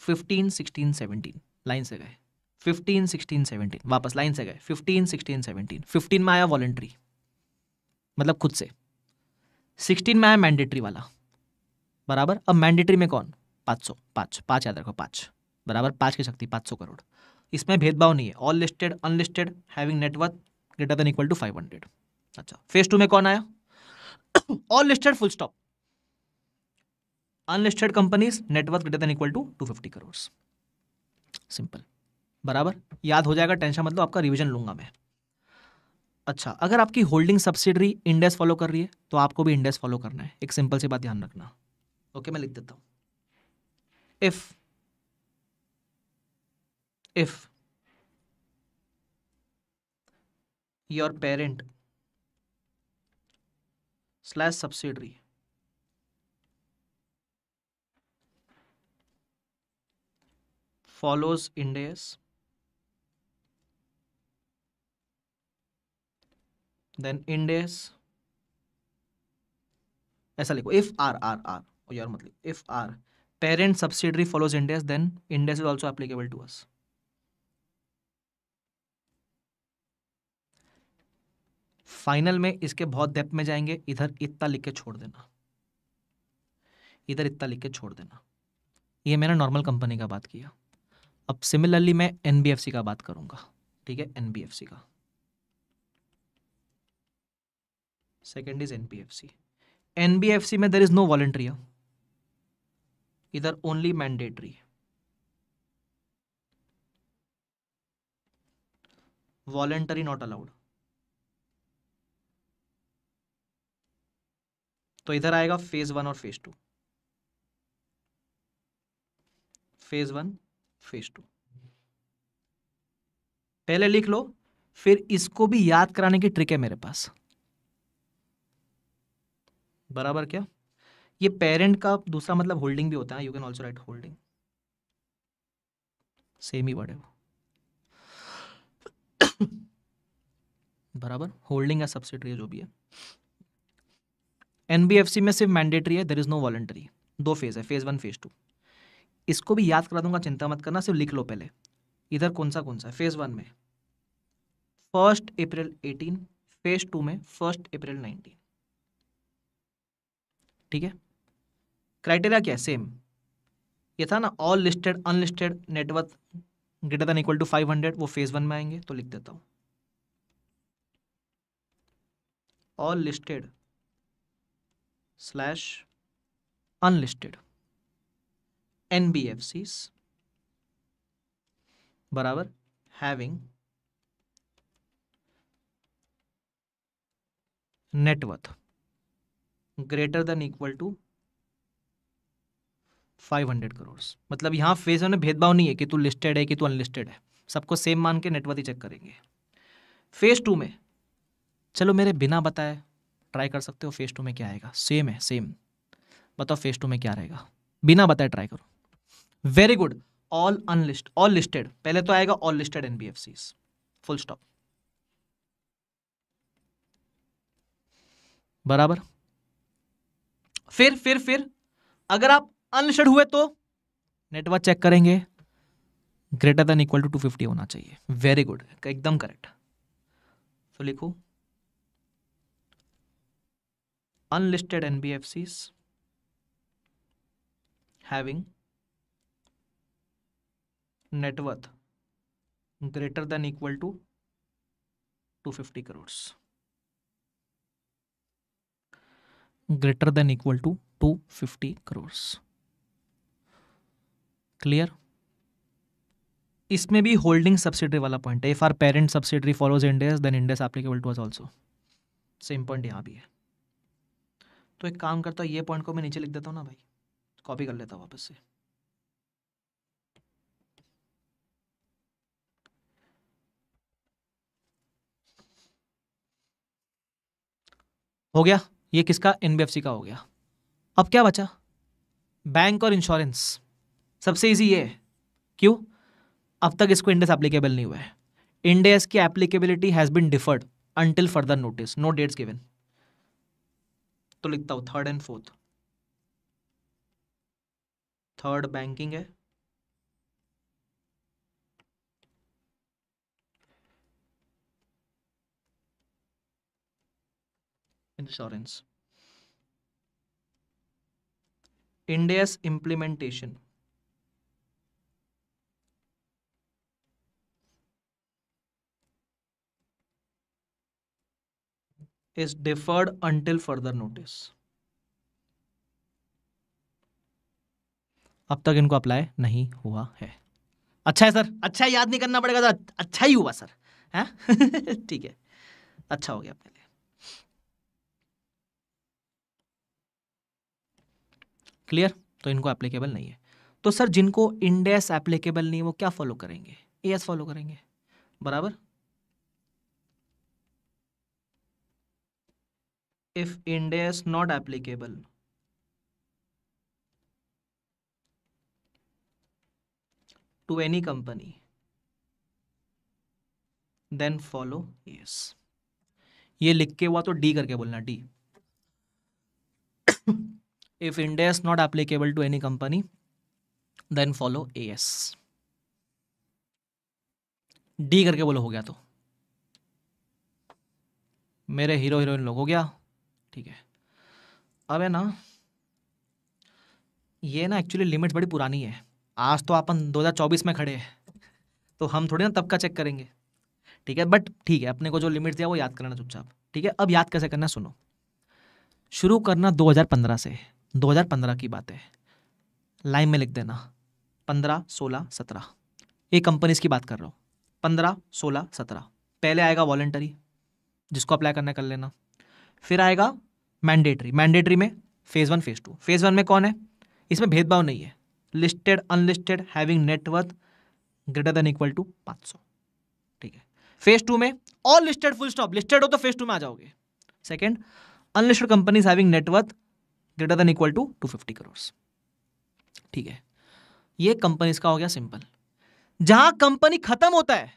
फिफ्टीन सिक्सटीन सेवनटीन लाइन से गए। फिफ्टीन सिक्सटीन सेवनटीन वापस लाइन से गए। फिफ्टीन सिक्सटीन सेवनटीन फिफ्टीन में आया वॉलेंट्री मतलब खुद से। सिक्सटीन में आया मैंडेटरी वाला। बराबर? अब मैंडेटरी में कौन? पाँच सौ, पाँच पाँच याद रखो, पाँच। बराबर? पाँच की शक्ति, पाँच सौ करोड़। इसमें भेदभाव नहीं है। All listed unlisted having network greater than equal to five hundred अच्छा फ़ेज़ टू में कौन आया? All listed full stop unlisted companies network greater than equal to two fifty crore simple बराबर? याद हो जाएगा टेंशन मतलब आपका रिविजन लूँगा मैं। अच्छा अगर आपकी होल्डिंग सब्सिडरी इंडेस फॉलो कर रही है तो आपको भी इंडेस फॉलो करना है। एक सिंपल सी बात ध्यान रखना। ओके मैं लिख देता हूँ। If if your parent slash subsidiary follows Ind AS then Ind AS ऐसा लिखो इफ़ आर आर आर यार मतलब if our parent subsidiary follows Ind AS then Ind AS is also applicable to us final में इसके बहुत depth में जाएँगे, इधर इतना लिख के छोड़ देना। इधर इतना लिख के छोड़ देना। ये मैंने नॉर्मल कंपनी का बात किया। अब सिमिलरली मैं एनबीएफसी का बात करूँगा। ठीक है? एनबीएफसी का। सेकेंड इज़ एनबीएफसी एनबीएफसी में देर इज़ नो वॉलेंट्री इधर only mandatory voluntary not allowed तो इधर आएगा फ़ेज़ वन और phase two phase one phase two पहले लिख लो, फिर इसको भी याद कराने की ट्रिक है मेरे पास। बराबर क्या? ये पेरेंट का दूसरा मतलब होल्डिंग भी होता है you can also write holding same he word है वो। बराबर? होल्डिंग या सब्सिडरी जो भी है। एनबीएफसी में सिर्फ़ मैंडेटरी है देर इज़ नो वॉलेंटरी दो फ़ेज़ है फ़ेज़ वन फ़ेज़ टू इसको भी याद करा दूँगा, चिंता मत करना, सिर्फ़ लिख लो पहले। इधर कौन सा कौन सा फ़ेज़ वन में। First April eighteen phase two में फ़र्स्ट अप्रैल नाइनटीन ठीक है? क्राइटेरिया क्या है? सेम ये था ना all listed unlisted network greater than equal to five hundred वो फ़ेज़ वन में आएँगे तो लिख देता हूँ। All listed slash unlisted NBFCs बराबर having net worth greater than equal to 500 crore मतलब यहाँ फ़ेज़ में भेदभाव नहीं है कि तू लिस्टेड है कि तू अनलिस्टेड है। सबको सेम मान के नेटवर्थ ही चेक करेंगे। फ़ेज़ टू में, चलो मेरे बिना बताए ट्राई कर सकते हो, फेस टू में क्या आएगा? सेम है सेम बताओ फेस टू में क्या रहेगा? बिना बताए ट्राई करो। Very good all unlisted all listed पहले तो आएगा all listed N B F C full stop बराबर? फिर फिर फिर, अगर आप अनलिस्टेड हुए तो नेटवर्क चेक करेंगे। Greater than equal to two fifty होना चाहिए। वेरी गुड एकदम करेक्ट तो लिखो। Unlisted NBFCs having net worth greater than equal to 250 crores greater than equal to 250 crores clear इसमें भी होल्डिंग सब्सिडरी वाला पॉइंट है if our parent subsidiary follows Ind AS then Ind AS applicable to us also same point यहाँ भी है तो एक काम करता हूँ, ये पॉइंट को मैं नीचे लिख देता हूँ ना भाई। कॉपी कर लेता हूँ वापस से। हो गया? ये किसका? एनबीएफसी का हो गया। अब क्या बचा? बैंक और इंश्योरेंस सबसे इजी ये। है क्यों? अब तक इसको इंडेस एप्लीकेबल नहीं हुआ है। इंडेस की applicability has been deferred until further notice no dates given तो लिखता हूँ third and fourth third banking है। Insurance Ind AS implementation is deferred until further notice. अब तक इनको अप्लाई नहीं हुआ है। अच्छा है, सर? अच्छा याद नहीं करना पड़ेगा, सर। अच्छा ही हुआ, सर। है? ठीक है। अच्छा हो गया अपने लिए। क्लियर तो इनको एप्लीकेबल नहीं है। तो सर, जिनको इंडेस एप्लीकेबल नहीं वो क्या फॉलो करेंगे? ए एस फॉलो करेंगे। बराबर? If India not applicable. to any company. Then follow, yes. ये लिख के हुआ तो डी करके बोलना D if India is not applicable to any company then follow A S D करके बोलो, हो गया तो. मेरे हीरो हीरोइन लोग, हो गया? ठीक है। अब है ना, ये ना एक्चुअली लिमिट बड़ी पुरानी है। आज तो अपन 2024 में खड़े हैं तो हम थोड़ी ना तब का चेक करेंगे। ठीक है बट ठीक है, अपने को जो लिमिट दिया वो याद करना चुपचाप। ठीक है, अब याद कैसे करना सुनो। शुरू करना 2015 से 2015 की बात है। लाइन में लिख देना, पंद्रह सोलह सत्रह। एक कंपनीज़ की बात कर रहा हूँ, पंद्रह सोलह सत्रह। पहले आएगा वॉलेंटरी जिसको अप्लाई करना कर लेना। फिर आएगा मैंडेटरी मैंडेटरी में phase one phase two phase one में कौन है? इसमें भेदभाव नहीं है। Listed unlisted having net worth greater than equal to पाँच सौ। ठीक है। फ़ेज़ टू में all listed full stop listed हो तो फ़ेज़ टू में आ जाओगे। Second unlisted companies having net worth greater than equal to two fifty crore ठीक है। ये कंपनीज़ का हो गया सिंपल जहाँ कंपनी खत्म होता है,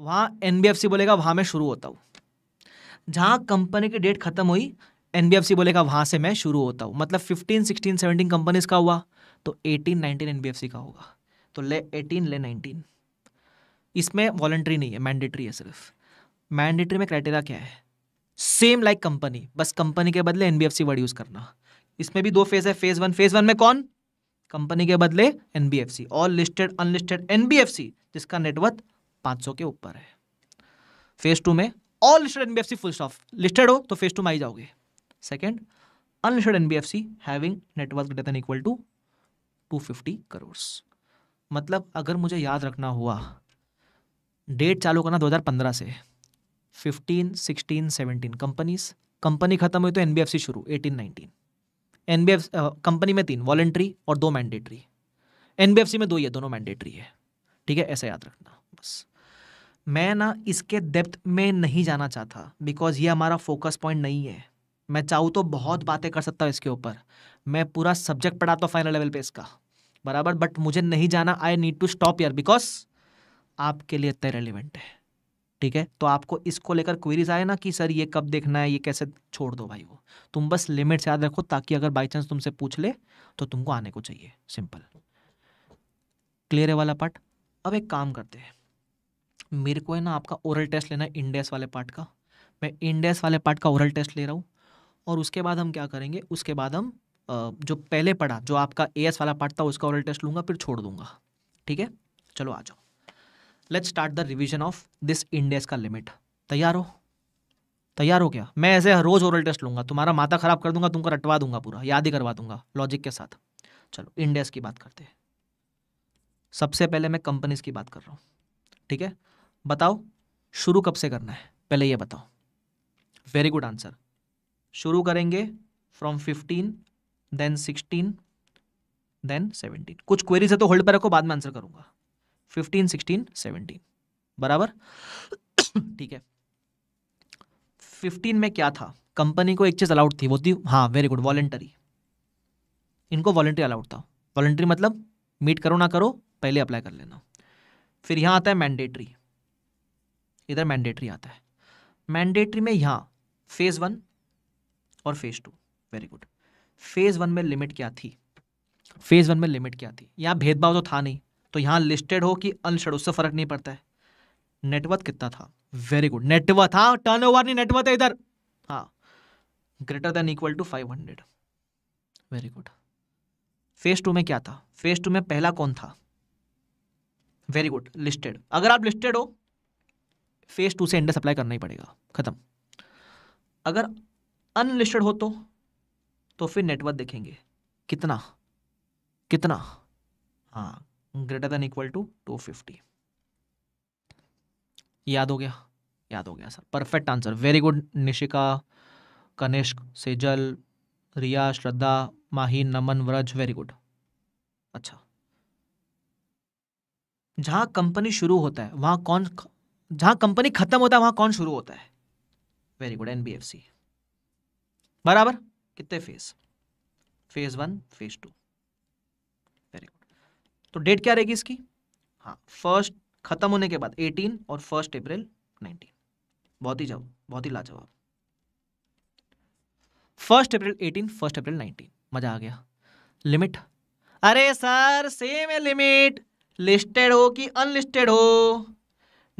वहाँ एनबीएफसी बोलेगा, वहाँ मैं शुरू होता हूँ। जहाँ कंपनी की डेट खत्म हुई एनबीएफसी बोलेगा वहाँ से मैं शुरू होता हूँ। मतलब फिफ्टीन सिक्सटीन सेवनटीन कंपनीज़ का हुआ तो एटीन नाइनटीन एनबीएफसी का होगा। तो ले एटीन ले नाइनटीन इसमें वॉलेंट्री नहीं है मैंडेटरी है सिर्फ़। मैंडेटरी में क्राइटेरिया क्या है? सेम लाइक कंपनी बस कंपनी के बदले एनबीएफसी वर्ड यूज़ करना। इसमें भी दो फ़ेज़ है फ़ेज़ वन फ़ेज़ वन में कौन? कंपनी के बदले NBFC all listed unlisted NBFC जिसका नेटवर्थ 500 के ऊपर है। फ़ेज़ टू में all listed NBFC full stop listed हो तो फ़ेज़ टू में आई जाओगे. Second unlisted NBFC having network greater than equal to 250 crore मतलब अगर मुझे याद रखना हुआ डेट चालू करना 2015 से 15, 16, 17 कंपनीज़ कंपनी खत्म हुई तो एनबीएफसी शुरू 18, 19 एनबीएफ कंपनी में तीन वॉलेंट्री और दो मैंडेटरी एनबीएफसी में दो ही है दोनों मैंडेटरी है. ठीक है ऐसा याद रखना बस. मैं ना इसके डेप्थ में नहीं जाना चाहता बिकॉज़ ये हमारा फोकस पॉइंट नहीं है। मैं चाहूँ तो बहुत बातें कर सकता हूँ इसके ऊपर। मैं पूरा सब्जेक्ट पढ़ाता हूँ फाइनल लेवल पे इसका। बराबर? बट मुझे नहीं जाना आई नीड टू स्टॉप यर बिकॉज़ आपके लिए इतना रेलिवेंट है। ठीक है? तो आपको इसको लेकर क्वेरीज आए ना कि, सर, ये कब देखना है? ये कैसे छोड़ दो भाई वो? तुम बस लिमिट्स याद रखो, ताकि अगर बाई चांस तुमसे पूछ ले तो तुमको आने को चाहिए। सिंपल क्लियर है वाला पार्ट अब एक काम करते हैं। मेरे को है ना आपका ओरल टेस्ट लेना है इंडेस वाले पार्ट का। मैं इंडेस वाले पार्ट का ओरल टेस्ट ले रहा हूँ। और उसके बाद हम क्या करेंगे? उसके बाद हम जो पहले पढ़ा, जो आपका ए एस वाला पार्ट था, उसका ओरल टेस्ट लूँगा, फिर छोड़ दूँगा। ठीक है? चलो आ जाओ। Let's start the revision of this Ind AS का लिमिट तैयार हो? तैयार हो क्या? मैं ऐसे रोज ओरल टेस्ट लूँगा। तुम्हारा माथा खराब कर दूँगा, तुमको रटवा दूँगा पूरा। याद ही करवा दूँगा लॉजिक के साथ। चलो इंडेस की बात करते हैं। सबसे पहले मैं कंपनीज़ की बात कर रहा हूँ। ठीक है? बताओ, शुरू कब से करना है? पहले ये बताओ। वेरी गुड आंसर शुरू करेंगे from fifteen then sixteen then seventeen कुछ क्वेरीज है तो होल्ड पर रखो, बाद में आंसर करूँगा। फिफ्टीन सिक्सटीन सेवनटीन बराबर? ठीक है। फिफ्टीन में क्या था? कंपनी को एक चीज़ अलाउड थी, वो थी हाँ वेरी गुड वॉलेंटरी इनको वॉलेंटरी अलाउड था। वॉलेंटरी मतलब मीट करो ना करो, पहले अप्लाई कर लेना। फिर यहाँ आता है मैंडेटरी इधर मैंडेटरी आता है। मैंडेटरी में यहाँ फ़ेज़ वन और phase two very good phase one में लिमिट क्या थी? फ़ेज़ वन में लिमिट क्या थी? यहाँ भेदभाव तो था नहीं तो यहाँ लिस्टेड हो कि अनलिस्टेड उससे फ़र्क नहीं पड़ता है। नेटवर्थ कितना था? वेरी गुड नेटवर्थ हाँ टर्न ओवर नहीं नेटवर्थ है इधर। हाँ greater than equal to five hundred very good phase two में क्या था? फ़ेज़ टू में पहला कौन था? वेरी गुड लिस्टेड अगर आप लिस्टेड हो फ़ेज़ टू से इंडेक्स अप्लाई करना ही पड़ेगा। खत्म। अगर अनलिस्टेड हो तो तो फिर नेटवर्क देखेंगे। कितना? कितना? हाँ greater than equal to two fifty याद हो गया? याद हो गया sir. Perfect answer very good Nishika, Kanishk, Sejal, Riya, Shraddha Mahi Naman, Vraj. Very good अच्छा। जहाँ कंपनी शुरू होता है, वहाँ कौन जहाँ कंपनी खत्म होता है, वहाँ कौन शुरू होता है? वेरी गुड एनबीएफसी बराबर? कितने phase phase one phase two very good तो डेट क्या रहेगी इसकी? हाँ फ़र्स्ट खत्म होने के बाद 18 और फ़र्स्ट अप्रैल 19 बहुत ही जवाब, बहुत ही लाजवाब. फ़र्स्ट अप्रैल 18 फ़र्स्ट अप्रैल 19 मज़ा आ गया. लिमिट अरे सर सेम है लिमिट लिस्टेड हो कि अनलिस्टेड हो?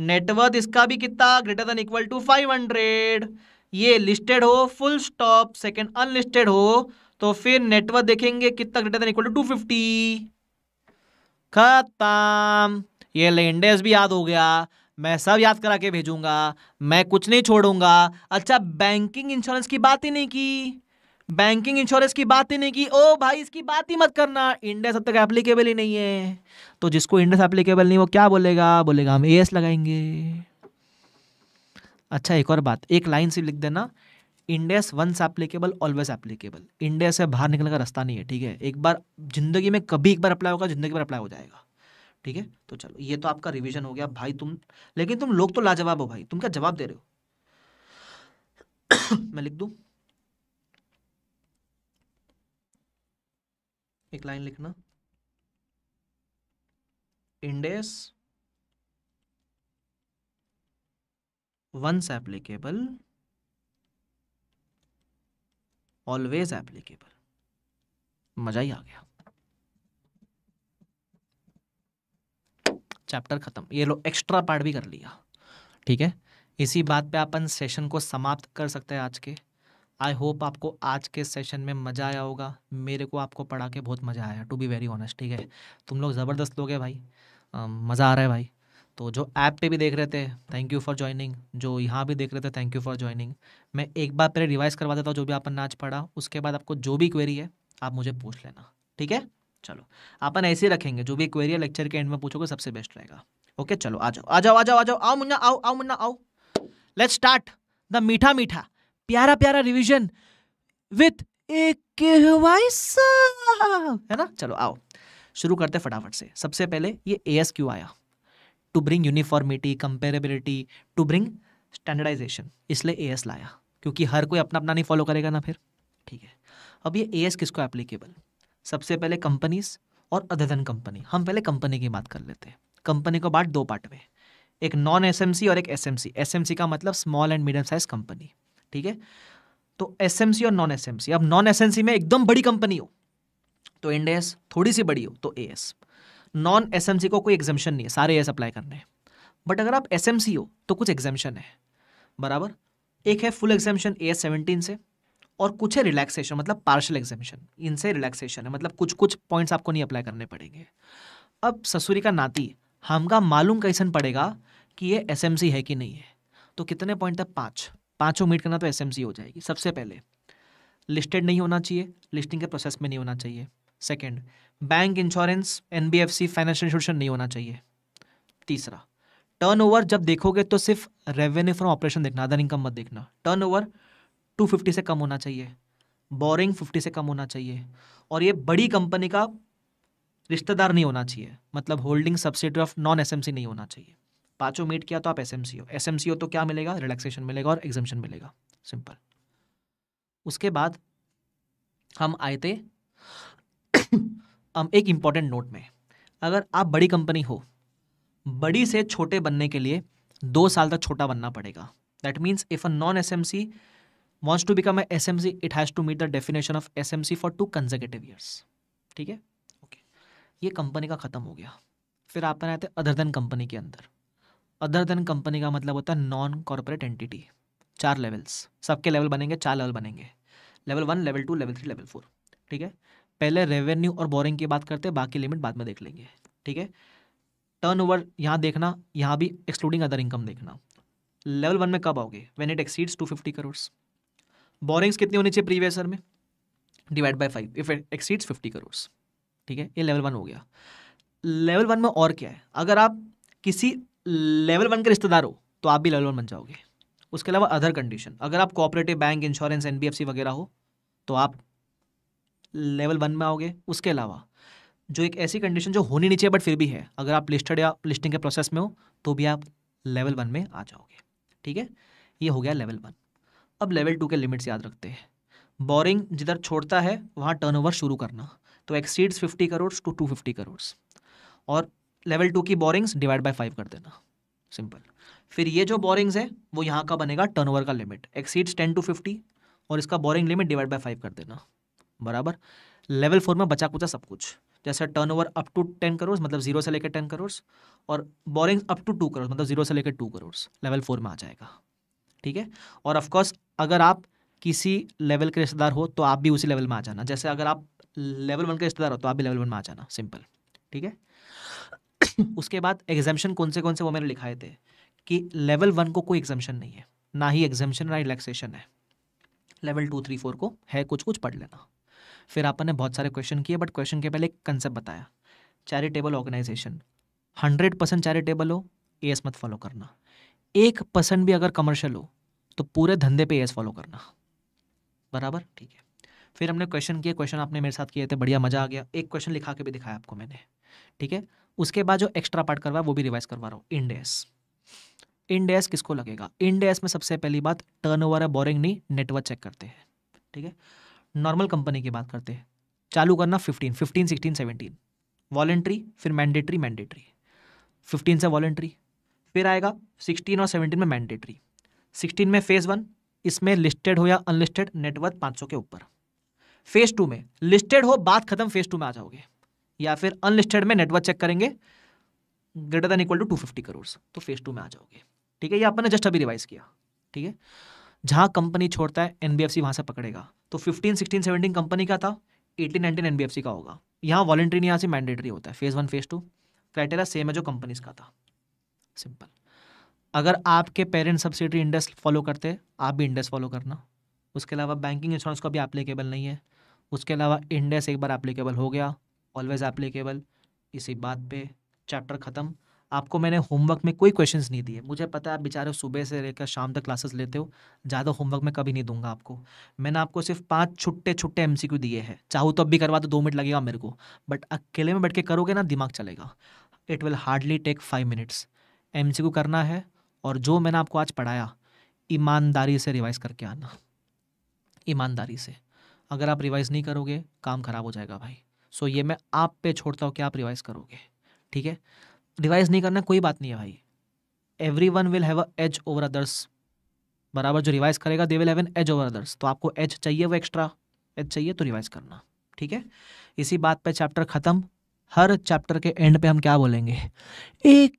नेटवर्थ इसका भी कितना? ग्रेटर देन इक्वल टू 500 ये लिस्टेड हो फुल स्टॉप सेकंड अनलिस्टेड हो तो फिर नेटवर्थ देखेंगे कितना ग्रेटर देन इक्वल टू 250 खत्म। ये लेंडेस भी याद हो गया। मैं सब याद करा के भेजूँगा। मैं कुछ नहीं छोड़ूँगा। अच्छा बैंकिंग इंश्योरेंस की बात ही नहीं की। बैंकिंग इंश्योरेंस की बात ही नहीं की। ओ भाई, इसकी बात ही मत करना। इंडेस अब तक एप्लीकेबल ही नहीं है। तो जिसको इंडेस एप्लीकेबल नहीं, वो क्या बोलेगा? बोलेगा, हम एस लगाएँगे। अच्छा एक और बात। एक लाइन से लिख देना। Ind AS once applicable always applicable India से बाहर निकलने का रास्ता नहीं है, ठीक है? एक बार ज़िंदगी में कभी एक बार अप्लाई होगा, ज़िंदगी भर अप्लाई हो जाएगा। ठीक है? तो चलो, ये तो आपका रिवीजन हो गया। भाई, तुम, लेकिन तुम लोग तो लाजवाब हो भाई। तुम क्या जवाब दे रहे हो? मैं लिख दू? एक लाइन लिखना। Ind AS once applicable, always applicable. मज़ा ही आ गया। चैप्टर ख़त्म। ये लो एक्स्ट्रा पार्ट भी कर लिया। ठीक है? इसी बात पे अपन सेशन को समाप्त कर सकते हैं आज के। आई होप आपको आज के सेशन में मज़ा आया होगा। मेरे को आपको पढ़ा के बहुत मज़ा आया टू बी वेरी ऑनेस्ट ठीक है? तुम लोग ज़बरदस्त लोग हैं भाई। मज़ा आ रहा है भाई। तो जो ऐप पे भी देख रहे थे थैंक यू फॉर ज्वाइनिंग जो यहाँ भी देख रहे थे थैंक यू फॉर ज्वाइनिंग मैं एक बार पहले रिवाइज करवा देता हूँ, जो भी अपन आज पढ़ा। उसके बाद आपको जो भी क्वेरी है, आप मुझे पूछ लेना, ठीक है? चलो, अपन ऐसे रखेंगे। जो भी क्वेरी है लेक्चर के एंड में पूछोगे, सबसे बेस्ट रहेगा। ओके चलो, आ जाओ आ जाओ आ जाओ आ जाओ, आओ मुन्ना, आओ आओ मुन्ना, आओ। लेट्स स्टार्ट द मीठा मीठा प्यारा प्यारा रिवीजन विथ एक है ना? चलो, आओ। शुरू करते फटाफट से। सबसे पहले ये ए एस क्यों आया। To bring uniformity comparability to bring standardisation इसलिए ए एस लाया। क्योंकि हर कोई अपना अपना नहीं फॉलो करेगा ना फिर। ठीक है। अब ये ए एस किसको एप्लीकेबल सबसे पहले कंपनीज़ और अदर देन कंपनी हम पहले कंपनी की बात कर लेते हैं। कंपनी को बांट दो पार्ट में। एक नॉन एसएमसी और एक एसएमसी एसएमसी का मतलब small and medium size company ठीक है? तो एसएमसी और नॉन एसएमसी अब नॉन एसएमसी में एकदम बड़ी कंपनी हो तो इंडेस थोड़ी सी बड़ी हो तो एएस नॉन एस को कोई एग्जामेशन नहीं है, सारे एस अप्लाई करने हैं। बट अगर आप एसएमसी हो तो कुछ एग्जामेशन है। बराबर? एक है full exemption A S seventeen से, और कुछ है रिलैक्सेशन मतलब पार्शल एग्जामेशन इनसे रिलैक्सेशन है मतलब कुछ कुछ पॉइंट्स आपको नहीं अप्लाई करने पड़ेंगे। अब ससुरी का नाती, हमका मालूम कैसन पड़ेगा कि ये एसएमसी है कि नहीं है? तो कितने पॉइंट है? पाँच। पाँचों मीट करना तो एसएमसी हो जाएगी, सबसे पहले। लिस्टेड नहीं होना चाहिए लिस्टिंग के प्रोसेस में नहीं होना चाहिए। Second bank insurance N B F C financial institution नहीं होना चाहिए। तीसरा टर्नओवर जब देखोगे तो सिर्फ़ रेवेन्यू फ्रॉम ऑपरेशन देखना अदर इनकम मत देखना। टर्नओवर 250 से कम होना चाहिए। बोरिंग 50 से कम होना चाहिए। और ये बड़ी कंपनी का रिश्तेदार नहीं होना चाहिए। मतलब holding subsidy of non SMC नहीं होना चाहिए। पाँचों मीट किया तो आप एसएमसी हो। एस हो तो क्या मिलेगा? रिलैक्सेशन मिलेगा और एग्जामेशन मिलेगा। सिंपल उसके बाद हम आए थे हम एक इंपॉर्टेंट नोट में। अगर आप बड़ी कंपनी हो, बड़ी से छोटे बनने के लिए दो साल तक छोटा बनना पड़ेगा। That means if a non S M C wants to become S M C it has to meet the definition of S M C for two consecutive years ठीक है? ओके ये कंपनी का ख़त्म हो गया। फिर आप बनाए थे अदर देन कंपनी के अंदर। अदर देन कंपनी का मतलब होता है नॉन कॉरपोरेट एंटिटी चार लेवल्स सबके लेवल बनेंगे, चार लेवल बनेंगे. Level one level two level three level four ठीक है? पहले रेवेन्यू और बोरिंग की बात करते हैं, बाकी लिमिट बाद में देख लेंगे. ठीक है? टर्न ओवर यहाँ देखना, यहाँ भी एक्सक्लूडिंग अदर इनकम देखना. लेवल वन में कब आओगे? When it exceeds two fifty crores borrowings कितनी होनी चाहिए प्रीवियस ईयर में? Divide by five if it exceeds fifty crores ठीक है? ये लेवल वन हो गया. लेवल वन में और क्या है? अगर आप किसी लेवल वन के रिश्तेदार हो तो आप भी लेवल वन बन जाओगे। उसके अलावा अदर कंडीशन अगर आप कोऑपरेटिव बैंक इंश्योरेंस एनबीएफसी वगैरह हो तो आप लेवल वन में आओगे। उसके अलावा, जो एक ऐसी कंडीशन जो होनी नहीं चाहिए बट फिर भी है, अगर आप लिस्टेड या लिस्टिंग के प्रोसेस में हो तो भी आप लेवल वन में आ जाओगे। ठीक है? ये हो गया लेवल वन अब लेवल टू के लिमिट्स याद रखते हैं। बोरिंग जिधर छोड़ता है, वहाँ टर्नओवर शुरू करना। तो exceeds fifty crore to two fifty crore और लेवल टू की बोरिंग्स डिवाइड बाय फाइव कर देना। सिंपल फिर ये जो बोरिंग्स है, वो यहाँ का बनेगा टर्नओवर का limit exceeds ten to fifty और इसका borrowing limit divide by five कर देना। बराबर? लेवल फोर में बचा कुचा सब कुछ। जैसे turnover up to ten crore मतलब ज़ीरो से लेकर टेन करोड़ और borrowing up to two crore मतलब ज़ीरो से लेकर टू करोड़ लेवल फोर में आ जाएगा। ठीक है? और ऑफकोर्स अगर आप किसी लेवल के रिश्तेदार हो तो आप भी उसी लेवल में आ जाना। जैसे अगर आप लेवल वन के रिश्तेदार हो तो आप भी लेवल वन में आ जाना। सिंपल ठीक है? उसके बाद एग्जामेशन कौन से कौन से वो मैंने लिखाए थे कि लेवल वन को कोई एग्जामेशन नहीं है, ना ही एग्जामेशन ना रिलैक्सेशन है। लेवल टू थ्री फोर को है कुछ कुछ पढ़ लेना। फिर आपने ने बहुत सारे क्वेश्चन किए बट क्वेश्चन के पहले एक कंसेप्ट बताया। Charitable organisation hundred percent charitable हो ए एस मत फॉलो करना। एक परसेंट भी अगर कमर्शियल हो तो पूरे धंधे पे ए एस फॉलो करना। बराबर? ठीक है। फिर हमने क्वेश्चन किए क्वेश्चन आपने मेरे साथ किए थे, बढ़िया, मज़ा आ गया। एक क्वेश्चन लिखा के भी दिखाया आपको मैंने। ठीक है? उसके बाद जो एक्स्ट्रा पार्ट करवा वो भी रिवाइज करवा रहा हूँ। इंडेस इंडेस किसको लगेगा? इंडेस में सबसे पहली बात टर्न ओवर है बोरिंग नहीं नेटवर्क चेक करते हैं। ठीक है? नॉर्मल कंपनी की बात करते हैं। चालू करना fifteen fifteen sixteen seventeen voluntary फिर मैंडेटरी मैंडेटरी फिफ्टीन से वॉलेंट्री फिर आएगा सिक्सटीन और सेवनटीन में मैंडेटरी सिक्सटीन में फ़ेज़ वन इसमें लिस्टेड हो या अनलिस्टेड नेटवर्क पाँच सौ के ऊपर। फ़ेज़ टू में लिस्टेड हो, बात खत्म फ़ेज़ टू में आ जाओगे। या फिर अनलिस्टेड में नेटवर्क चेक करेंगे greater than equal to two fifty crore तो फ़ेज़ टू में आ जाओगे। ठीक है, ये अपन ने जस्ट अभी रिवाइज किया। ठीक है, जहाँ कंपनी छोड़ता है एनबीएफसी वहाँ से पकड़ेगा। तो फिफ्टीन सिक्सटीन सेवनटीन कंपनी का था एटीन नाइनटीन एनबीएफसी का होगा। यहाँ वॉलेंट्री नहीं, यहाँ से मैंडेटरी होता है phase one phase two criteria same है जो कंपनीज़ का था। सिंपल अगर आपके पेरेंट सब्सिडी इंडेक्स फॉलो करते, आप भी इंडेक्स फॉलो करना। उसके अलावा बैंकिंग इंश्योरेंस का भी एप्लीकेबल नहीं है। उसके अलावा इंडेक्स एक बार एप्लीकेबल हो गया। ऑलवेज एप्लीकेबल इसी बात पे चैप्टर ख़त्म। आपको मैंने होमवर्क में कोई क्वेश्चंस नहीं दिए। मुझे पता है आप बेचारे सुबह से लेकर शाम तक क्लासेस लेते हो। ज़्यादा होमवर्क में कभी नहीं दूँगा आपको। मैंने आपको सिर्फ़ पाँच छुट्टे छुट्टे MCQ दिए हैं। चाहूँ तो अब भी करवा दो दो मिनट लगेगा मेरे को। बट अकेले में बैठ के करोगे ना, दिमाग चलेगा। It will hardly take five minutes M करना है और जो मैंने आपको आज पढ़ाया, ईमानदारी से रिवाइज करके आना। ईमानदारी से। अगर आप रिवाइज नहीं करोगे, काम खराब हो जाएगा भाई। सो ये मैं आप पे छोड़ता हूँ कि आप रिवाइज करोगे। ठीक है? रिवाइज नहीं करना कोई बात नहीं है भाई। Everyone will have a edge over others बराबर जो रिवाइज करेगा they will have an edge over others तो आपको एज चाहिए वो एक्स्ट्रा एज चाहिए तो रिवाइज करना। ठीक है? इसी बात पे चैप्टर ख़त्म। हर चैप्टर के एंड पे हम क्या बोलेंगे? एक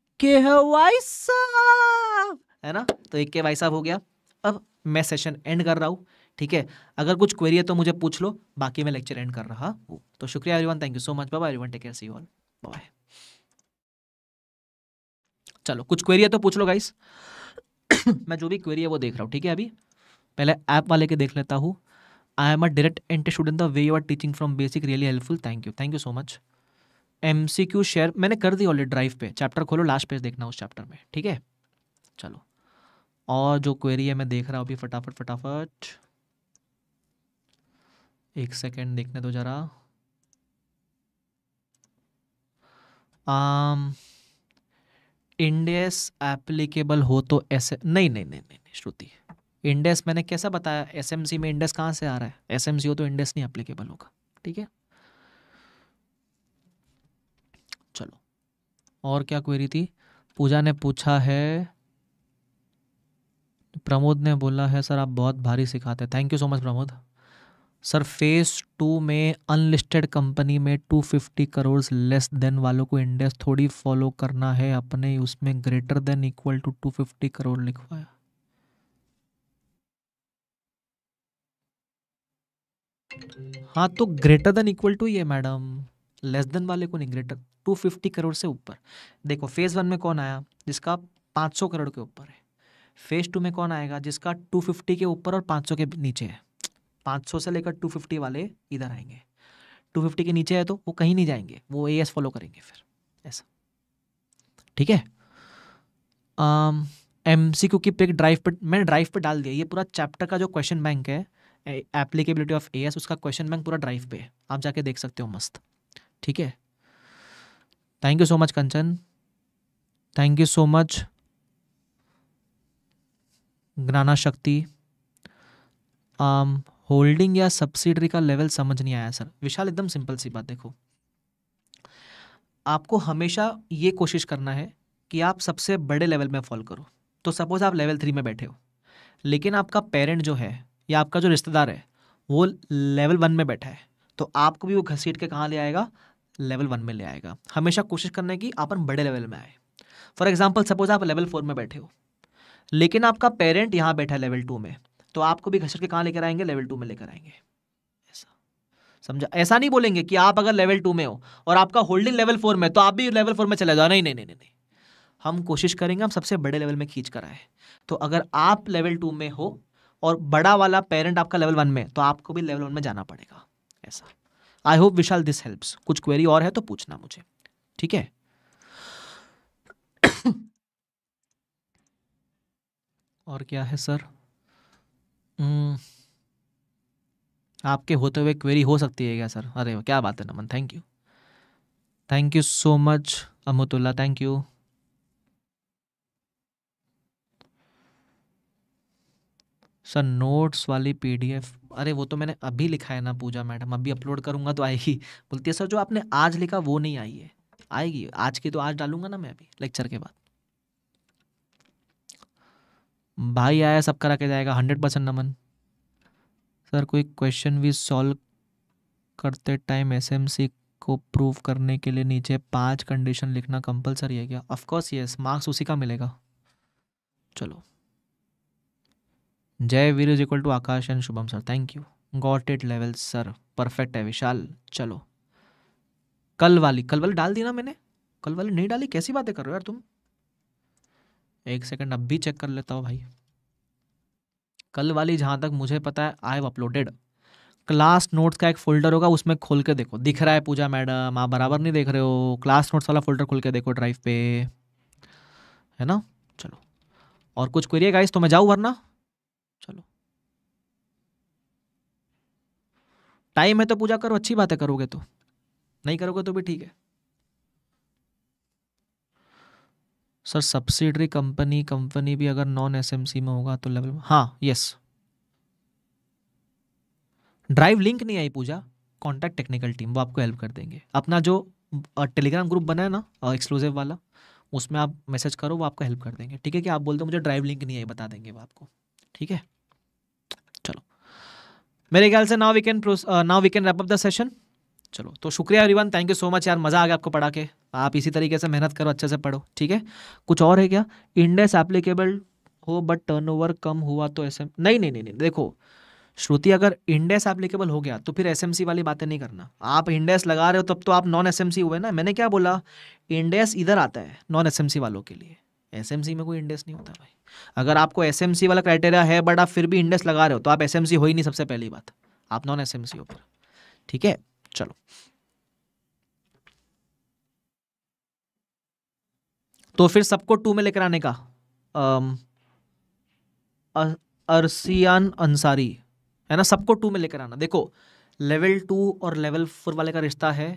है ना? तो एक के भाई साहब हो गया। अब मैं सेशन एंड कर रहा हूँ। ठीक है? अगर कुछ क्वेरी है तो मुझे पूछ लो। बाकी मैं लेक्चर एंड कर रहा हूँ। तो शुक्रिया everyone thank you so much bye everyone take care see all bye चलो, कुछ क्वेरी है तो पूछ लो गाइस मैं जो भी क्वेरी है वो देख रहा हूँ, ठीक है अभी? पहले ऐप वाले के देख लेता हूँ। I am a direct entry student the way you are teaching from basic really helpful thank you thank you so much M C Q share मैंने कर दी ऑलरेडी ड्राइव पे। चैप्टर खोलो लास्ट पेज देखना उस चैप्टर में, ठीक है? चलो। और जो क्वेरी है मैं देख रहा हूँ अभी फटाफट फटाफट। एक सेकेंड देखने दो जरा। आम इंडेस एप्लीकेबल हो तो ऐसे नहीं नहीं नहीं नहीं, श्रुति। इंडेस मैंने कैसा बताया? एसएमसी में इंडेस कहाँ से आ रहा है? एसएमसी हो तो इंडेस नहीं एप्लीकेबल होगा ठीक है? चलो और क्या क्वेरी थी? पूजा ने पूछा है प्रमोद ने बोला है सर आप बहुत भारी सिखाते thank you so much Pramod. Sir phase two में अनलिस्टेड कंपनी में 250 करोड़ लेस देन वालों को इंडेक्स थोड़ी फॉलो करना है अपने, उसमें greater than equal to 250 crore लिखवाया। हाँ तो ग्रेटर देन इक्वल टू ये मैडम लेस देन वाले को नहीं ग्रेटर 250 करोड़ से ऊपर। देखो फ़ेज़ वन में कौन आया? जिसका 500 करोड़ के ऊपर है। फ़ेज़ टू में कौन आएगा? जिसका 250 के ऊपर और 500 के नीचे है। 500 से लेकर 250 वाले इधर आएँगे। 250 के नीचे है तो वो कहीं नहीं जाएँगे, वो ए एस फॉलो करेंगे फिर, ऐसा। ठीक है? एम सी क्यू की पिक ड्राइव पर मैंने ड्राइव पर डाल दिया, ये पूरा चैप्टर का जो क्वेश्चन बैंक है एप्लीकेबिलिटी ऑफ़ ए एस उसका क्वेश्चन बैंक पूरा ड्राइव पे है। आप जाके देख सकते हो मस्त। ठीक है? Thank you so much Kanchan thank you so much Gyana Shakti holding या सब्सिडरी का लेवल समझ नहीं आया सर विशाल, एकदम सिंपल सी बात देखो। आपको हमेशा ये कोशिश करना है कि आप सबसे बड़े लेवल में फॉलो करो। तो सपोज़ आप लेवल थ्री में बैठे हो, लेकिन आपका पेरेंट जो है या आपका जो रिश्तेदार है, वो लेवल वन में बैठा है तो आपको भी वो घसीट के कहाँ ले आएगा? लेवल वन में ले आएगा। हमेशा कोशिश करना है कि अपन बड़े लेवल में आए। फॉर एग्ज़ाम्पल सपोज़ आप लेवल फोर में बैठे हो, लेकिन आपका पेरेंट यहाँ बैठा है लेवल टू में तो आपको भी घसट के कहाँ लेकर आएँगे? लेवल टू में लेकर आएँगे। ऐसा। समझा? ऐसा नहीं बोलेंगे कि आप अगर लेवल टू में हो और आपका होल्डिंग लेवल फोर में तो आप भी लेवल फोर में चले जाओ। नहीं नहीं नहीं नहीं हम कोशिश करेंगे, हम सबसे बड़े लेवल में खींच कर आए। तो अगर आप लेवल टू में हो और बड़ा वाला पेरेंट आपका लेवल वन में तो आपको भी लेवल वन में जाना पड़ेगा। ऐसा। I hope Vishal this helps कुछ क्वेरी और है तो पूछना मुझे। ठीक है? और क्या है सर। आपके होते हुए क्वेरी हो सकती है क्या सर अरे, क्या बात है, Naman. Thank you thank you so much Amotulla. Thank you sir notes वाली पीडीएफ अरे, वो तो मैंने अभी लिखा है ना, पूजा मैडम। अभी अपलोड करूँगा तो आएगी। बोलती है सर जो आपने आज लिखा, वो नहीं आई है। आएगी। आज की तो आज डालूँगा ना मैं अभी लेक्चर के बाद. भाई आया सब करा के जाएगा हंड्रेड परसेंट नमन। सर, कोई क्वेश्चन भी सॉल्व करते टाइम एसएमसी को प्रूव करने के लिए नीचे पाँच कंडीशन लिखना कंपलसरी है क्या? ऑफकोर्स यस मार्क्स उसी का मिलेगा। चलो। Jai Veer is equal to Aakash and Shubham sir thank you got it level sir perfect है विशाल। चलो। कल वाली कल वाली डाल दी ना मैंने। कल वाली नहीं डाली, कैसी बातें कर रहे हो यार तुम? एक सेकंड अब भी चेक कर लेता हूँ भाई। कल वाली जहाँ तक मुझे पता है I have uploaded class notes का एक फोल्डर होगा, उसमें खोल के देखो। दिख रहा है पूजा मैडम, आप बराबर नहीं देख रहे हो। क्लास नोट्स वाला फोल्डर खोल के देखो ड्राइव पे। है ना? चलो। और कुछ क्वेरी है गाइस तो मैं जाऊँ वरना? चलो। टाइम है तो पूजा करो, अच्छी बातें करोगे तो। नहीं करोगे तो भी ठीक है। सर सब्सिडरी कंपनी कंपनी भी अगर नॉन एसएमसी में होगा तो लेवल हाँ यस ड्राइव लिंक नहीं आई पूजा। कॉन्टैक्ट टेक्निकल टीम वो आपको हेल्प कर देंगे। अपना जो टेलीग्राम ग्रुप बना है ना एक्सक्लूसिव वाला, उसमें आप मैसेज करो, वो आपको हेल्प कर देंगे। ठीक है कि आप बोलते हो मुझे ड्राइव लिंक नहीं आई, बता देंगे वो आपको। ठीक है? चलो। मेरे ख्याल से now we can now we can wrap up the session चलो तो शुक्रिया everyone thank you so much यार, मज़ा आ गया आपको पढ़ा के। आप इसी तरीके से मेहनत करो, अच्छे से पढ़ो, ठीक है? कुछ और है क्या? इंडेस एप्लीकेबल हो बट टर्नओवर कम हुआ तो ऐसे नहीं नहीं नहीं नहीं, देखो, श्रुति, अगर इंडेस एप्लीकेबल हो गया तो फिर एसएमसी वाली बातें नहीं करना। आप इंडेस लगा रहे हो, तब तो आप नॉन एसएमसी हुए ना। मैंने क्या बोला? इंडेस इधर आता है नॉन एसएमसी वालों के लिए। एसएमसी में कोई इंडेस नहीं होता भाई। अगर आपको एसएमसी वाला क्राइटेरिया है बट आप फिर भी इंडेस लगा रहे हो तो आप एसएमसी हो ही नहीं सबसे पहली बात। आप नॉन एस हो फिर, ठीक है? चलो। तो फिर सबको टू में लेकर आने का। अरसियान अंसारी, है ना? सबको टू में लेकर आना। देखो लेवल टू और लेवल फोर वाले का रिश्ता है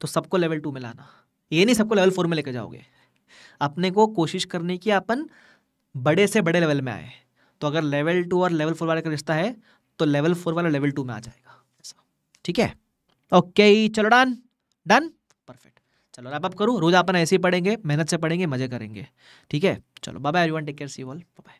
तो सबको लेवल टू में लाना। ये नहीं सबको लेवल फोर में लेकर जाओगे। अपने को कोशिश करने की अपन बड़े से बड़े लेवल में आए। तो अगर लेवल टू और लेवल फोर वाले का रिश्ता है तो लेवल फोर वाला लेवल टू में आ जाएगा। ठीक है? ओके चलो डन डन परफेक्ट चलो रैप अप करूँ? रोज अपन ऐसे ही पढ़ेंगे, मेहनत से पढ़ेंगे, मज़े करेंगे। ठीक है? चलो bye everyone take care see all bye